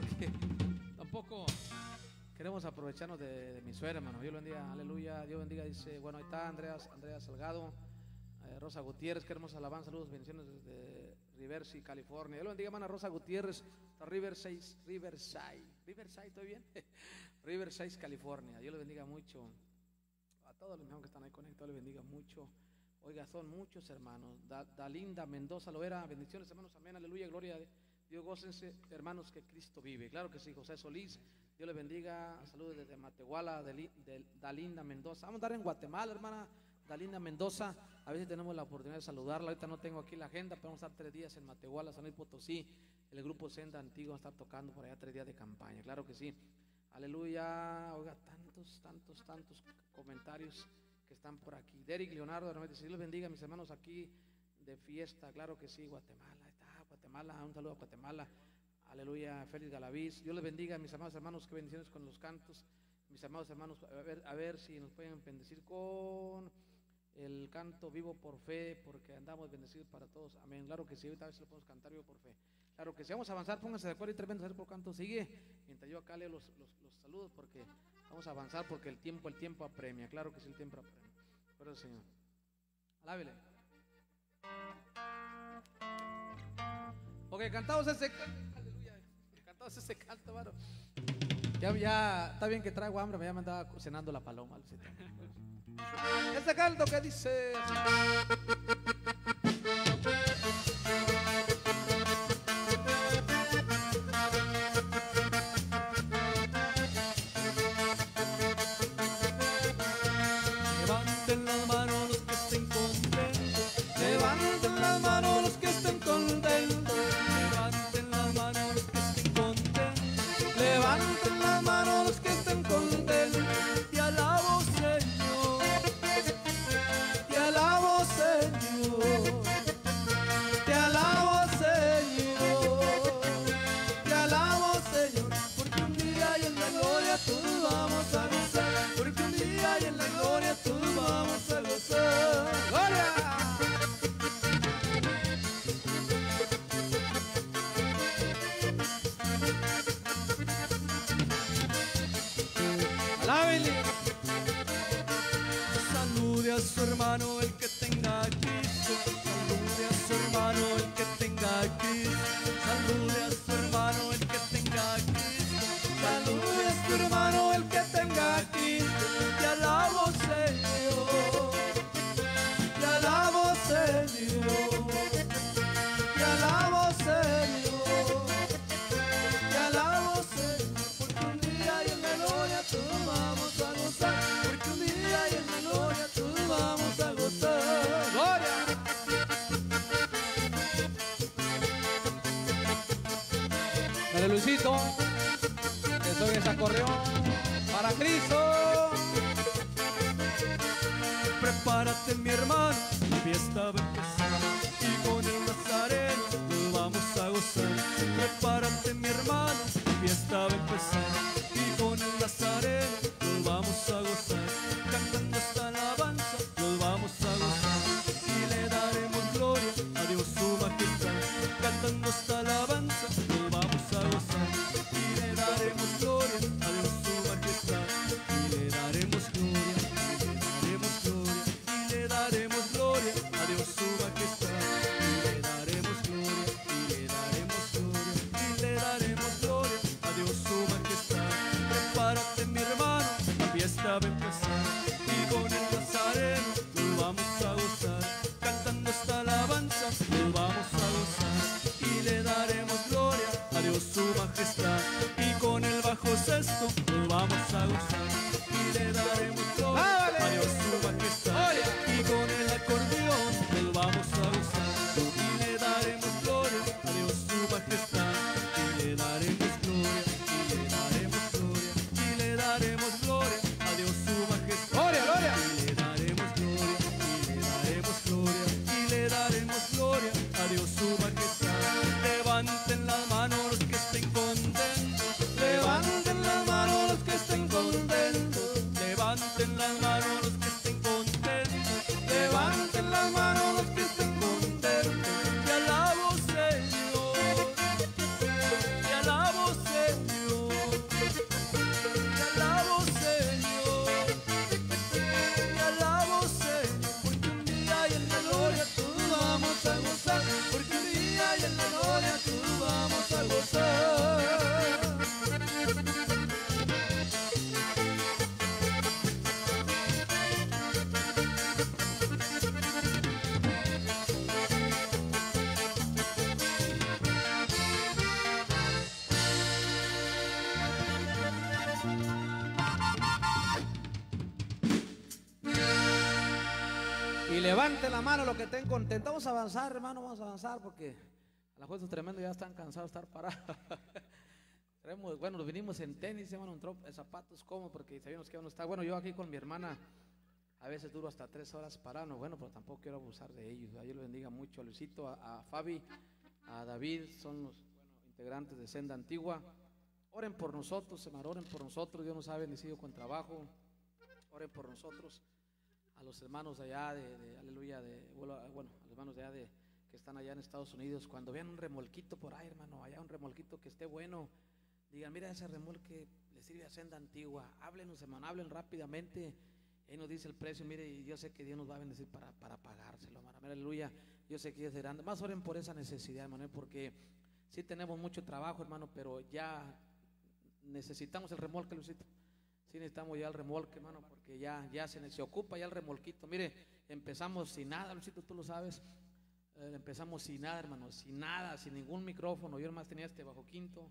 tampoco queremos aprovecharnos de, mi suegra, hermano. Dios bendiga, aleluya. Dios bendiga, dice, bueno, ahí está Andreas, Andrea Salgado, eh, Rosa Gutiérrez, queremos alabanza, saludos, bendiciones desde Riverside, California. Dios bendiga, hermana Rosa Gutiérrez, Riverside, Riverside, Riverside, ¿estoy bien? Riverside, California. Dios le bendiga mucho. A todos los que están ahí conectados, les bendiga mucho. Oiga, son muchos hermanos. Da- Dalinda Mendoza lo era. Bendiciones, hermanos. Amén. Aleluya. Gloria a Dios. Gócense, hermanos, que Cristo vive. Claro que sí. José Solís. Dios le bendiga. Saludos desde Matehuala, de, Li- de Dalinda Mendoza. Vamos a dar en Guatemala, hermana. Dalinda Mendoza. A veces tenemos la oportunidad de saludarla. Ahorita no tengo aquí la agenda, pero vamos a estar tres días en Matehuala, San Luis Potosí. El grupo Senda Antiguo va a estar tocando por allá tres días de campaña. Claro que sí. Aleluya. Oiga, tantos, tantos, tantos comentarios que están por aquí. Derek Leonardo, realmente, si Dios bendiga, mis hermanos aquí de fiesta, claro que sí, Guatemala, Guatemala, un saludo a Guatemala, aleluya, Félix Galaviz, Dios les bendiga, mis amados hermanos, qué bendiciones con los cantos, mis amados hermanos, a ver, a ver si nos pueden bendecir con el canto vivo por fe, porque andamos bendecidos para todos, amén, claro que sí, ahorita a ver si lo podemos cantar vivo por fe. Claro que sí, vamos a avanzar, pónganse de acuerdo y tremendo, ver por canto sigue, mientras yo acá leo los, los, los saludos, porque Vamos a avanzar porque el tiempo, el tiempo apremia. Claro que sí, el tiempo apremia. Pero Señor. Alábele. Ok, cantamos ese canto. Aleluya. Cantamos ese canto, hermano. Ya, ya, está bien que traigo hambre, ya me andaba cenando la paloma. Ese canto que dice. Levante la mano lo que estén contentos. Vamos a avanzar, hermano, vamos a avanzar porque a la jueces tremendo ya están cansados de estar parados. Bueno, nos vinimos en tenis, hermano, en, zapatos cómodos porque sabíamos que a estar. Bueno, yo aquí con mi hermana a veces duro hasta tres horas parado. Bueno, pero tampoco quiero abusar de ellos. Dios lo bendiga mucho a Luisito, a, a Fabi, a David, son los bueno, integrantes de Senda Antigua. Oren por nosotros, hermano, oren por nosotros. Dios nos ha bendecido con trabajo. Oren por nosotros a los hermanos allá de, de- aleluya, de, bueno, a- los hermanos de allá de, que están allá en Estados Unidos, cuando vean un remolquito por ahí, hermano, allá un remolquito que esté bueno, digan, mira ese remolque le sirve a senda antigua, háblenos, hermano, hablen rápidamente, ahí nos dice el precio, mire, y yo sé que Dios nos va a bendecir para, para pagárselo, hermano, aleluya, yo sé que ellos serán, más oren por esa necesidad, hermano, porque sí tenemos mucho trabajo, hermano, pero ya necesitamos el remolque, Luisito. Sí necesitamos ya el remolque, hermano, porque ya, ya se, se ocupa ya el remolquito. Mire, empezamos sin nada, Luisito, tú lo sabes. Eh, empezamos sin nada, hermano, sin nada, sin ningún micrófono. Yo nomás tenía este bajo quinto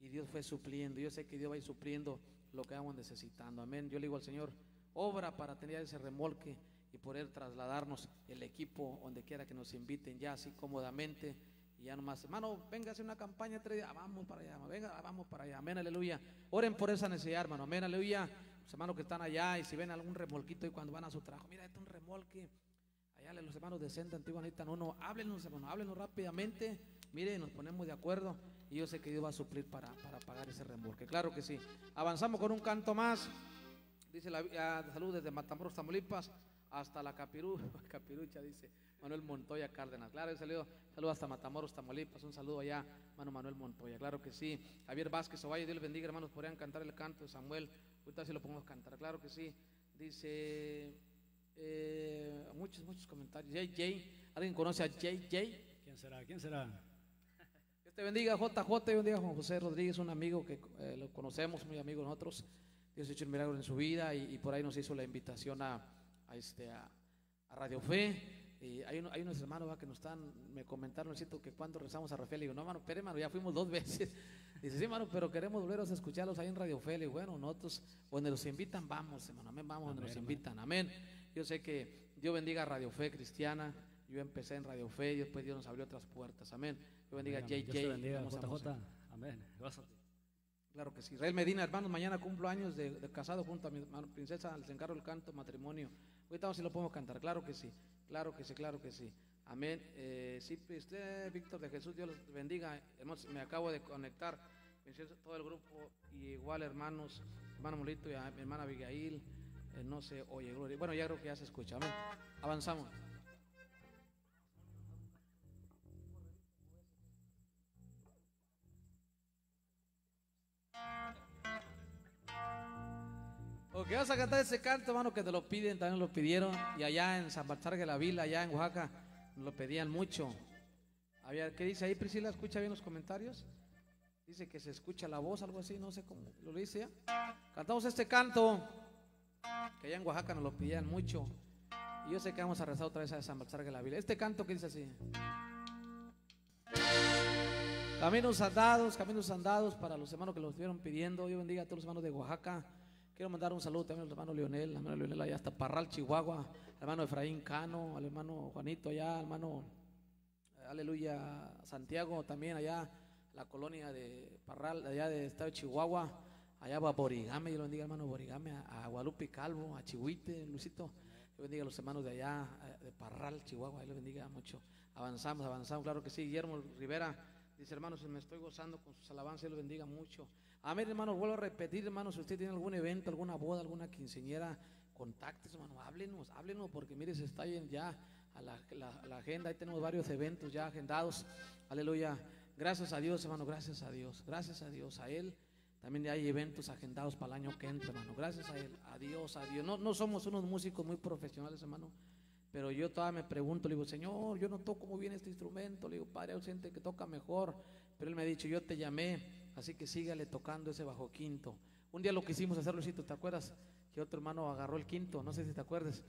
y Dios fue supliendo. Yo sé que Dios va a ir supliendo lo que vamos necesitando. Amén. Yo le digo al Señor, obra para tener ese remolque y poder trasladarnos el equipo donde quiera que nos inviten ya así cómodamente. Y ya nomás, hermano, venga a hacer una campaña tres días, vamos para allá, venga, vamos para allá, amén, aleluya. Oren por esa necesidad, hermano, amén, aleluya. Los hermanos que están allá y si ven algún remolquito y cuando van a su trabajo, mira, este es un remolque. Allá los hermanos de Senda Antigua necesitan uno, háblenos, hermano, háblenos rápidamente. Mire, nos ponemos de acuerdo y yo sé que Dios va a suplir para, para pagar ese remolque. Claro que sí. Avanzamos con un canto más. Dice la ah, salud desde Matamoros, Tamaulipas, hasta la Capiru, Capirucha, dice Manuel Montoya Cárdenas. Claro, un saludo, saludo hasta Matamoros, Tamaulipas, un saludo allá, mano Manuel Montoya. Claro que sí. Javier Vázquez Ovalle, Dios les bendiga, hermanos, podrían cantar el canto de Samuel. Ahorita sí lo podemos cantar, claro que sí. Dice eh, muchos, muchos comentarios. JJ, ¿alguien conoce a JJ? ¿Quién será? ¿Quién será? Dios te bendiga, JJ, y bendiga Juan José Rodríguez, un amigo que eh, lo conocemos, muy amigo de nosotros. Dios ha hecho un milagro en su vida y, y por ahí nos hizo la invitación a, a este, a, a Radio Fe. Y hay, uno- hay unos hermanos ¿va? que nos están, me comentaron, siento que cuando rezamos a Rafael, le digo, no, hermano, pero hermano, ya fuimos dos veces. Dice, sí, hermano, pero queremos volveros a escucharlos ahí en Radio Fe. Le digo, bueno, nosotros, donde nos invitan, vamos, hermano, amén, vamos donde nos invitan, amén. Yo sé que Dios bendiga a Radio Fe Cristiana. Yo empecé en Radio Fe y después Dios nos abrió otras puertas, amén. Dios bendiga a Amén, amén. JJ. Dios bendiga, vamos a- JJ. a- Amén. Claro que sí. Israel Medina, hermanos, mañana cumplo años de, de casado junto a mi hermano princesa, les encargo el canto matrimonio. Ahorita vamos si lo podemos cantar, claro que sí, claro que sí, claro que sí. Amén. Eh, sí, usted, Víctor de Jesús, Dios los bendiga. Me acabo de conectar, todo el grupo, y igual hermanos, hermano Molito y hermana Abigail, eh, no sé, oye, Gloria. Bueno, ya creo que ya se escucha, amén. Avanzamos. Ok, vamos a cantar ese canto, hermano, que te lo piden, también lo pidieron. Y allá en San Baltasar de la Vila, allá en Oaxaca, nos lo pedían mucho. Había, ¿Qué dice ahí, Priscila? ¿Escucha bien los comentarios? Dice que se escucha la voz, algo así, no sé cómo lo dice. Cantamos este canto, que allá en Oaxaca nos lo pedían mucho. Y yo sé que vamos a rezar otra vez a San Baltasar de la Vila. Este canto que dice así. Caminos andados, caminos andados para los hermanos que lo estuvieron pidiendo. Dios bendiga a todos los hermanos de Oaxaca. Quiero mandar un saludo también al hermano Leonel, al hermano Leonel allá hasta Parral, Chihuahua, al hermano Efraín Cano, al hermano Juanito allá, al hermano, eh, aleluya, Santiago también allá, la colonia de Parral, allá de estado de Chihuahua, allá va Borigame, yo lo bendiga hermano Borigame, a, Guadalupe Calvo, a Chihuite, Luisito, yo bendiga a los hermanos de allá, eh, de Parral, Chihuahua, yo lo bendiga mucho. Avanzamos, avanzamos, claro que sí, Guillermo Rivera. Dice, hermanos, me estoy gozando con sus alabanzas, Dios lo bendiga mucho. Amén, hermanos, vuelvo a repetir, hermanos, si usted tiene algún evento, alguna boda, alguna quinceñera, contactes, hermano, háblenos, háblenos, porque mire, se está yendo ya a la, la- la agenda, ahí tenemos varios eventos ya agendados, aleluya. Gracias a Dios, hermano, gracias a Dios, gracias a Dios, a Él. También hay eventos agendados para el año que entra, hermano. Gracias a Él, a Dios, a Dios. No, no somos unos músicos muy profesionales, hermano. Pero yo todavía me pregunto, le digo, Señor, yo no toco muy bien este instrumento. Le digo, Padre ausente que toca mejor. Pero Él me ha dicho, yo te llamé, así que sígale tocando ese bajo quinto. Un día lo quisimos hacer, Luisito, ¿te acuerdas? Que otro hermano agarró el quinto, no sé si te acuerdas.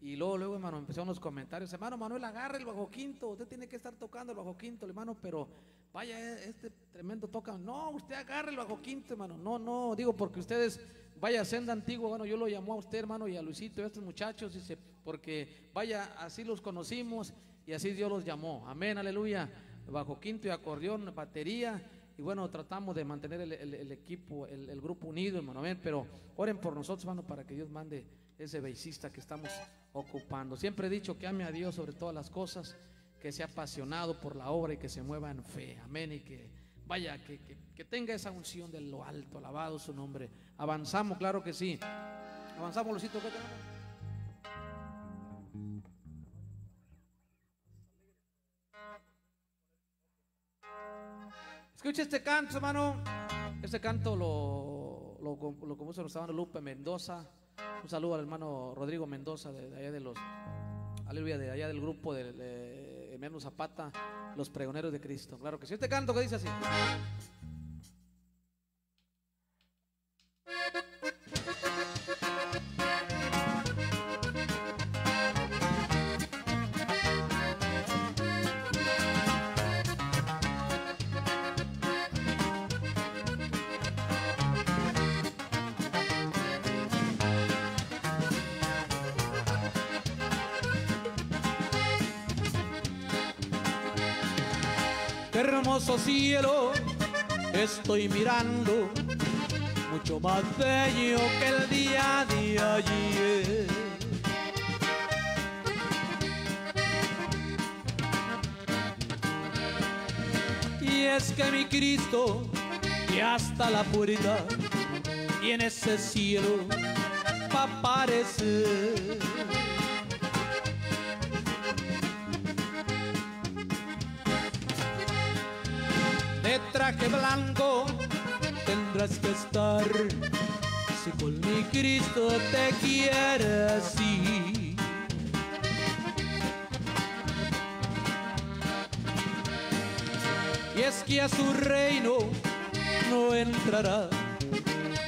Y luego, luego, hermano, empezaron los comentarios. Hermano Manuel, agarre el bajo quinto. Usted tiene que estar tocando el bajo quinto, hermano, pero vaya, eh, este tremendo toca. No, usted agarre el bajo quinto, hermano. No, no, digo, porque ustedes, vaya, senda antiguo, bueno, yo lo llamó a usted, hermano, y a Luisito a estos muchachos, dice, porque vaya, así los conocimos y así Dios los llamó. Amén, aleluya. Bajo quinto y acordeón, batería. Y bueno, tratamos de mantener el, equipo, el, grupo unido, hermano. Amén. Pero oren por nosotros, hermano, para que Dios mande ese beisista que estamos ocupando. Siempre he dicho que ame a Dios sobre todas las cosas, que sea apasionado por la obra y que se mueva en fe. Amén. Y que vaya, que, que- que tenga esa unción de lo alto. Alabado su nombre. Avanzamos, claro que sí. Avanzamos, Lucito. ¿qué tenemos? Escucha este canto, hermano. Este canto lo, lo, lo compuso nuestro hermano Lupe Mendoza. Un saludo al hermano Rodrigo Mendoza de, allá de los, aleluya, de allá del grupo de, de Zapata, los pregoneros de Cristo. Claro que sí. Este canto que dice así. Hermoso cielo estoy mirando, mucho más bello que el día de ayer. Y es que mi Cristo ya hasta la puerta y en ese cielo va a aparecer. Tendrás estar si con mi Cristo te quieres ir. Y es que a su reino no entrará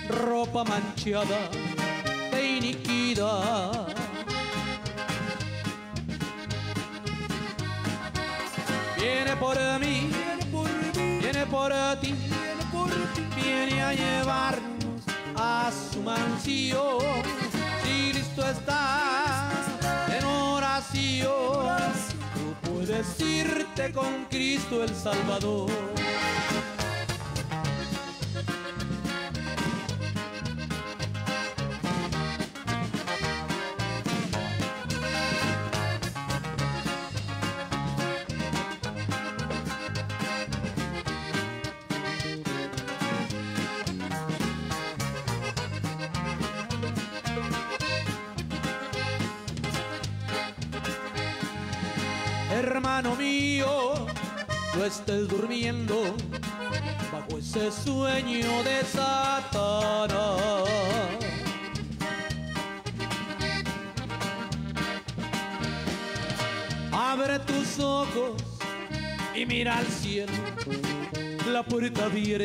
ropa manchada de iniquidad. Viene por mí, viene por ti, viene a llevarnos a su mansión. Si Cristo está en oración, tú puedes irte con Cristo el Salvador.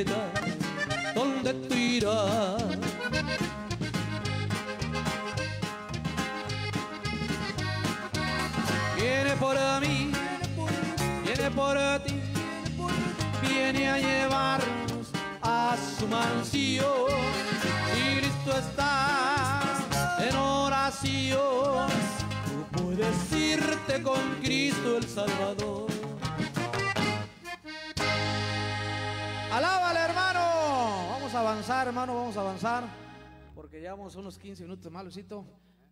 Puerta avanzar. Porque llevamos unos 15 minutos más, Luisito.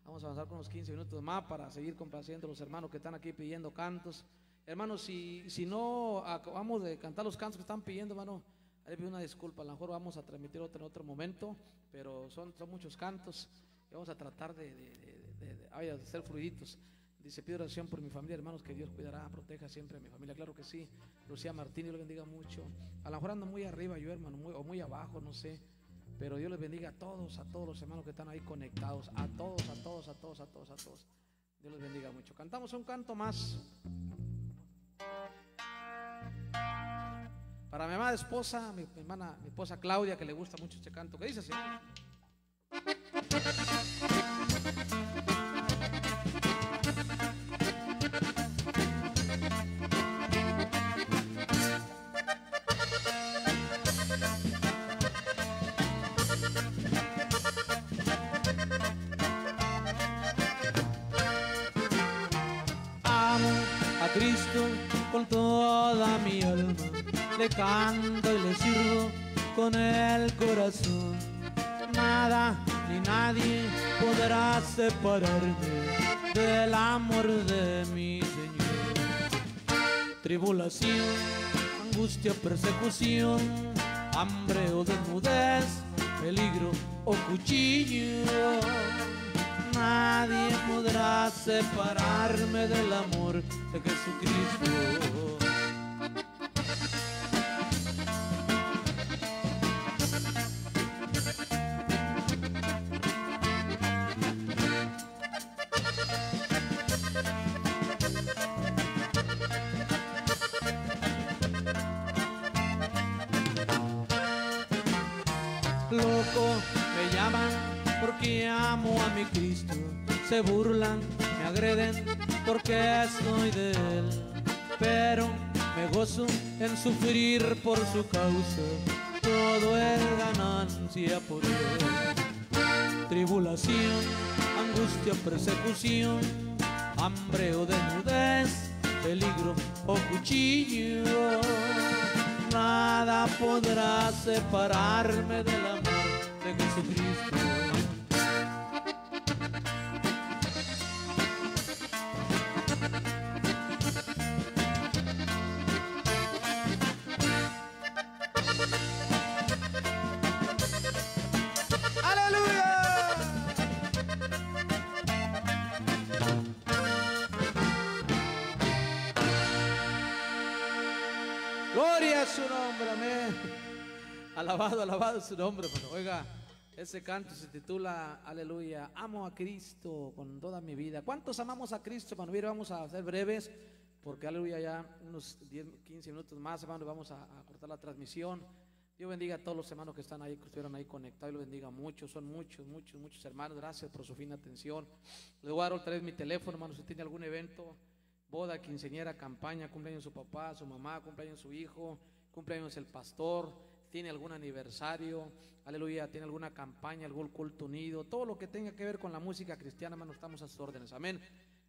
Vamos a avanzar con unos 15 minutos más para seguir complaciendo a los hermanos que están aquí pidiendo cantos. Hermanos, si, si no acabamos de cantar los cantos que están pidiendo, hermano, ahí pido una disculpa. A lo mejor vamos a transmitir otro en otro momento, pero son, son muchos cantos y vamos a tratar de, de, de, de- de ser fluiditos. Dice, pido oración por mi familia, hermanos, que Dios cuidará, proteja siempre a mi familia. Claro que sí. Lucía Martín, Dios lo bendiga mucho. A lo mejor ando muy arriba yo, hermano, muy- o muy abajo, no sé. Pero Dios les bendiga a todos, a todos los hermanos que están ahí conectados. A todos, a todos, a todos, a todos, a todos. Dios les bendiga mucho. Cantamos un canto más. Para mi amada esposa, mi, hermana, mi esposa Claudia, que le gusta mucho este canto. ¿Qué dice así? Toda mi alma, le canto y le sirvo con el corazón. Nada ni nadie podrá separarme del amor de mi Señor. Tribulación, angustia, persecución, hambre o desnudez, peligro o cuchillo. Nadie podrá separarme del amor de Jesucristo. Se burlan, me agreden porque soy de Él. Pero me gozo en sufrir por su causa. Todo es ganancia por Él. Tribulación, angustia, persecución, hambre o desnudez, peligro o cuchillo. Nada podrá separarme del amor de Jesucristo. Alabado, alabado su nombre, hermano. Oiga, ese canto se titula Aleluya, amo a Cristo con toda mi vida. ¿Cuántos amamos a Cristo, hermano? Mira, vamos a ser breves, porque aleluya, ya unos 10, 15 minutos más, hermano, vamos a, cortar la transmisión. Dios bendiga a todos los hermanos que están ahí, que estuvieron ahí conectados, y los bendiga mucho, son muchos, muchos, muchos hermanos. Gracias por su fina atención. Les voy a dar otra vez mi teléfono, hermano, si tiene algún evento, boda, quinceañera, campaña, cumpleaños su papá, su mamá, cumpleaños su hijo, cumpleaños el pastor, tiene algún aniversario, aleluya, tiene alguna campaña, algún culto unido, todo lo que tenga que ver con la música cristiana, hermano, estamos a sus órdenes, amén.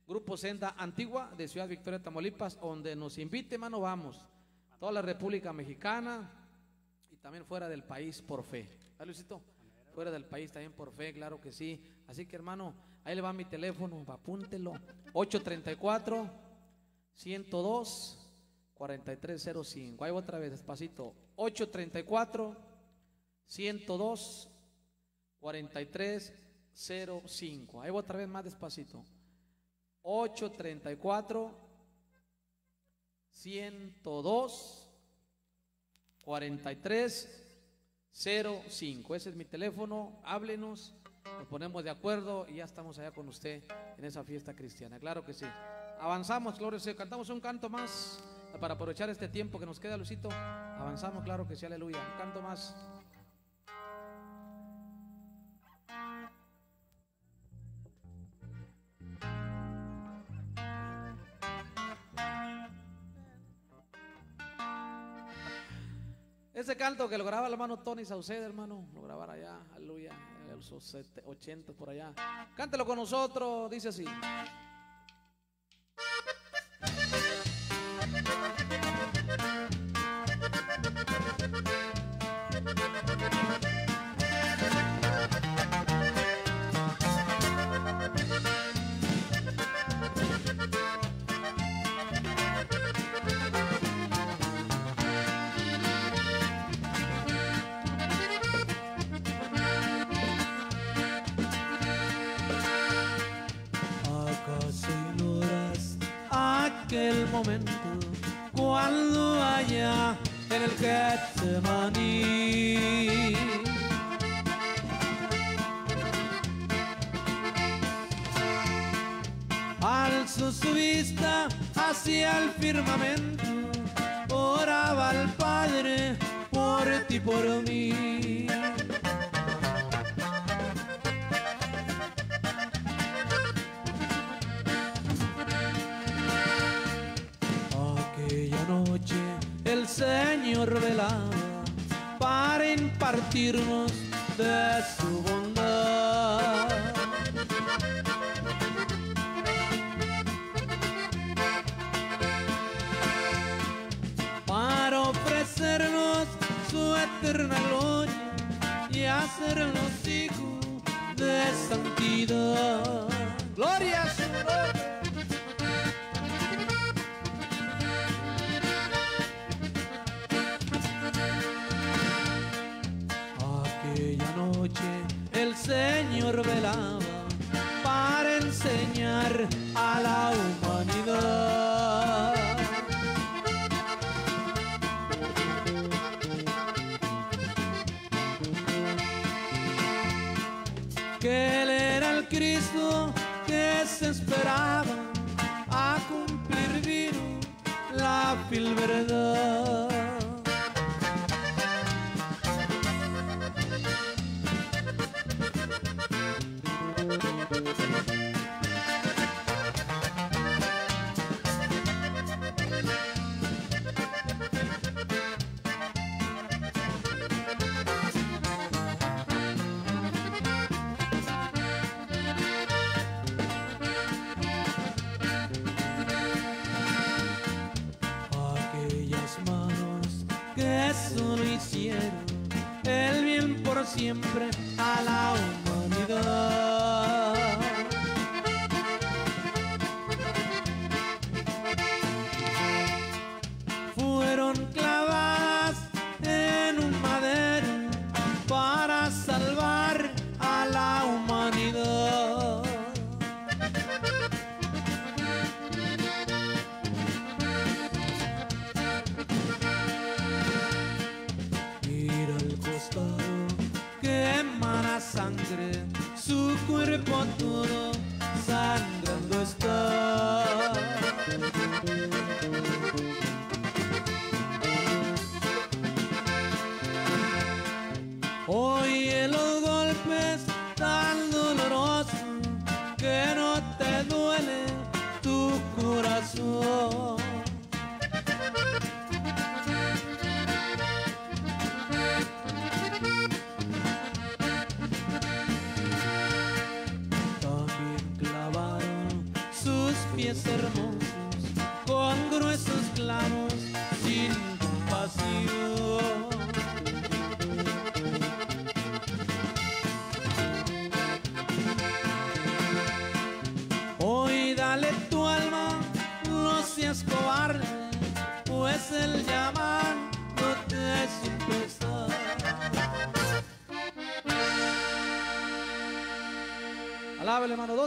Grupo Senda Antigua de Ciudad Victoria, Tamaulipas, donde nos invite, hermano, vamos. Toda la República Mexicana y también fuera del país por fe. Fuera del país también por fe, claro que sí. Así que, hermano, ahí le va mi teléfono, apúntelo. 834 102 4305. Ahí otra vez, despacito. 834 102 4305. Ahí otra vez más despacito. 834 102 43 05. Ese es mi teléfono. Háblenos, nos ponemos de acuerdo y ya estamos allá con usted en esa fiesta cristiana. Claro que sí. Avanzamos, gloria Cantamos un canto más para aprovechar este tiempo que nos queda, Lucito. Avanzamos, claro que sí, aleluya. Un canto más. Ese canto que lo graba el hermano Tony Sauceda, hermano, lo grabara allá, aleluya, en los 80 por allá. Cántelo con nosotros, dice así. Momento cuando allá en el Getsemaní alzó su vista hacia el firmamento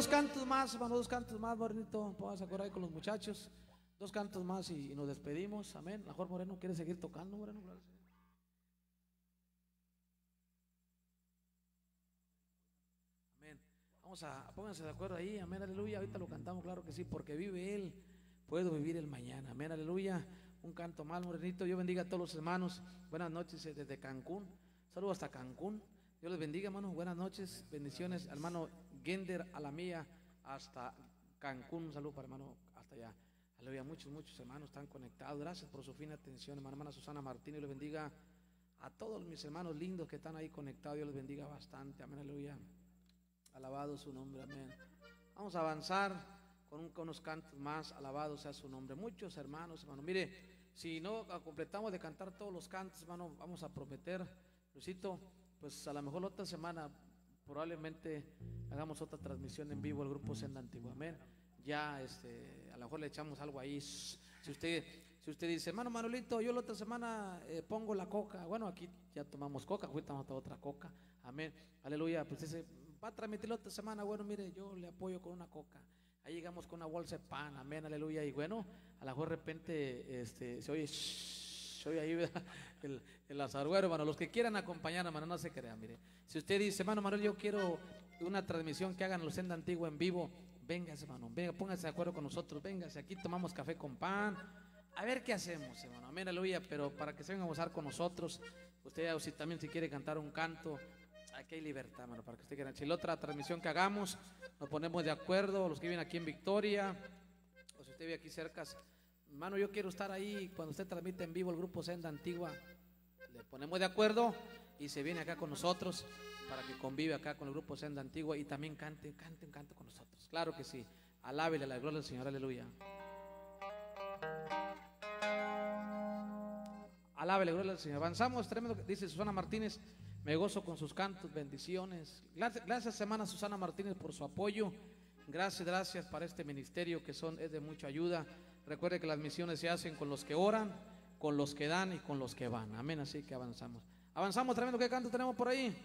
Dos cantos más, hermano. Dos cantos más, bonito. Vamos a correr con los muchachos. Dos cantos más y, y nos despedimos. Amén. Mejor Moreno quiere seguir tocando, Moreno. Amén. Vamos a, pónganse de acuerdo ahí. Amén, aleluya. Ahorita lo cantamos, claro que sí, porque vive Él. Puedo vivir el mañana. Amén, aleluya. Un canto más, Morenito. Yo bendiga a todos los hermanos. Buenas noches eh, desde Cancún. Saludos hasta Cancún. Dios les bendiga, hermano. Buenas noches. Bendiciones, hermano Gender a la mía hasta Cancún. Un saludo para hermano hasta allá. Aleluya. Muchos, muchos hermanos están conectados. Gracias por su fina atención, hermana, hermana Susana Martín. Dios les bendiga a todos mis hermanos lindos que están ahí conectados. Dios les bendiga bastante. Amén, aleluya. Alabado su nombre, amén. Vamos a avanzar con, con unos cantos más. Alabado sea su nombre. Muchos hermanos, hermano. Mire, si no completamos de cantar todos los cantos, hermano, vamos a prometer, Luisito, pues a lo mejor la otra semana probablemente hagamos otra transmisión en vivo al grupo Senda Antigua. Amén. Ya, este, a lo mejor le echamos algo ahí. Si usted, si usted dice, hermano Manolito, yo la otra semana eh, pongo la coca. Bueno, aquí ya tomamos coca, ahorita vamos a otra coca. Amén. Aleluya. Pues dice, va a transmitir la otra semana. Bueno, mire, yo le apoyo con una coca. Ahí llegamos con una bolsa de pan. Amén. Aleluya. Y bueno, a lo mejor de repente este, se oye, shh, se oye ahí el, el azarguero, hermano. Los que quieran acompañar, hermano, no se crean. Mire, si usted dice, hermano Manuel, yo quiero una transmisión que hagan los Senda Antigua en vivo, véngase, hermano. Venga, póngase de acuerdo con nosotros. Véngase, aquí tomamos café con pan. A ver qué hacemos, hermano. Amén, aleluya. Pero para que se vengan a gozar con nosotros, usted si también si quiere cantar un canto, aquí hay libertad, hermano, para que usted quiera. Si la otra transmisión que hagamos, nos ponemos de acuerdo, los que viven aquí en Victoria, o si usted vive aquí cerca, hermano, yo quiero estar ahí cuando usted transmite en vivo el grupo Senda Antigua, le ponemos de acuerdo y se viene acá con nosotros para que convive acá con el grupo Senda Antigua y también cante, cante, cante con nosotros. Claro que sí. Alábele la gloria del Señor, aleluya. Alábele, gloria al Señor. Avanzamos, tremendo, dice Susana Martínez. Me gozo con sus cantos, bendiciones. Gracias, gracias, hermana Susana Martínez, por su apoyo. Gracias, gracias para este ministerio que son, es de mucha ayuda. Recuerde que las misiones se hacen con los que oran, con los que dan y con los que van. Amén, así que avanzamos. Avanzamos, tremendo, ¿qué canto tenemos por ahí?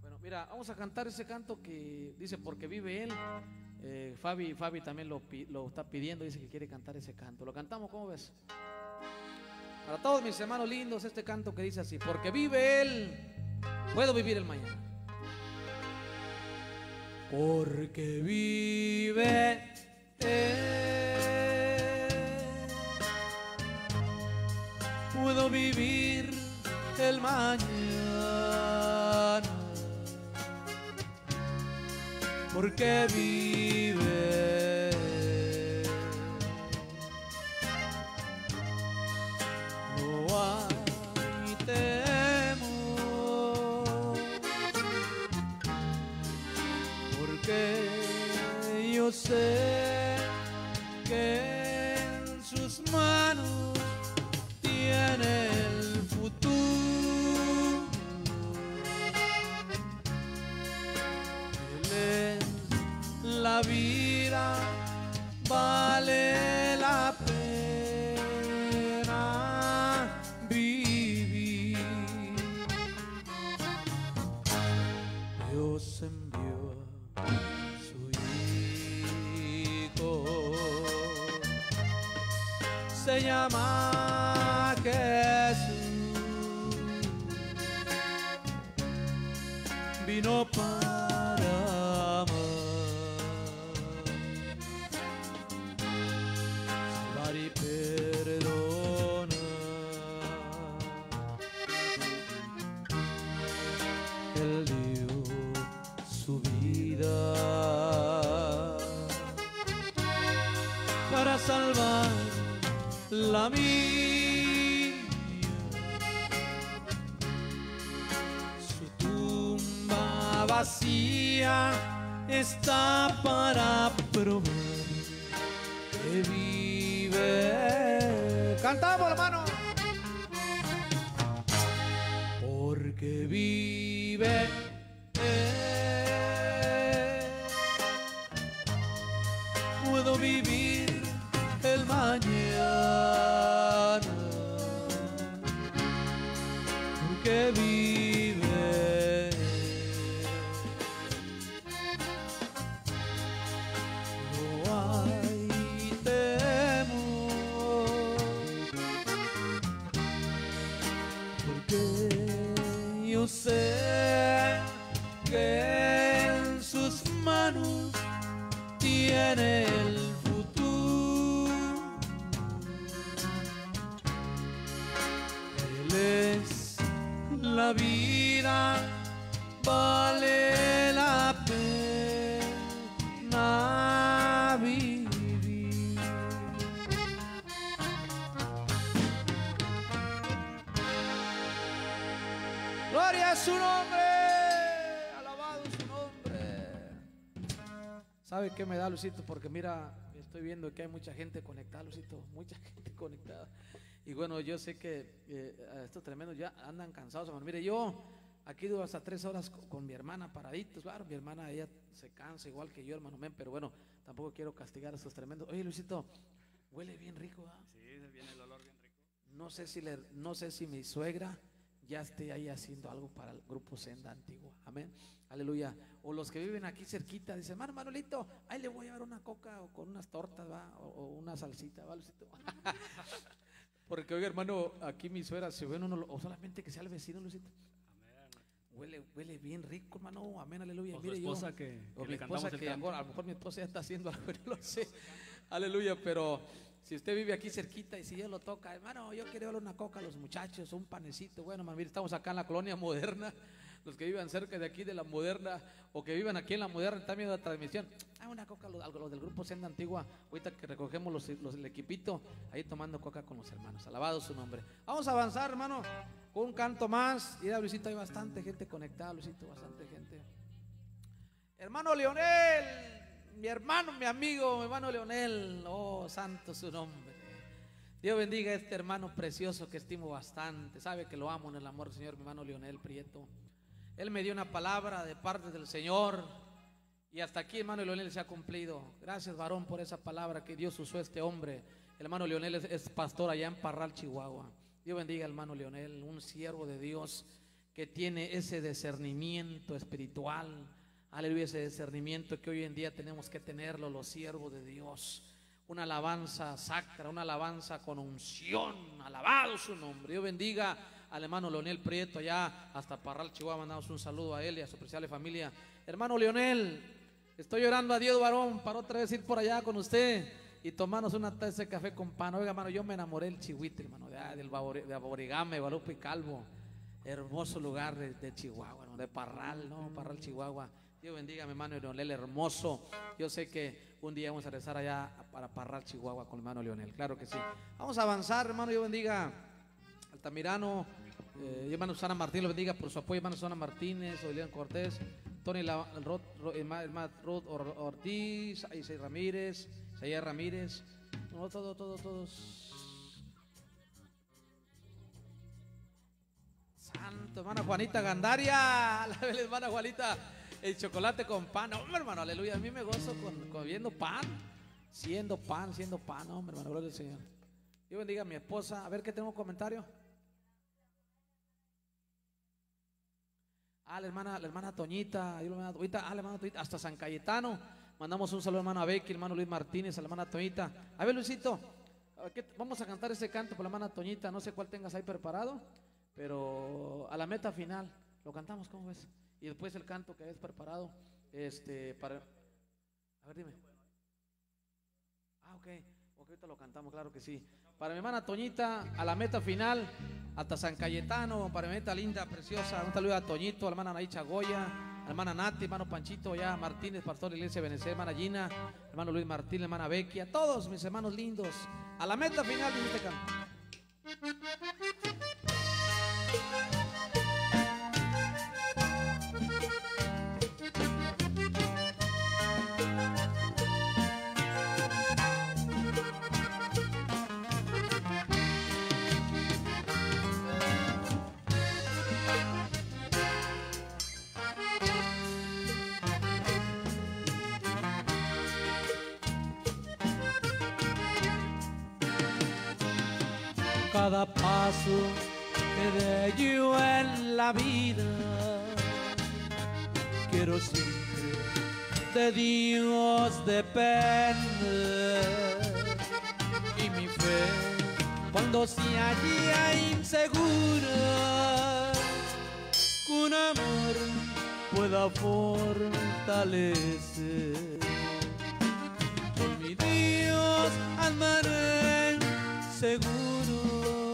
Bueno, mira, vamos a cantar ese canto que dice porque vive él. Eh, Fabi, Fabi también lo, lo está pidiendo, dice que quiere cantar ese canto. ¿Lo cantamos? ¿Cómo ves? Para todos mis hermanos lindos, este canto que dice así, porque vive él, puedo vivir el mañana. Porque vive Él. Puedo vivir el mañana. Porque vive. Vacía está para probar que vive. Cantamos, hermano. porque vive ¿Sabe qué me da, Lucito? Porque mira, estoy viendo que hay mucha gente conectada, Lucito. Mucha gente conectada. Y bueno, yo sé que eh, estos tremendos ya andan cansados, hermano. Mire, yo aquí duro hasta tres horas con, con mi hermana paraditos. Claro, mi hermana, ella se cansa igual que yo, hermano. Men, pero bueno, tampoco quiero castigar a estos tremendos. Oye, Lucito, huele bien rico, ¿ah? Sí, viene el olor bien rico. No sé si le, no sé si mi suegra ya esté ahí haciendo algo para el grupo Senda Antigua. Amén. Aleluya. O los que viven aquí cerquita, dicen, hermano Manolito, ahí le voy a llevar una coca o con unas tortas, va, o, o una salsita, va, Lucito. Porque oiga, hermano, aquí mi suegra se ve uno, o solamente que sea el vecino, Lucito. Huele, huele bien rico, hermano. Amén, aleluya. O su Mire, yo- esposa que, o que mi le cantamos esposa que a lo mejor mi esposa ya está haciendo algo, yo lo sé. Aleluya, pero si usted vive aquí cerquita y si Dios lo toca, hermano, yo quiero darle una coca a los muchachos, un panecito. Bueno, man, mire, estamos acá en la colonia moderna. Los que vivan cerca de aquí de la moderna o que vivan aquí en la moderna están viendo la transmisión. Ah, una coca los, los del grupo Senda Antigua. Ahorita que recogemos los, el equipito, ahí tomando coca con los hermanos. Alabado su nombre. Vamos a avanzar, hermano, con un canto más. Y Luisito, hay bastante gente conectada, Luisito, bastante gente. Hermano Leonel, mi hermano, mi amigo, mi hermano Leonel, oh, santo su nombre. Dios bendiga a este hermano precioso que estimo bastante. Sabe que lo amo en el amor Señor, mi hermano Leonel Prieto. Él me dio una palabra de parte del Señor. Y hasta aquí, hermano Leonel, se ha cumplido. Gracias, varón, por esa palabra que Dios usó a este hombre. El hermano Leonel es, pastor allá en Parral, Chihuahua. Dios bendiga hermano Leonel, un siervo de Dios que tiene ese discernimiento espiritual. Aleluya, ese discernimiento que hoy en día tenemos que tenerlo los siervos de Dios. Una alabanza sacra, una alabanza con unción. Alabado su nombre. Dios bendiga al hermano Leonel Prieto allá hasta Parral, Chihuahua. Mandamos un saludo a él y a su apreciable familia. Hermano Leonel, estoy llorando a Dios, varón, para otra vez ir por allá con usted y tomarnos una taza de café con pan. Oiga, hermano, yo me enamoré del Chihuite, hermano, de, ah, del Aborigame, Guadalupe y Calvo. Hermoso lugar de, de Chihuahua, ¿no? de Parral, ¿no? Parral, Chihuahua. Dios bendiga a mi hermano Leonel, hermoso. Yo sé que un día vamos a regresar allá para Parral, Chihuahua con mi hermano Leonel. Claro que sí. Vamos a avanzar, hermano. Dios bendiga Altamirano. Eh, hermano Susana Martín lo bendiga por su apoyo. Hermano Susana Martínez, Odilian Cortés, Tony La, Rod, Ro- herma- herma- Ruth Or- Ortiz, Isai Ramírez, Isaías Ramírez. No, todo, todo, todos. Santo, hermana Juanita Gandaria, la hermana Juanita, el chocolate con pan, hombre hermano, aleluya, a mí me gozo con, con viendo pan, siendo pan, siendo pan, hombre hermano, gloria al Señor. Dios bendiga a mi esposa, a ver qué tengo un comentario. Ah, la hermana, la hermana Toñita, Toñita, ah, la hermana Toñita, hasta San Cayetano, mandamos un saludo a la hermana Becky, hermano Luis Martínez, a la hermana Toñita. A ver, Luisito, a ver, ¿qué- vamos a cantar ese canto por la hermana Toñita, no sé cuál tengas ahí preparado. Pero a la meta final lo cantamos, ¿cómo ves? Y después el canto que habías preparado, este, para... A ver, dime. Ah, ok. Ok, ahorita lo cantamos, claro que sí. Para mi hermana Toñita, a la meta final, hasta San Cayetano, para mi meta linda, preciosa, un saludo a Toñito, a la hermana Anaí Chagoya, a la hermana Nati, hermano Panchito, ya Martínez, pastor de la iglesia de Benecer, hermana Gina, hermano Luis Martín, hermana Becky, a todos mis hermanos lindos, a la meta final de este canto. paso que bello en la vida. Quiero siempre de Dios depende y mi fe cuando se halla insegura un amor pueda fortalecer. Con mi Dios andaré seguro.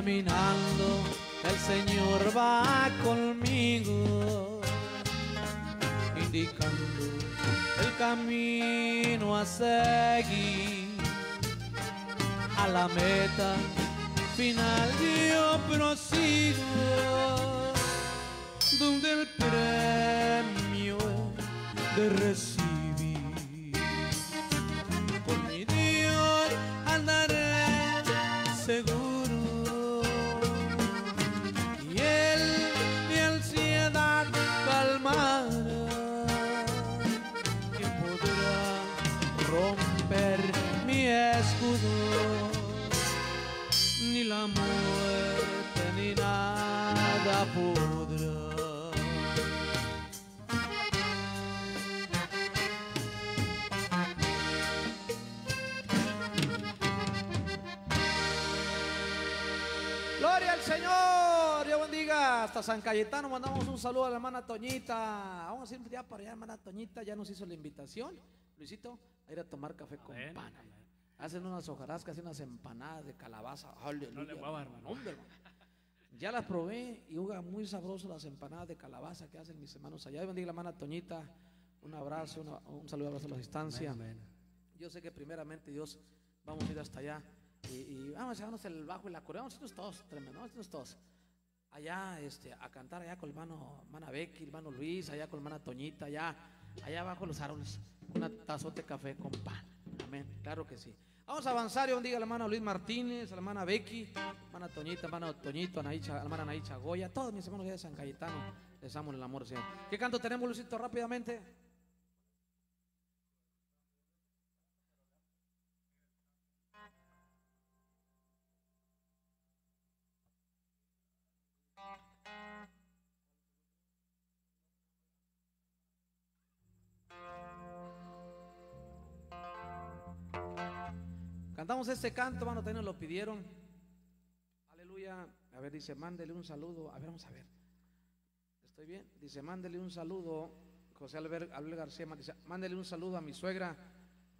Caminando, el Señor va conmigo, indicando el camino a seguir. A la meta final yo prosigo, donde el premio de recibir. Hasta San Cayetano mandamos un saludo a la hermana Toñita. Vamos a ir ya para allá, hermana Toñita. Ya nos hizo la invitación. Luisito, a ir a tomar café con Amén, pan. Hacen unas hojarascas y unas empanadas de calabaza. Aleluya. No le mueva, hermano. Hombre, hermano. Ya las probé y huga muy sabroso las empanadas de calabaza que hacen mis hermanos allá. Bendiga a la hermana Toñita. Un abrazo, una- un saludo, abrazo a la distancia. Yo sé que primeramente Dios vamos a ir hasta allá y, y vamos a llevarnos el bajo y la acordeón, nosotros todos, tremendo, nosotros todos. Allá este, a cantar allá con el hermano, hermana Becky, hermano Luis, allá con la hermana Toñita, allá, allá abajo los árboles, una tazote de café con pan. Amén, claro que sí. Vamos a avanzar y bendiga al hermano Luis Martínez, a la hermana Becky, hermana Toñita, hermano Toñito, Anaícha, la hermana Anaícha Goya, todos mis hermanos de San Cayetano, les amo el amor, Señor. ¿Qué canto tenemos, Luisito, rápidamente? Cantamos este canto, hermano, también nos lo pidieron. Aleluya. A ver, dice, mándele un saludo. A ver, vamos a ver. ¿Estoy bien? Dice, mándele un saludo. José Albert, Albert García dice, mándele un saludo a mi suegra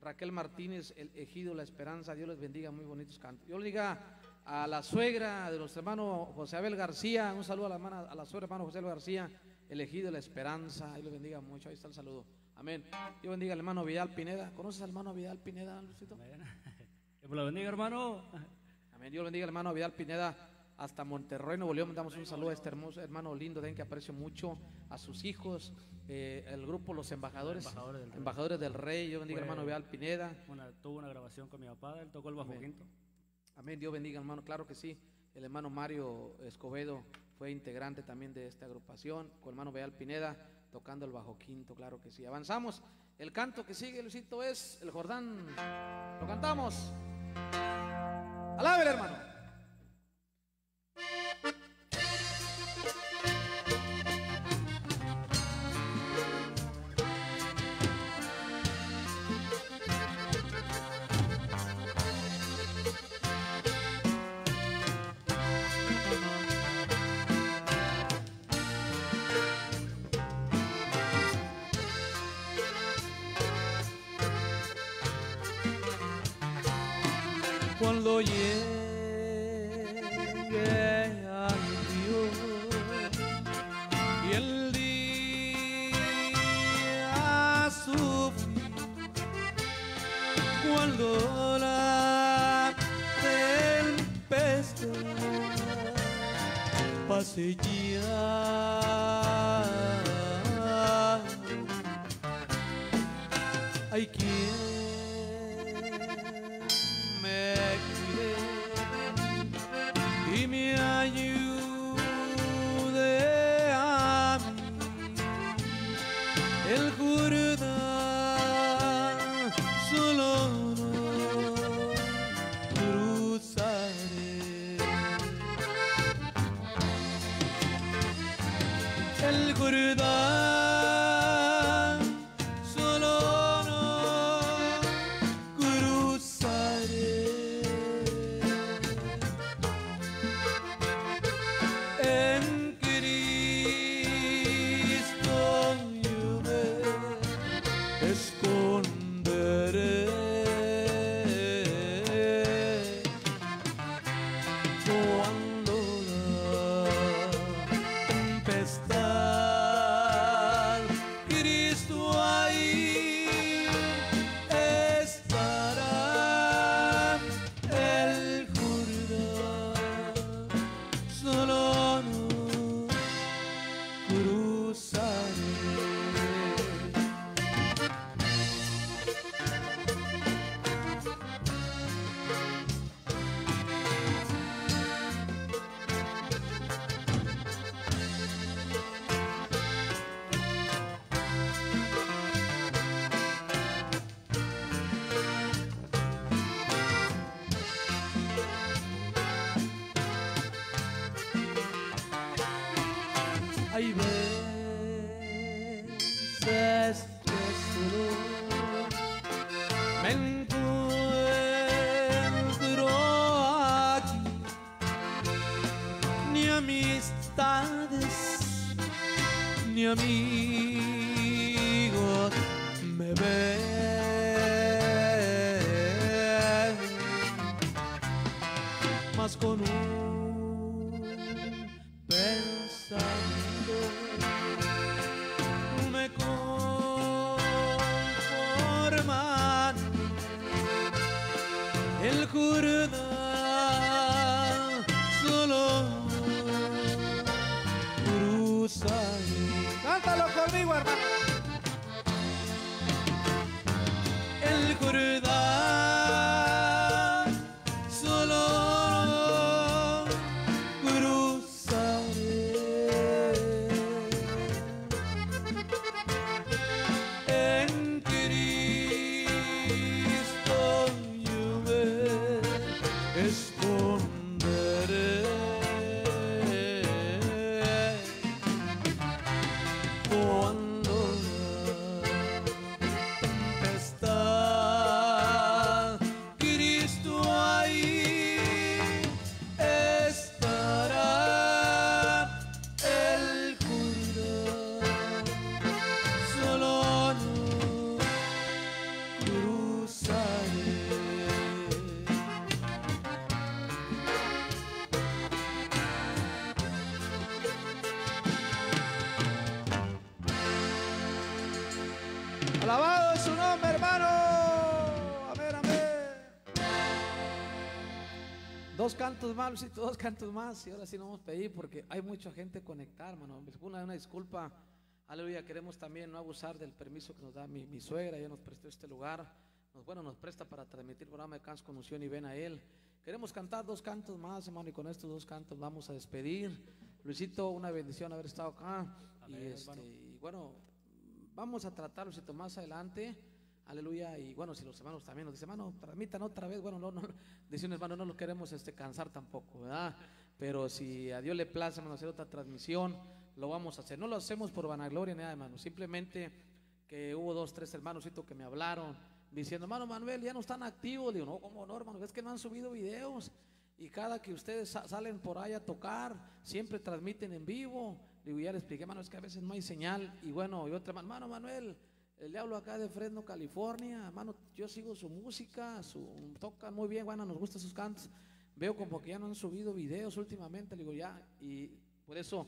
Raquel Martínez, el ejido La Esperanza. Dios les bendiga, muy bonitos cantos. Yo le diga a la suegra de nuestro hermano José Abel García, un saludo a la, hermana, a la suegra hermano José Abel García, el ejido La Esperanza. Dios les bendiga mucho. Ahí está el saludo. Amén. Dios bendiga al hermano Vidal Pineda. ¿Conoces al hermano Vidal Pineda, Luisito? Amén. Que lo bendiga, hermano. Amén. Dios bendiga hermano Vidal Pineda hasta Monterrey, Nuevo León. Damos un saludo a este hermoso hermano lindo, den que aprecio mucho a sus hijos, eh, el grupo Los Embajadores, Embajadores del Rey. Embajadores del Rey. Dios bendiga Fue- hermano Vidal Pineda. Una- tuvo una grabación con mi papá, él tocó el bajo Amén. quinto. Amén. Dios bendiga, hermano. Claro que sí. El hermano Mario Escobedo fue integrante también de esta agrupación, con el hermano Vidal Pineda tocando el bajo quinto. Claro que sí. Avanzamos. El canto que sigue, Luisito, es el Jordán. Lo cantamos. Alábele, hermano. Cuando cantos más, Luisito, dos cantos más. Y ahora sí nos vamos a pedir porque hay mucha gente conectada, hermano. Una, una disculpa. Aleluya, queremos también no abusar del permiso que nos da mi, mi suegra. Ella nos prestó este lugar. Nos, bueno, nos presta para transmitir el programa de Cantos con Unción y ven a él. Queremos cantar dos cantos más, hermano, y con estos dos cantos vamos a despedir. Luisito, una bendición haber estado acá. y, este, y bueno, vamos a tratar, Luisito, más adelante. Aleluya. Y bueno, si los hermanos también nos dicen, hermano, transmitan otra vez. Bueno, no, no, dice hermano, no lo queremos este, cansar tampoco, ¿verdad? Pero si a Dios le place, hermano, hacer otra transmisión, lo vamos a hacer. No lo hacemos por vanagloria ni nada, hermano. Simplemente que hubo dos, tres hermanos Luisito, que me hablaron diciendo, hermano Manuel, ya no están activos. Digo, no, ¿cómo no, hermano? Es que no han subido videos. Y cada que ustedes sa- salen por ahí a tocar, siempre transmiten en vivo. Digo, ya le expliqué, hermano, es que a veces no hay señal. Y bueno, y otra, hermano Manuel, le hablo acá de Fresno, California. Hermano, yo sigo su música, su, tocan muy bien, bueno, nos gustan sus cantos. Veo como que ya no han subido videos últimamente. Le digo, ya, y por eso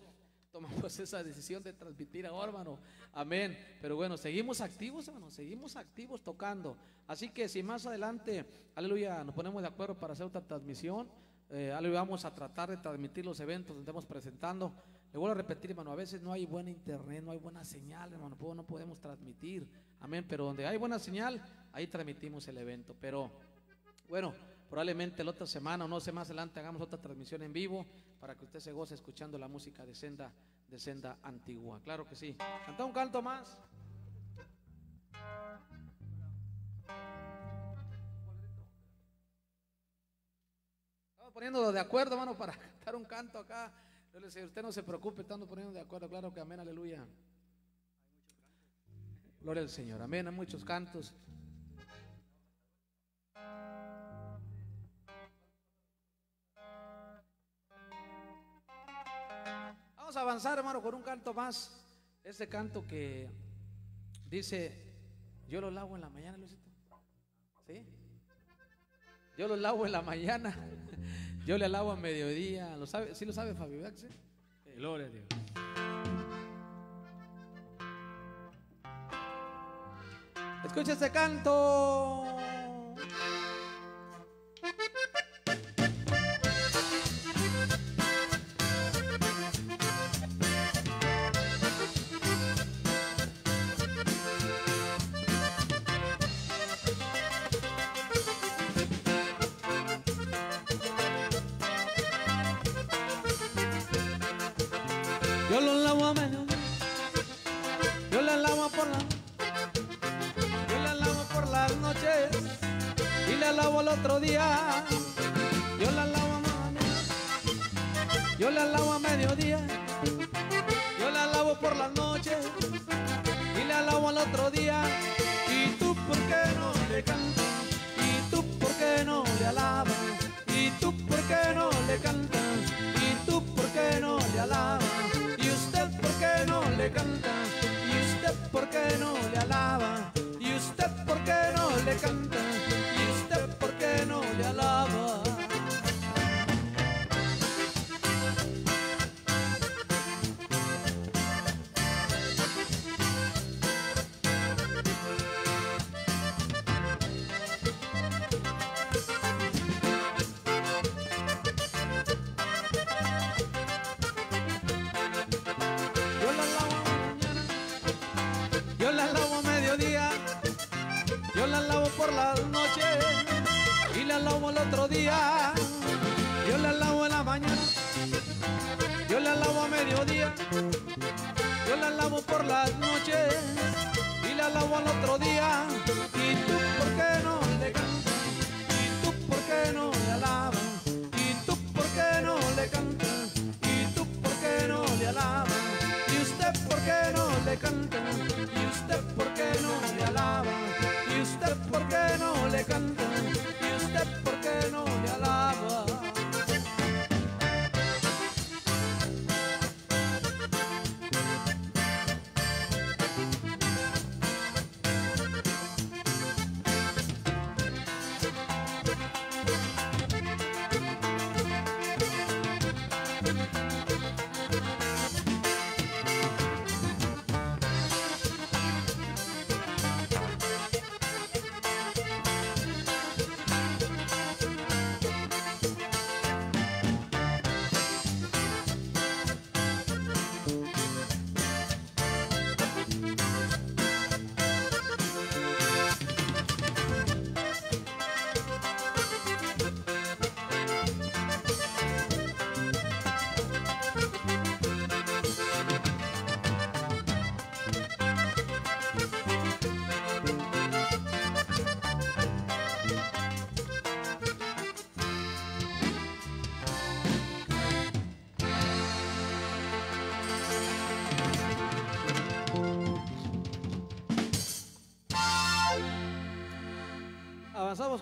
tomamos esa decisión de transmitir ahora, hermano. Amén. Pero bueno, seguimos activos, hermano, seguimos activos tocando. Así que si más adelante, aleluya, nos ponemos de acuerdo para hacer otra transmisión, eh, aleluya, vamos a tratar de transmitir los eventos donde estamos presentando. Le vuelvo a repetir, hermano, a veces no hay buena internet, no hay buena señal, hermano, no podemos transmitir. Amén. Pero donde hay buena señal, ahí transmitimos el evento. Pero bueno, probablemente la otra semana o no sé más adelante hagamos otra transmisión en vivo para que usted se goce escuchando la música de senda de senda antigua. Claro que sí. Canta un canto más. Estamos poniendo de acuerdo, hermano, para cantar un canto acá. Yo le usted no se preocupe, estamos poniendo de acuerdo. Claro que amén, aleluya. Gloria al Señor. Amén. Hay muchos cantos. Vamos a avanzar, hermano, con un canto más. Ese canto que dice, yo lo lavo en la mañana, Luisito. ¿Sí? Yo lo lavo en la mañana. Yo le lavo a mediodía. ¿Lo sabe? ¿Sí lo sabe Fabio? ¿verdad que sí? Gloria a Dios. Escucha este canto. Otro día.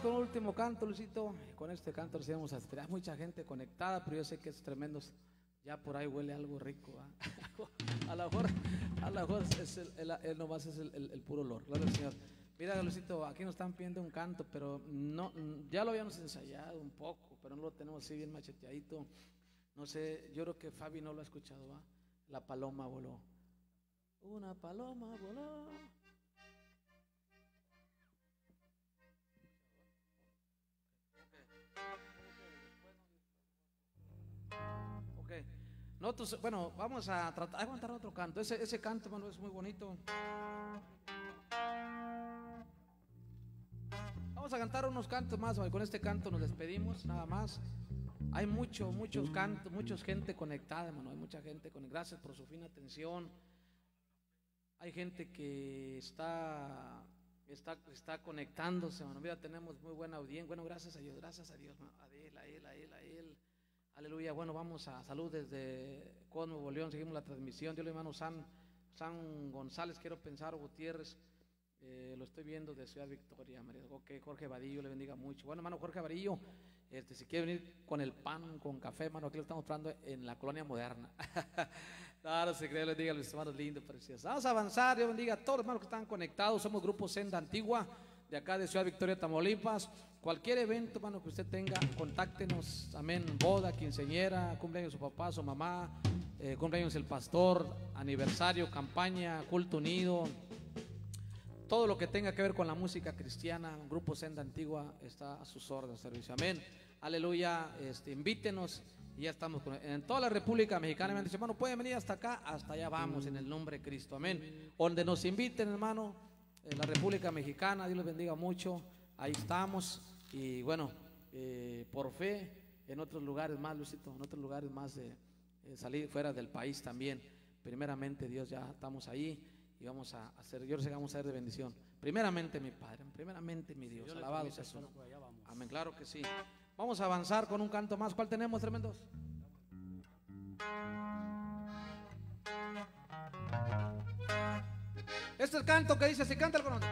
Con un último canto, Luisito. Con este canto recibimos a esperar mucha gente conectada, pero yo sé que es tremendo. Ya por ahí huele algo rico. A lo mejor, a lo mejor es el, el- el nomás es el, el- puro olor. Al Señor. Mira, Luisito, aquí nos están pidiendo un canto, pero no, ya lo habíamos ensayado un poco, pero no lo tenemos así bien macheteadito. No sé, yo creo que Fabi no lo ha escuchado. La paloma voló. Una paloma voló. Nosotros, bueno, vamos a tratar, a cantar otro canto. Ese, ese canto, hermano, es muy bonito. Vamos a cantar unos cantos más. Con este canto nos despedimos, nada más. Hay mucho, muchos cantos, mucha gente conectada, hermano. Hay mucha gente conectada. Gracias por su fina atención. Hay gente que está, está, está conectándose, hermano. Mira, tenemos muy buena audiencia. Bueno, gracias a Dios, gracias a Dios, a él, a él, a él, a él. Aleluya. Bueno, vamos a salud desde Cosmo, León. Seguimos la transmisión. Dios le hermano San, San González, quiero pensar, Gutiérrez. Eh, lo estoy viendo de Ciudad Victoria, María. Ok, Jorge Vadillo, le bendiga mucho. Bueno, hermano Jorge Vadillo, este, si quiere venir con el pan, con café, hermano, aquí lo estamos esperando en la colonia moderna. claro, se cree, le bendiga a los hermanos lindos, preciosos. Vamos a avanzar, Dios bendiga a todos los hermanos que están conectados. Somos Grupo Senda Antigua, de acá de Ciudad Victoria, Tamaulipas. Cualquier evento, hermano, que usted tenga, contáctenos. Amén. Boda, quinceñera, cumpleaños su papá, su mamá, eh, cumpleaños el pastor, aniversario, campaña, culto unido todo lo que tenga que ver con la música cristiana, Grupo Senda Antigua está a sus órdenes, servicio. Amén. Aleluya. Este, invítenos y ya estamos en toda la República Mexicana. Me han dicho, hermano, pueden venir hasta acá, hasta allá vamos en el nombre de Cristo. Amén. Donde nos inviten, hermano, en la República Mexicana, Dios les bendiga mucho. Ahí estamos. Y bueno, eh, por fe, en otros lugares más, Luisito, en otros lugares más de eh, salir fuera del país también. Primeramente, Dios, ya estamos ahí y vamos a hacer, yo que vamos a hacer de bendición. Primeramente mi Padre, primeramente mi Dios, alabado sea su nombre. Amén, claro que sí. Vamos a avanzar con un canto más. ¿Cuál tenemos, tremendos? Este es el canto que dice, si canta el corazón.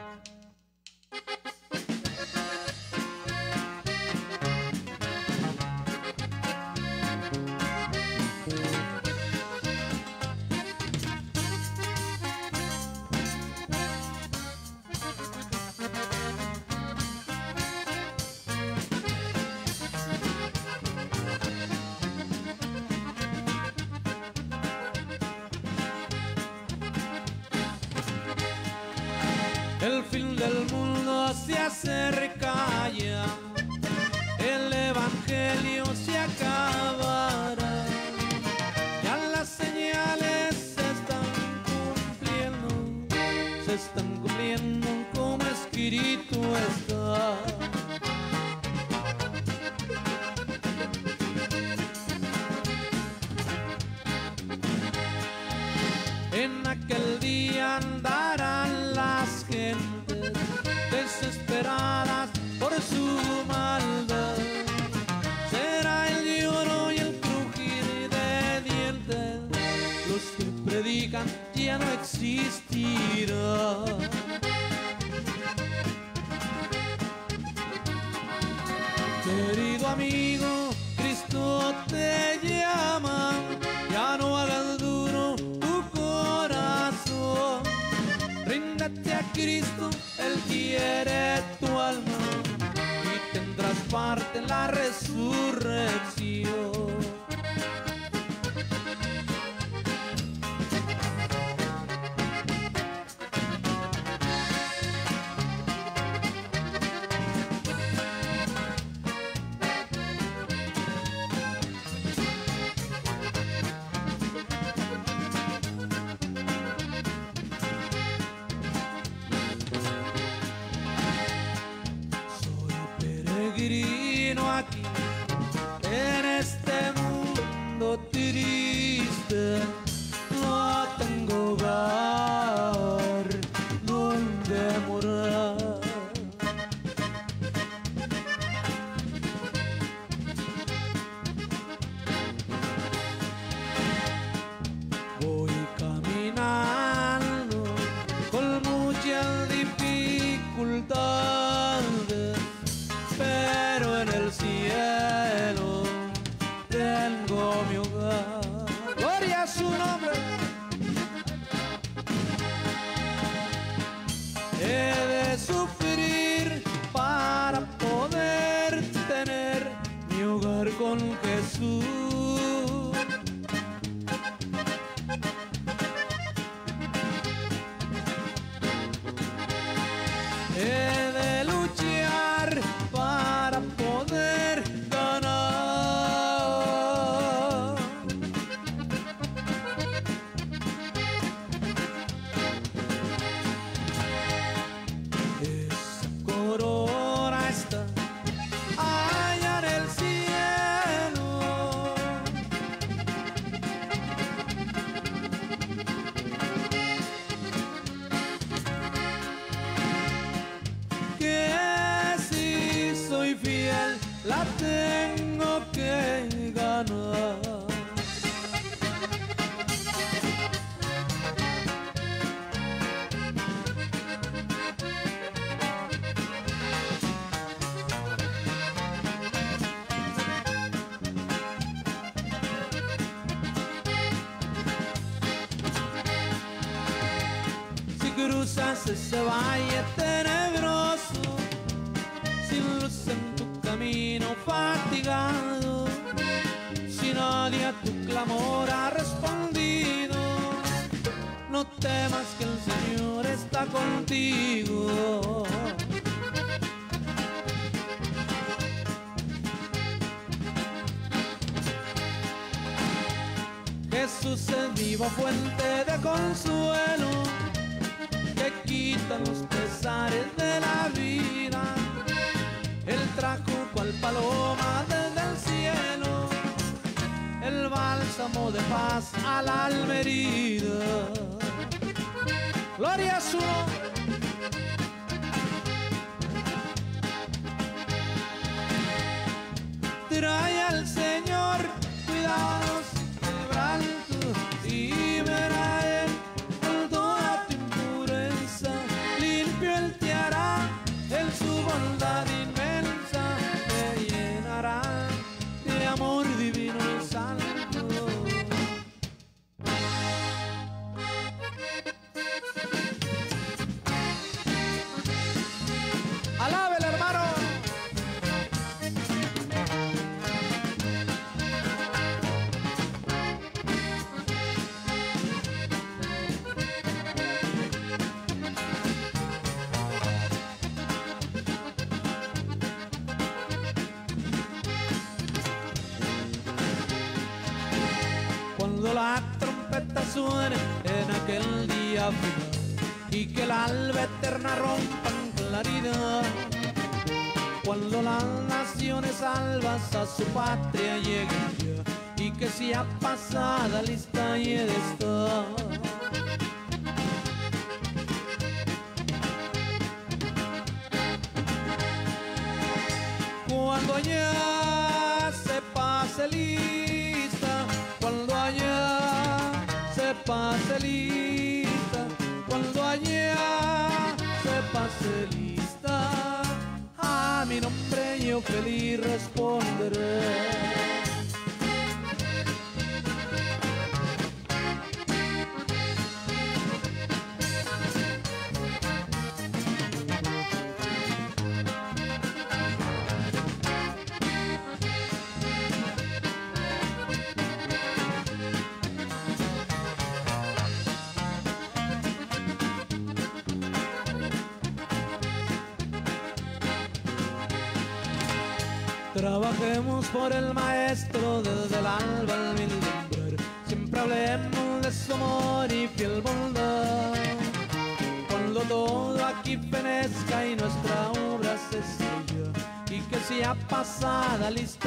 nasıl sevayetine por el maestro desde el alba al mil Siempre hablemos de su amor y fiel bondad. Cuando todo aquí penezca y nuestra obra se sella y que sea pasada lista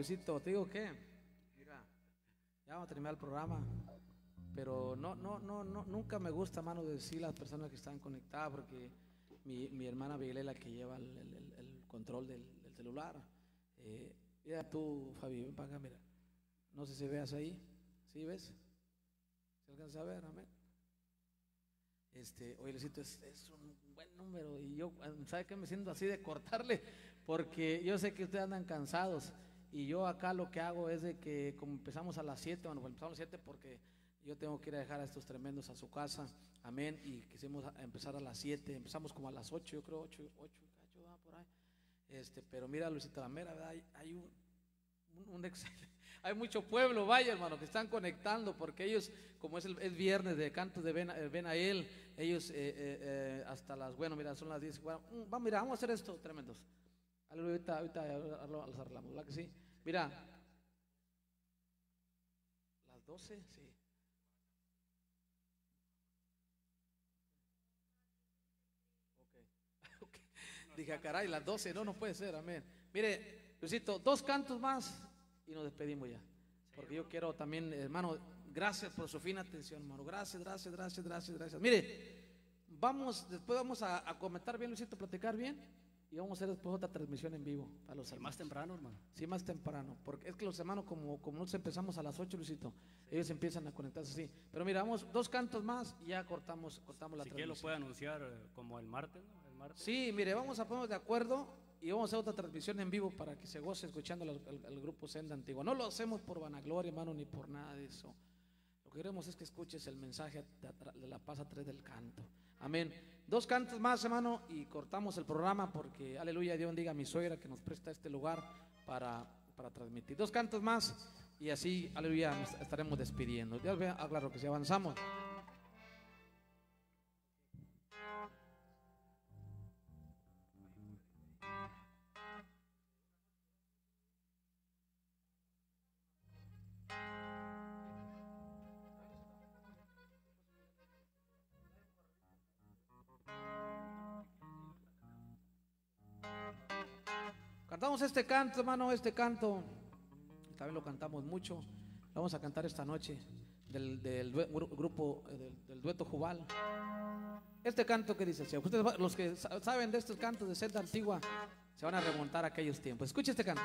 Luisito, te digo que, mira, ya vamos a terminar el programa, pero no, no, no, no, nunca me gusta, hermano, decir las personas que están conectadas, porque mi, mi hermana Miguel es la que lleva el, el- el- control del, del celular. Eh, mira tú, Fabi, ven para acá, mira. No sé si veas ahí, ¿sí ves? ¿Se alcanza a ver? Amén. Este, oye, Luisito, es, es un buen número y yo, ¿sabe qué? Me siento así de cortarle porque yo sé que ustedes andan cansados y yo acá lo que hago es de que como empezamos a las 7, bueno, pues empezamos a las 7 porque yo tengo que ir a dejar a estos tremendos a su casa, amén, y quisimos empezar a las 7, empezamos como a las 8, yo creo, 8, 8, cacho, va por ahí. Este, pero mira, Luisito, la mera verdad, hay, un, un- un excel- hay mucho pueblo, vaya hermano, que están conectando, porque ellos, como es el es viernes de cantos de eh, Ben a él, ellos eh, eh, eh, hasta las, bueno, mira, son las 10, bueno, mm, va, mira, vamos a hacer esto, tremendos. Ahorita, ahorita los arreglamos, ¿verdad que sí? Mira, las 12, sí. Ok. Ok. Dije, "Ah, caray, las 12, no, no puede ser, amén. Mire, Luisito, dos cantos más y nos despedimos ya. Porque yo quiero también, hermano, gracias por su fina atención, hermano. Gracias, gracias, gracias, gracias, gracias. Mire, vamos, después vamos a comentar bien, Luisito, platicar bien. Y vamos a hacer después otra transmisión en vivo para los Y hermanos. más temprano, hermano. Sí, más temprano, porque es que los hermanos, como, como nosotros empezamos a las 8, Luisito, ellos empiezan a conectarse así. Pero mira, vamos dos cantos más y ya cortamos, cortamos la Si quiere lo transmisión. puede anunciar eh, como el martes, ¿no? El martes. Sí, mire, vamos a ponernos de acuerdo y vamos a hacer otra transmisión en vivo para que se goce escuchando al, grupo Senda Antigua. No lo hacemos por vanagloria, hermano, ni por nada de eso. Lo que queremos es que escuches el mensaje de, la paz a través del canto. Amén. Dos cantos más, hermano, y cortamos el programa porque, aleluya, Dios bendiga a mi suegra que nos presta este lugar para, para transmitir. Dos cantos más y así, aleluya, nos estaremos despidiendo. Ya vea, claro que si avanzamos. Este canto, hermano, este canto. También lo cantamos mucho. Lo vamos a cantar esta noche del, grupo, eh, del, dueto Jubal. Este canto que dice, ustedes, los que sa- saben de estos cantos de celda antigua, se van a remontar a aquellos tiempos. Escuche este canto.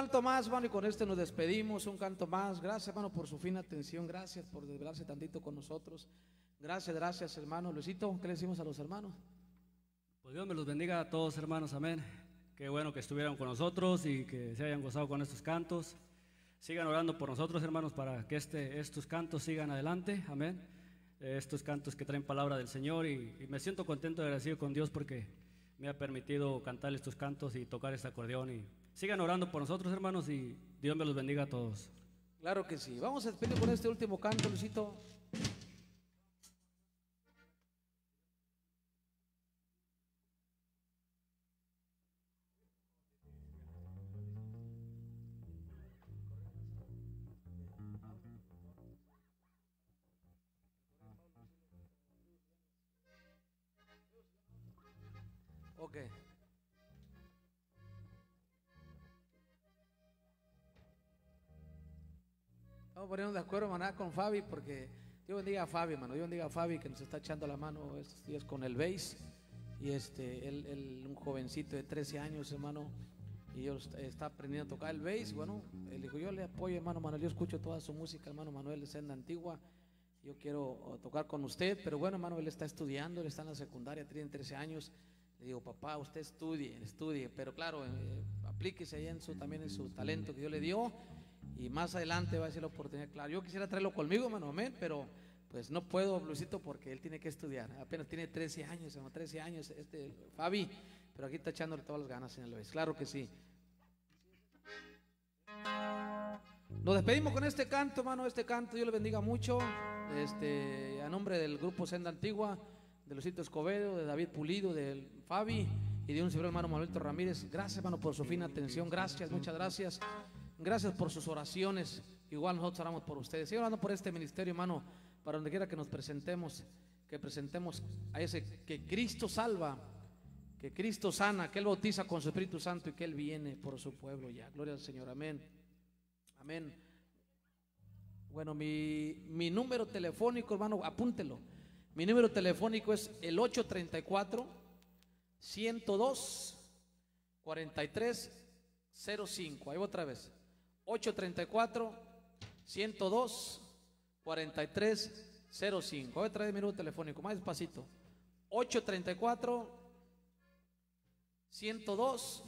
Canto más, hermano, y con este nos despedimos. Un canto más. Gracias, hermano, por su fina atención. Gracias por desvelarse tantito con nosotros. Gracias, gracias, hermano. Luisito, ¿qué le decimos a los hermanos? Pues Dios me los bendiga a todos, hermanos, amén. Qué bueno que estuvieran con nosotros y que se hayan gozado con estos cantos. Sigan orando por nosotros, hermanos, para que este, estos cantos sigan adelante, amén. Estos cantos que traen palabra del Señor y, y me siento contento y agradecido con Dios porque me ha permitido cantar estos cantos y tocar este acordeón. Y sigan orando por nosotros, hermanos, y Dios me los bendiga a todos. Claro que sí. Vamos a despedir con este último canto, Luisito. Ponernos de acuerdo, maná, con Fabi, porque Dios bendiga a Fabi, hermano. Dios bendiga a Fabi que nos está echando la mano estos días con el bass. Y este, él, él, un jovencito de 13 años, hermano, y yo est- está aprendiendo a tocar el bass. Bueno, él dijo, yo le apoyo, hermano Manuel. Yo escucho toda su música, hermano Manuel, de senda antigua. Yo quiero tocar con usted, pero bueno, hermano, él está estudiando, él está en la secundaria, tiene 13 años. Le digo, papá, usted estudie, estudie, pero claro, eh, aplíquese ahí en su, también en su talento que Dios le dio y más adelante va a ser la oportunidad. Claro, yo quisiera traerlo conmigo, hermano, amén, pero pues no puedo, Luisito, porque él tiene que estudiar. Apenas tiene 13 años, hermano, 13 años, este Fabi, pero aquí está echándole todas las ganas en el vez. Claro que sí. Nos despedimos con este canto, hermano, este canto, Dios le bendiga mucho. Este, a nombre del grupo Senda Antigua, de Luisito Escobedo, de David Pulido, del Fabi y de un señor hermano Manuelito Ramírez. Gracias, hermano, por su fina atención. Gracias, muchas gracias. Gracias por sus oraciones. Igual nosotros oramos por ustedes. Sigo orando por este ministerio, hermano, para donde quiera que nos presentemos, que presentemos a ese que Cristo salva, que Cristo sana, que Él bautiza con su Espíritu Santo y que Él viene por su pueblo ya. Gloria al Señor, amén. Amén. Bueno, mi, mi número telefónico, hermano, apúntelo. Mi número telefónico es el 834 102 4305. Ahí otra vez. 834 102 4305. Voy a traer mi número telefónico, más despacito. 834 102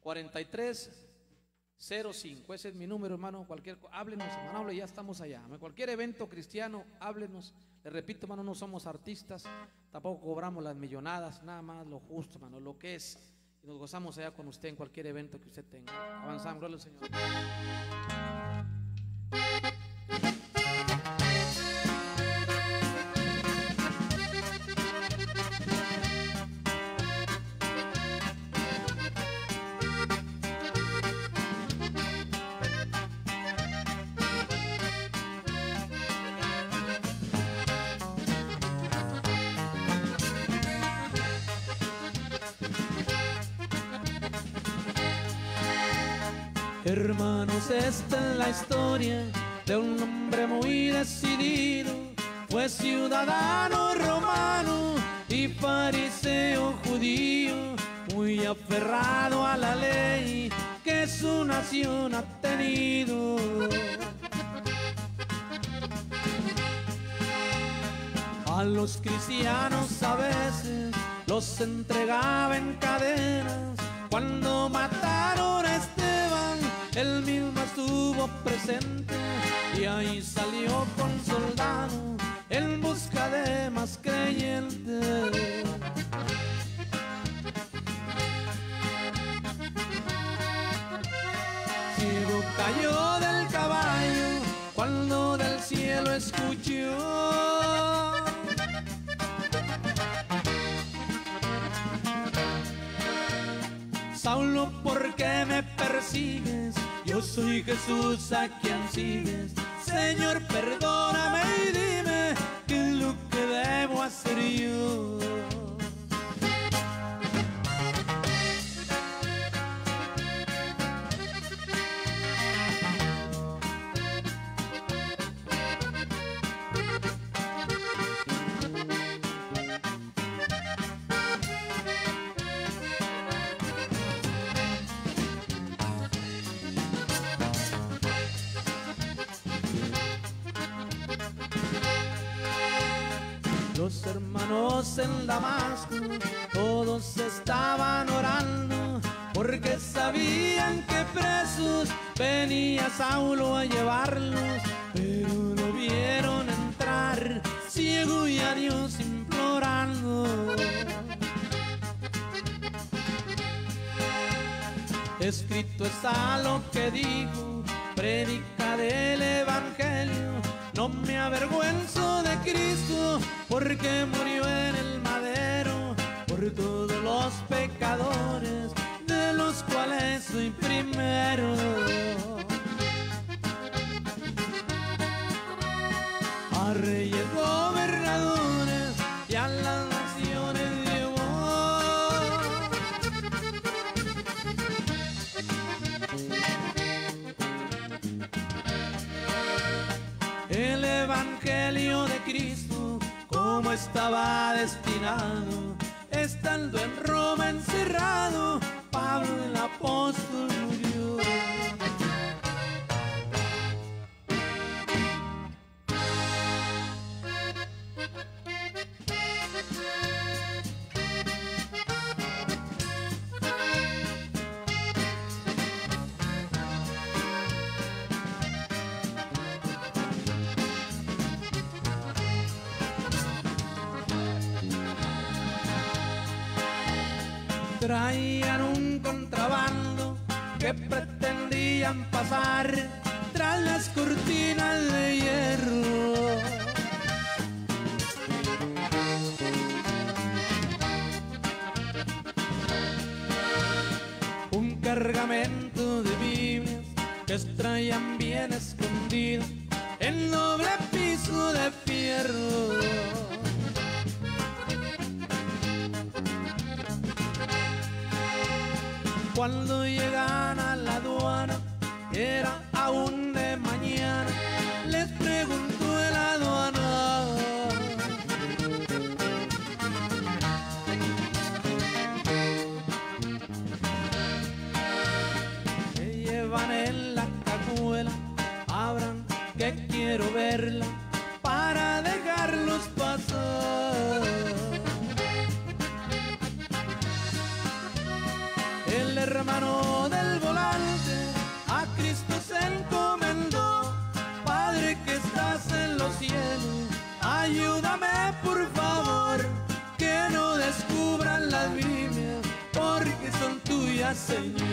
4305. Ese es mi número, hermano. Cualquier, háblenos, hermano, ya estamos allá. Cualquier evento cristiano, háblenos. Le repito, hermano, no somos artistas, tampoco cobramos las millonadas, nada más lo justo, hermano, lo que es. Y nos gozamos allá con usted en cualquier evento que usted tenga. Avanzamos, gloria al Señor. Esta es la historia de un hombre muy decidido. Fue ciudadano romano y fariseo judío, muy aferrado a la ley que su nación ha tenido. A los cristianos a veces los entregaba en cadenas cuando mataron a Esteban él mismo estuvo presente y ahí salió con soldado en busca de más creyentes. Ciego cayó del caballo cuando del cielo escuchó. Saulo, ¿por qué me persigues? Yo soy Jesús a quien sigues. Señor, perdóname y dime qué es lo que debo hacer yo. Damasco, todos estaban orando, porque sabían que presos venía Saulo a llevarlos, pero lo vieron entrar ciego y a Dios implorando. Escrito está lo que dijo, predica del Evangelio. No me avergüenzo de Cristo, porque murió todos los pecadores, de los cuales soy primero. A reyes gobernadores y a las naciones llevó. el Evangelio de Cristo como estaba destinado, estando en Roma encerrado, Pablo apóstol murió. salvar. Senhor.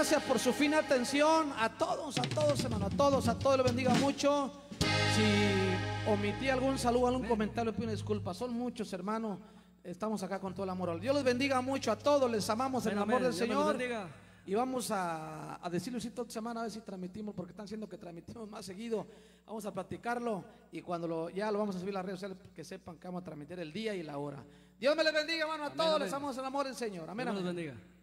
Gracias por su fina atención. A todos, a todos, hermano, a todos, a todos les bendiga mucho. Si omití algún saludo, algún comentario, pido disculpas. Son muchos, hermano. Estamos acá con todo el amor. Dios les bendiga mucho a todos. Les amamos en el Amén, amor del Dios los Señor. Y vamos a, a decirlo así toda semana, a ver si transmitimos, porque están diciendo que transmitimos más seguido. Vamos a platicarlo y cuando lo, ya lo vamos a subir a las redes sociales, que sepan que vamos a transmitir el día y la hora. Dios me les bendiga, hermano, a Amén, todos. amén. Les amamos en el amor del Señor. Amén, Dios me los amén. bendiga.